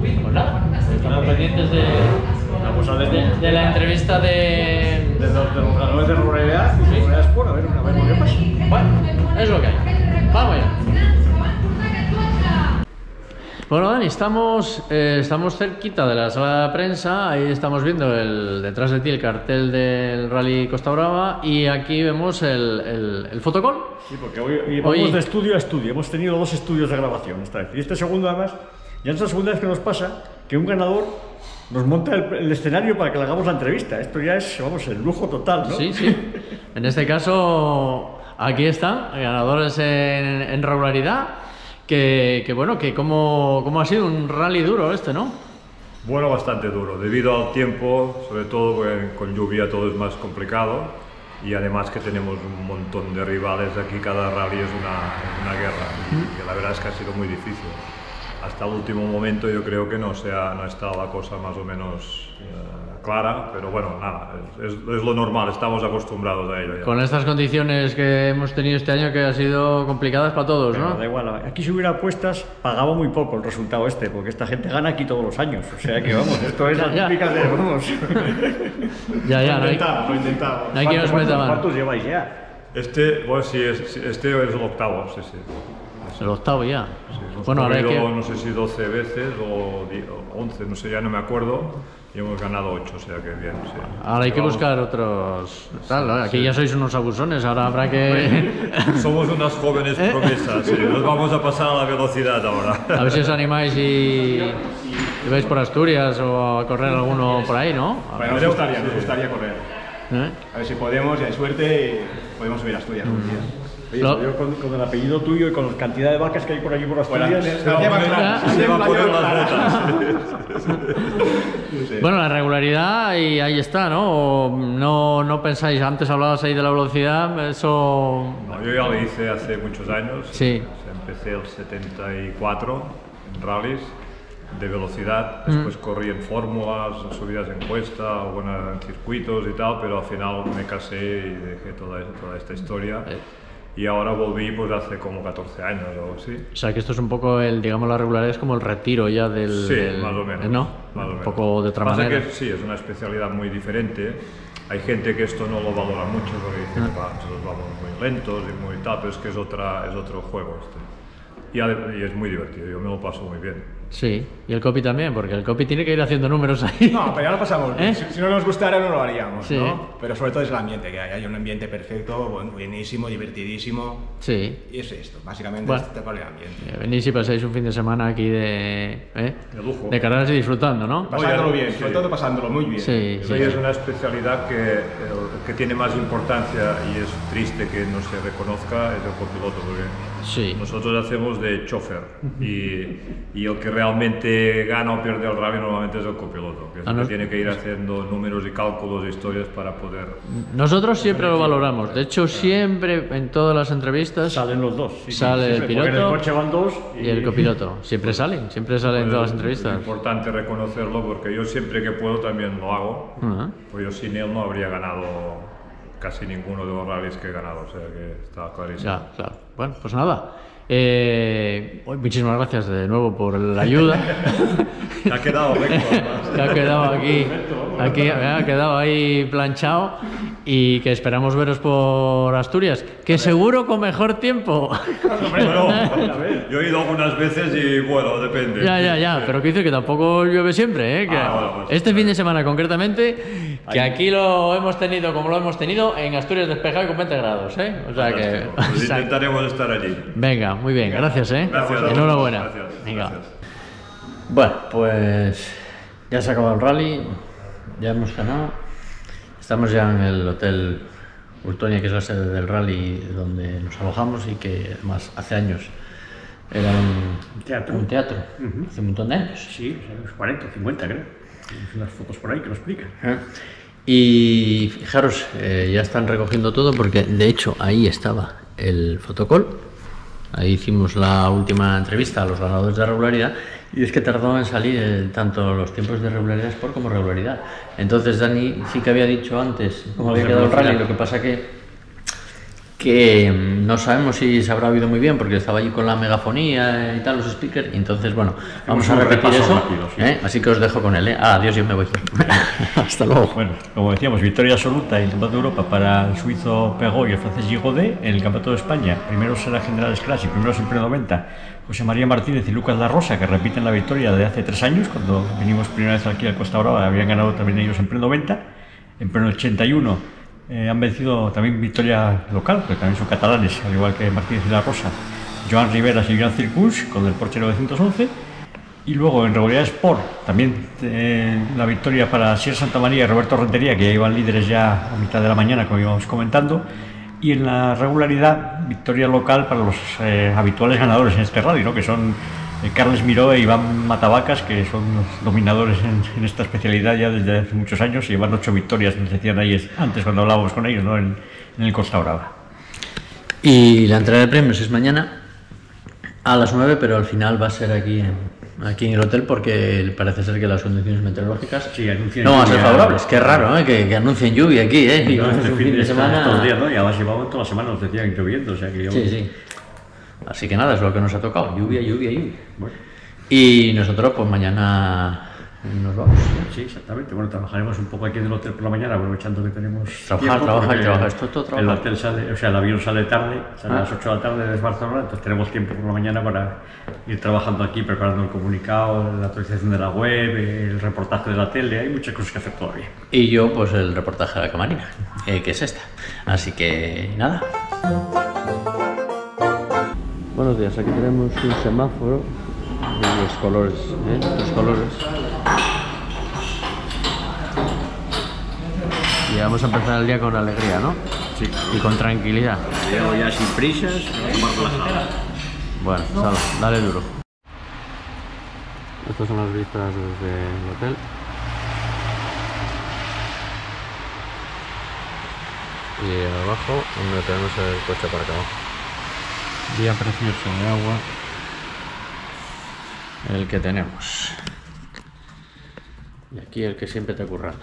pues nada, estamos pendientes de, de, de la entrevista de. De los, ganadores de regularidad y de regularidad Sport, a ver, a ver lo que pasa. Bueno, es lo que hay. Vamos ya. Bueno, Dani, estamos, eh, estamos cerquita de la sala de prensa, ahí estamos viendo el, detrás de ti el cartel del Rally Costa Brava y aquí vemos el, el, el fotocall. Sí, porque hoy, hoy vamos Hoy- de estudio a estudio. Hemos tenido dos estudios de grabación esta vez. Y este segundo, además, ya es la segunda vez que nos pasa que un ganador nos monta el, el escenario para que le hagamos la entrevista. Esto ya es, vamos, el lujo total, ¿no? Sí, sí. En este caso, aquí están, ganadores en, en regularidad, que, que bueno, que como, como ha sido un rally duro este, ¿no? Bueno, bastante duro, debido al tiempo, sobre todo porque con lluvia todo es más complicado y además que tenemos un montón de rivales aquí, cada rally es una, es una guerra y, la verdad es que ha sido muy difícil. Hasta el último momento yo creo que no, se ha, no ha estado la cosa más o menos eh, clara, pero bueno, nada, es, es- es lo normal, estamos acostumbrados a ello ya. Con estas condiciones que hemos tenido este año que han sido complicadas para todos, Pero ¿no? da igual, aquí si hubiera apuestas pagaba muy poco el resultado este, porque esta gente gana aquí todos los años. O sea que vamos, esto es [laughs] la Ya. típica de, vamos. [laughs] Ya, ya, no hay- intentamos, lo intentamos. no hay quien nos meta. ¿Cuántos lleváis ya? Este, bueno, sí, es, sí, este es el octavo, sí, sí. El octavo ya. Hemos Bueno, ahora hay corrido, que... no sé si 12 veces o 10 o 11, no sé, ya no me acuerdo, y hemos ganado 8, o sea que bien, sí. Ahora hay que Llevamos- buscar otros... Tal, ¿no? Aquí sí. ya sois unos abusones, ahora habrá que... [laughs] Somos unas jóvenes ¿Eh? promesas, sí, nos vamos a pasar a la velocidad ahora. A ver si os animáis y, y vais por Asturias o a correr alguno por ahí, ¿no? Bueno, nos gustaría, nos gustaría correr. ¿Eh? A ver si podemos, y hay suerte, y podemos subir a Asturias día. Oye, Lo- yo con, con el apellido tuyo y con la cantidad de vacas que hay por aquí por Bueno, Asturias. se hacía más claro, se hacía más [laughs] [laughs] Bueno, la regularidad y ahí está, ¿no? O no, no pensáis, antes hablabas ahí de la velocidad, eso... No, yo ya lo hice hace muchos años. Sí. Empecé el 74 en rallies de velocidad, Mm. después corrí en fórmulas, subidas en cuesta, bueno, en circuitos y tal, pero al final me casé y dejé toda, toda esta historia. Eh. Y ahora volví pues hace como 14 años o algo así. O sea, que esto es un poco, el, digamos, la regularidad es como el retiro ya del... Sí, del- más o menos. ¿No? más o un menos. poco de otra Pasa manera. que sí, es una especialidad muy diferente. Hay gente que esto no lo valora mucho porque dice Ah. que va, nosotros vamos muy lentos y muy tal, pero es que es, otra, es otro juego este. Y, y es muy divertido, yo me lo paso muy bien. Sí, y el copy también, porque el copy tiene que ir haciendo números ahí. No, pero ya lo pasamos. ¿Eh? Si, si no nos gustara, no lo haríamos, Sí. ¿no? Pero sobre todo es el ambiente que hay. Hay un ambiente perfecto, buen- buenísimo, divertidísimo. Sí. Y es esto, básicamente Bueno. este cual el ambiente. Eh, Venís y pasáis un fin de semana aquí de... ¿eh? De lujo. De carreras y disfrutando, ¿no? Pasándolo bien, sí. sobre todo pasándolo muy bien. Sí, ya es una especialidad que, el que tiene más importancia y es triste que no se reconozca es el copiloto, porque Sí. nosotros hacemos de chofer y, y el que realmente gana o pierde el rally normalmente es el copiloto, que es Ah, el que tiene que ir haciendo números y cálculos e historias para poder... Nosotros siempre lo valoramos. De hecho, siempre en todas las entrevistas salen los dos. sí, sale el porque en el piloto coche van dos y... el copiloto. Siempre salen, siempre salen en todas las Es entrevistas. importante reconocerlo porque yo siempre que puedo también lo hago, Ajá. pues yo sin él no habría ganado casi ninguno de los rallies que he ganado, o sea que está clarísimo. Ya, claro. Bueno, pues nada. Eh, muchísimas gracias de nuevo por la ayuda. [laughs] Te ha quedado recto, que ha quedado aquí, aquí ha quedado ahí planchado y que esperamos veros por Asturias, que seguro con mejor tiempo. Bueno, yo he ido algunas veces y bueno, depende. Ya, ya, ya, pero que dice que tampoco llueve siempre, ¿eh? Que Ah, bueno, pues, este fin de semana concretamente, que aquí lo hemos tenido como lo hemos tenido en Asturias despejado y con 20 grados, ¿eh? O sea que... Pues [laughs] intentaremos estar allí. Venga, muy bien, gracias, ¿eh? Gracias. Enhorabuena. Gracias, Venga. Bueno, pues ya se ha acabado el rally, ya hemos ganado. Estamos ya en el Hotel Ultonia, que es la sede del rally donde nos alojamos y que además hace años era un Teatro. Un teatro. Ujú. Hace un montón de años. Sí, unos 40, 50 creo. Unas fotos por ahí que lo explican. Y fijaros, eh, ya están recogiendo todo porque de hecho ahí estaba el fotocall. Ahí hicimos la última entrevista a los ganadores de regularidad y es que tardó en salir eh, tanto los tiempos de regularidad Sport como regularidad. Entonces Dani sí que había dicho antes cómo había quedado el rally, lo que pasa que que mm, no sabemos si se habrá oído muy bien porque estaba allí con la megafonía y tal, los speakers, entonces, bueno, vamos a repetir eso, rápido, sí. ¿eh? así que os dejo con él, ¿eh? Ah, adiós, yo me voy. [laughs] Hasta luego. Bueno, como decíamos, victoria absoluta en el Campeonato de Europa para el suizo Pegó y el francés Gigodet. En el Campeonato de España, primero será General Scratch y primero siempre 90, José María Martínez y Lucas La Rosa, que repiten la victoria de hace tres años, cuando venimos primera vez aquí a Costa Brava, habían ganado también ellos en pre 90. En pre 81 eh, han vencido también victoria local, que también son catalanes, al igual que Martínez y La Rosa, Joan Rivera y Joan Circus con el Porsche 911. Y luego en Regularidad Sport, también eh, la victoria para Sierra Santa María y Roberto Rentería, que ya iban líderes ya a mitad de la mañana, como íbamos comentando. Y en la regularidad, victoria local para los eh, habituales ganadores en este rally, ¿no? que son Carles Miró e Iván Matavacas, que son dominadores en, en esta especialidad ya desde hace muchos años y llevan ocho victorias, nos decían ahí es- antes cuando hablábamos con ellos ¿no? en, en el Costa Brava. Y la entrega de premios es mañana a las 9, pero al final va a ser aquí en, aquí en el hotel porque parece ser que las condiciones meteorológicas anuncian no van a ser favorables. Qué raro, ¿eh? que, que anuncien lluvia aquí, ¿eh? Y No, es este un fin de semana... Todos los días, ¿no? Y además llevaban toda la semana, nos decían lloviendo, o sea que... Sí, sí. Así que nada, es lo que nos ha tocado. Lluvia, lluvia, lluvia. Y nosotros, pues mañana nos vamos. Sí, exactamente. Bueno, trabajaremos un poco aquí en el hotel por la mañana, aprovechando que tenemos. Trabajar, trabajar, trabajar. Esto es todo El trabajar. hotel sale, o sea, el avión sale tarde, sale a las Ah. 8 de la tarde desde Barcelona, entonces tenemos tiempo por la mañana para ir trabajando aquí, preparando el comunicado, la actualización de la web, el reportaje de la tele, hay muchas cosas que hacer todavía. Y yo, pues el reportaje de la camarina, eh, que es esta. Así que nada. Buenos días, aquí tenemos un semáforo y los colores, ¿eh? Los colores. Y vamos a empezar el día con alegría, ¿no? Sí. Y con tranquilidad. Llego ya sin prisas, más relajado. Bueno, sal, dale duro. Estas son las vistas desde el hotel. Y abajo, donde tenemos el coche para acá abajo. Día precioso de agua. El que tenemos. Y aquí el que siempre está currando.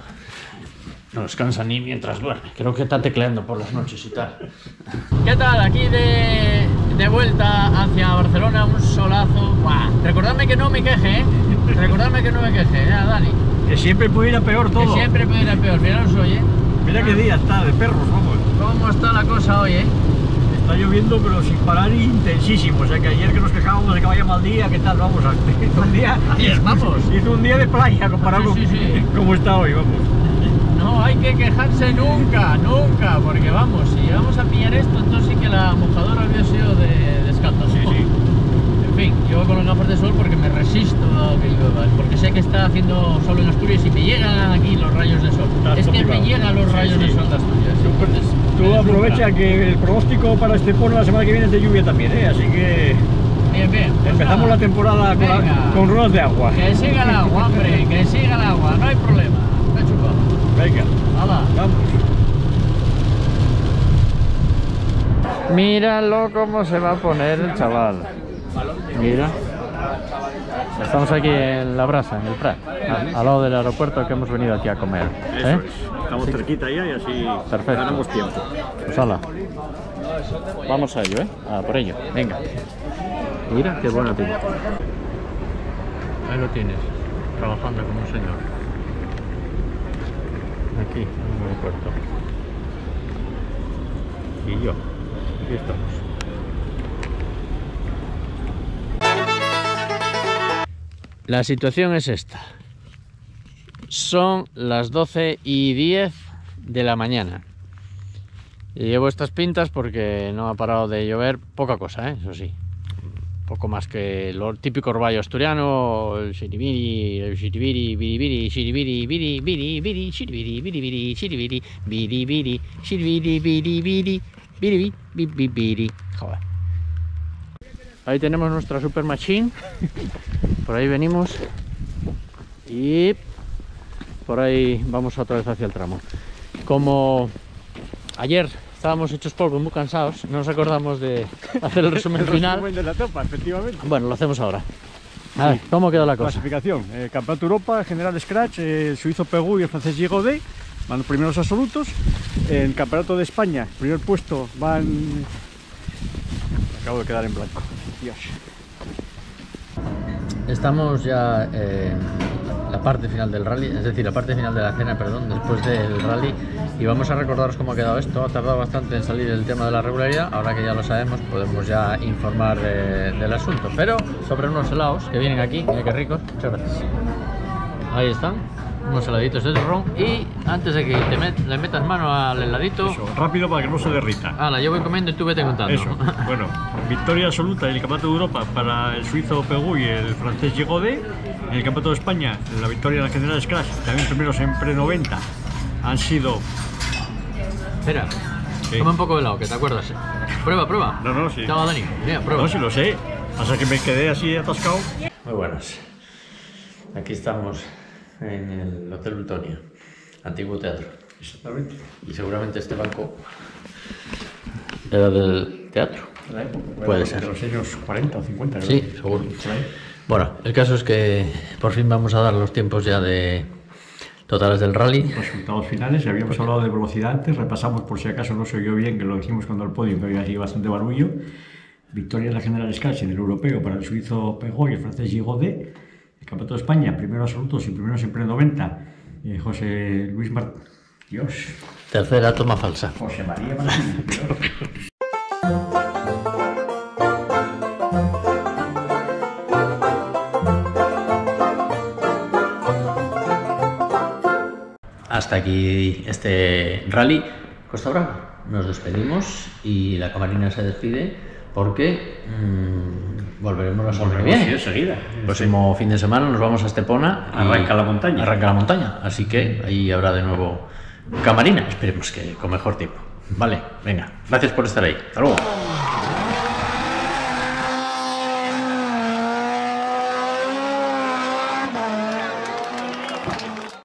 No descansa ni mientras duerme. Creo que está tecleando por las noches y tal. ¿Qué tal? Aquí de, de vuelta hacia Barcelona, un solazo. ¡Buah! Recordadme que no me queje, ¿eh? Recordadme que no me queje, ¿eh, Dani? Que siempre puede ir a peor todo. Que siempre puede ir a peor. Miraos hoy, ¿eh? Mira qué día está, de perros, vamos. ¿Cómo está la cosa hoy, eh? Está lloviendo, pero sin parar intensísimo. O sea que ayer que nos quejábamos de que vaya mal día, ¿qué tal? Vamos, a- [laughs] hizo un día. Ayer, vamos. Hizo un día de playa comparado Sí, sí, sí. con cómo está hoy, vamos. No hay que quejarse nunca, nunca, porque vamos, si vamos a pillar esto, entonces sí que la mojadora había sido de, de escándalo. Sí, sí. En fin, yo con las gafas de sol porque me resisto a que llueva, porque sé que está haciendo sol en Asturias y me llegan aquí los rayos de sol. es que me llegan los rayos de sol de Asturias. entonces Tú aprovecha que el pronóstico para este pueblo la semana que viene es de lluvia también, ¿eh? Así que Bien, bien. pues empezamos nada. la temporada con, la- con ruedas de agua. Que siga el agua, hombre, que siga el agua, no hay problema. Está chupado. Venga, Hala. vamos. Míralo cómo se va a poner el chaval. Mira. Estamos aquí en La Brasa, en el Prat, al, lado del aeropuerto que hemos venido aquí a comer. ¿eh? Estamos Sí. cerquita ya y así Perfecto. ganamos tiempo. Pues hala. Vamos a ello, ¿eh? A por ello. Venga. Mira qué buena pinta. Ahí lo tienes, trabajando como un señor. Aquí, en el aeropuerto. Y yo. Aquí estamos. La situación es esta. Son las 12 y 10 de la mañana. Llevo estas pintas porque no ha parado de llover poca cosa, ¿eh? eso sí. Poco más que lo típico orvallo asturiano, el shiribiri, el. Joder. Ahí tenemos nuestra super machine. Por ahí venimos. Y por ahí vamos otra vez hacia el tramo. Como ayer estábamos hechos polvo muy cansados, no nos acordamos de hacer el resumen [laughs] final. resumen de la etapa, efectivamente. Bueno, lo hacemos ahora. A ver, ¿cómo quedó la cosa? Clasificación. eh, Campeonato Europa, General Scratch, eh, el suizo Pegu y el francés Gigodet. van los primeros absolutos. En el Campeonato de España, primer puesto van... Me acabo de quedar en blanco. Dios. Estamos ya en la parte final del rally, es decir, la parte final de la cena, perdón, después del rally. Y vamos a recordaros cómo ha quedado esto. Ha tardado bastante en salir el tema de la regularidad. Ahora que ya lo sabemos, podemos ya informar de- del asunto. Pero sobre unos helados que vienen aquí, mira qué ricos. Muchas gracias. Ahí están, unos heladitos de turrón. Y antes de que te met- le metas mano al heladito. rápido para que no se derrita. Hala, yo voy comiendo y tú vete contando. Eso. [laughs] Bueno, victoria absoluta en el Campeonato de Europa para el suizo Pegu y el francés Gigodet. En el Campeonato de España, la victoria de la General Scratch, también primeros en pre-90, han sido... Espera, toma un poco de helado, que te acuerdas. Prueba, prueba. No, no, sí. Estaba Dani. Mira, prueba. No, sí lo sé. Hasta que me quedé así atascado. Muy buenas. Aquí estamos en el Hotel Ultonia, antiguo teatro. Exactamente. Y seguramente este banco era del teatro. La época, Puede de ser. los años 40 o 50. creo. Sí, seguro. Bueno, el caso es que por fin vamos a dar los tiempos ya de totales del rally. Resultados finales, habíamos hablado de velocidad antes, repasamos por si acaso no se oyó bien, que lo dijimos cuando el podio, que había sido bastante barullo. Victoria en la General Scratch en el europeo para el suizo Peugeot y el francés Gigodet. El Campeonato de España, primero absolutos y primeros en pre-90. eh, José Luis Mart... Dios. Tercera toma falsa. José María Martín. Hasta aquí este rally Costa Brava. Nos despedimos y la camarina se despide porque mm, volveremos la semana que Volveremos, viene. sí, enseguida. Próximo fin de semana nos vamos a Estepona. Arranca la montaña. Arranca la montaña. Así que ahí habrá de nuevo camarina. Esperemos que con mejor tiempo. Vale, venga. Gracias por estar ahí. Hasta luego.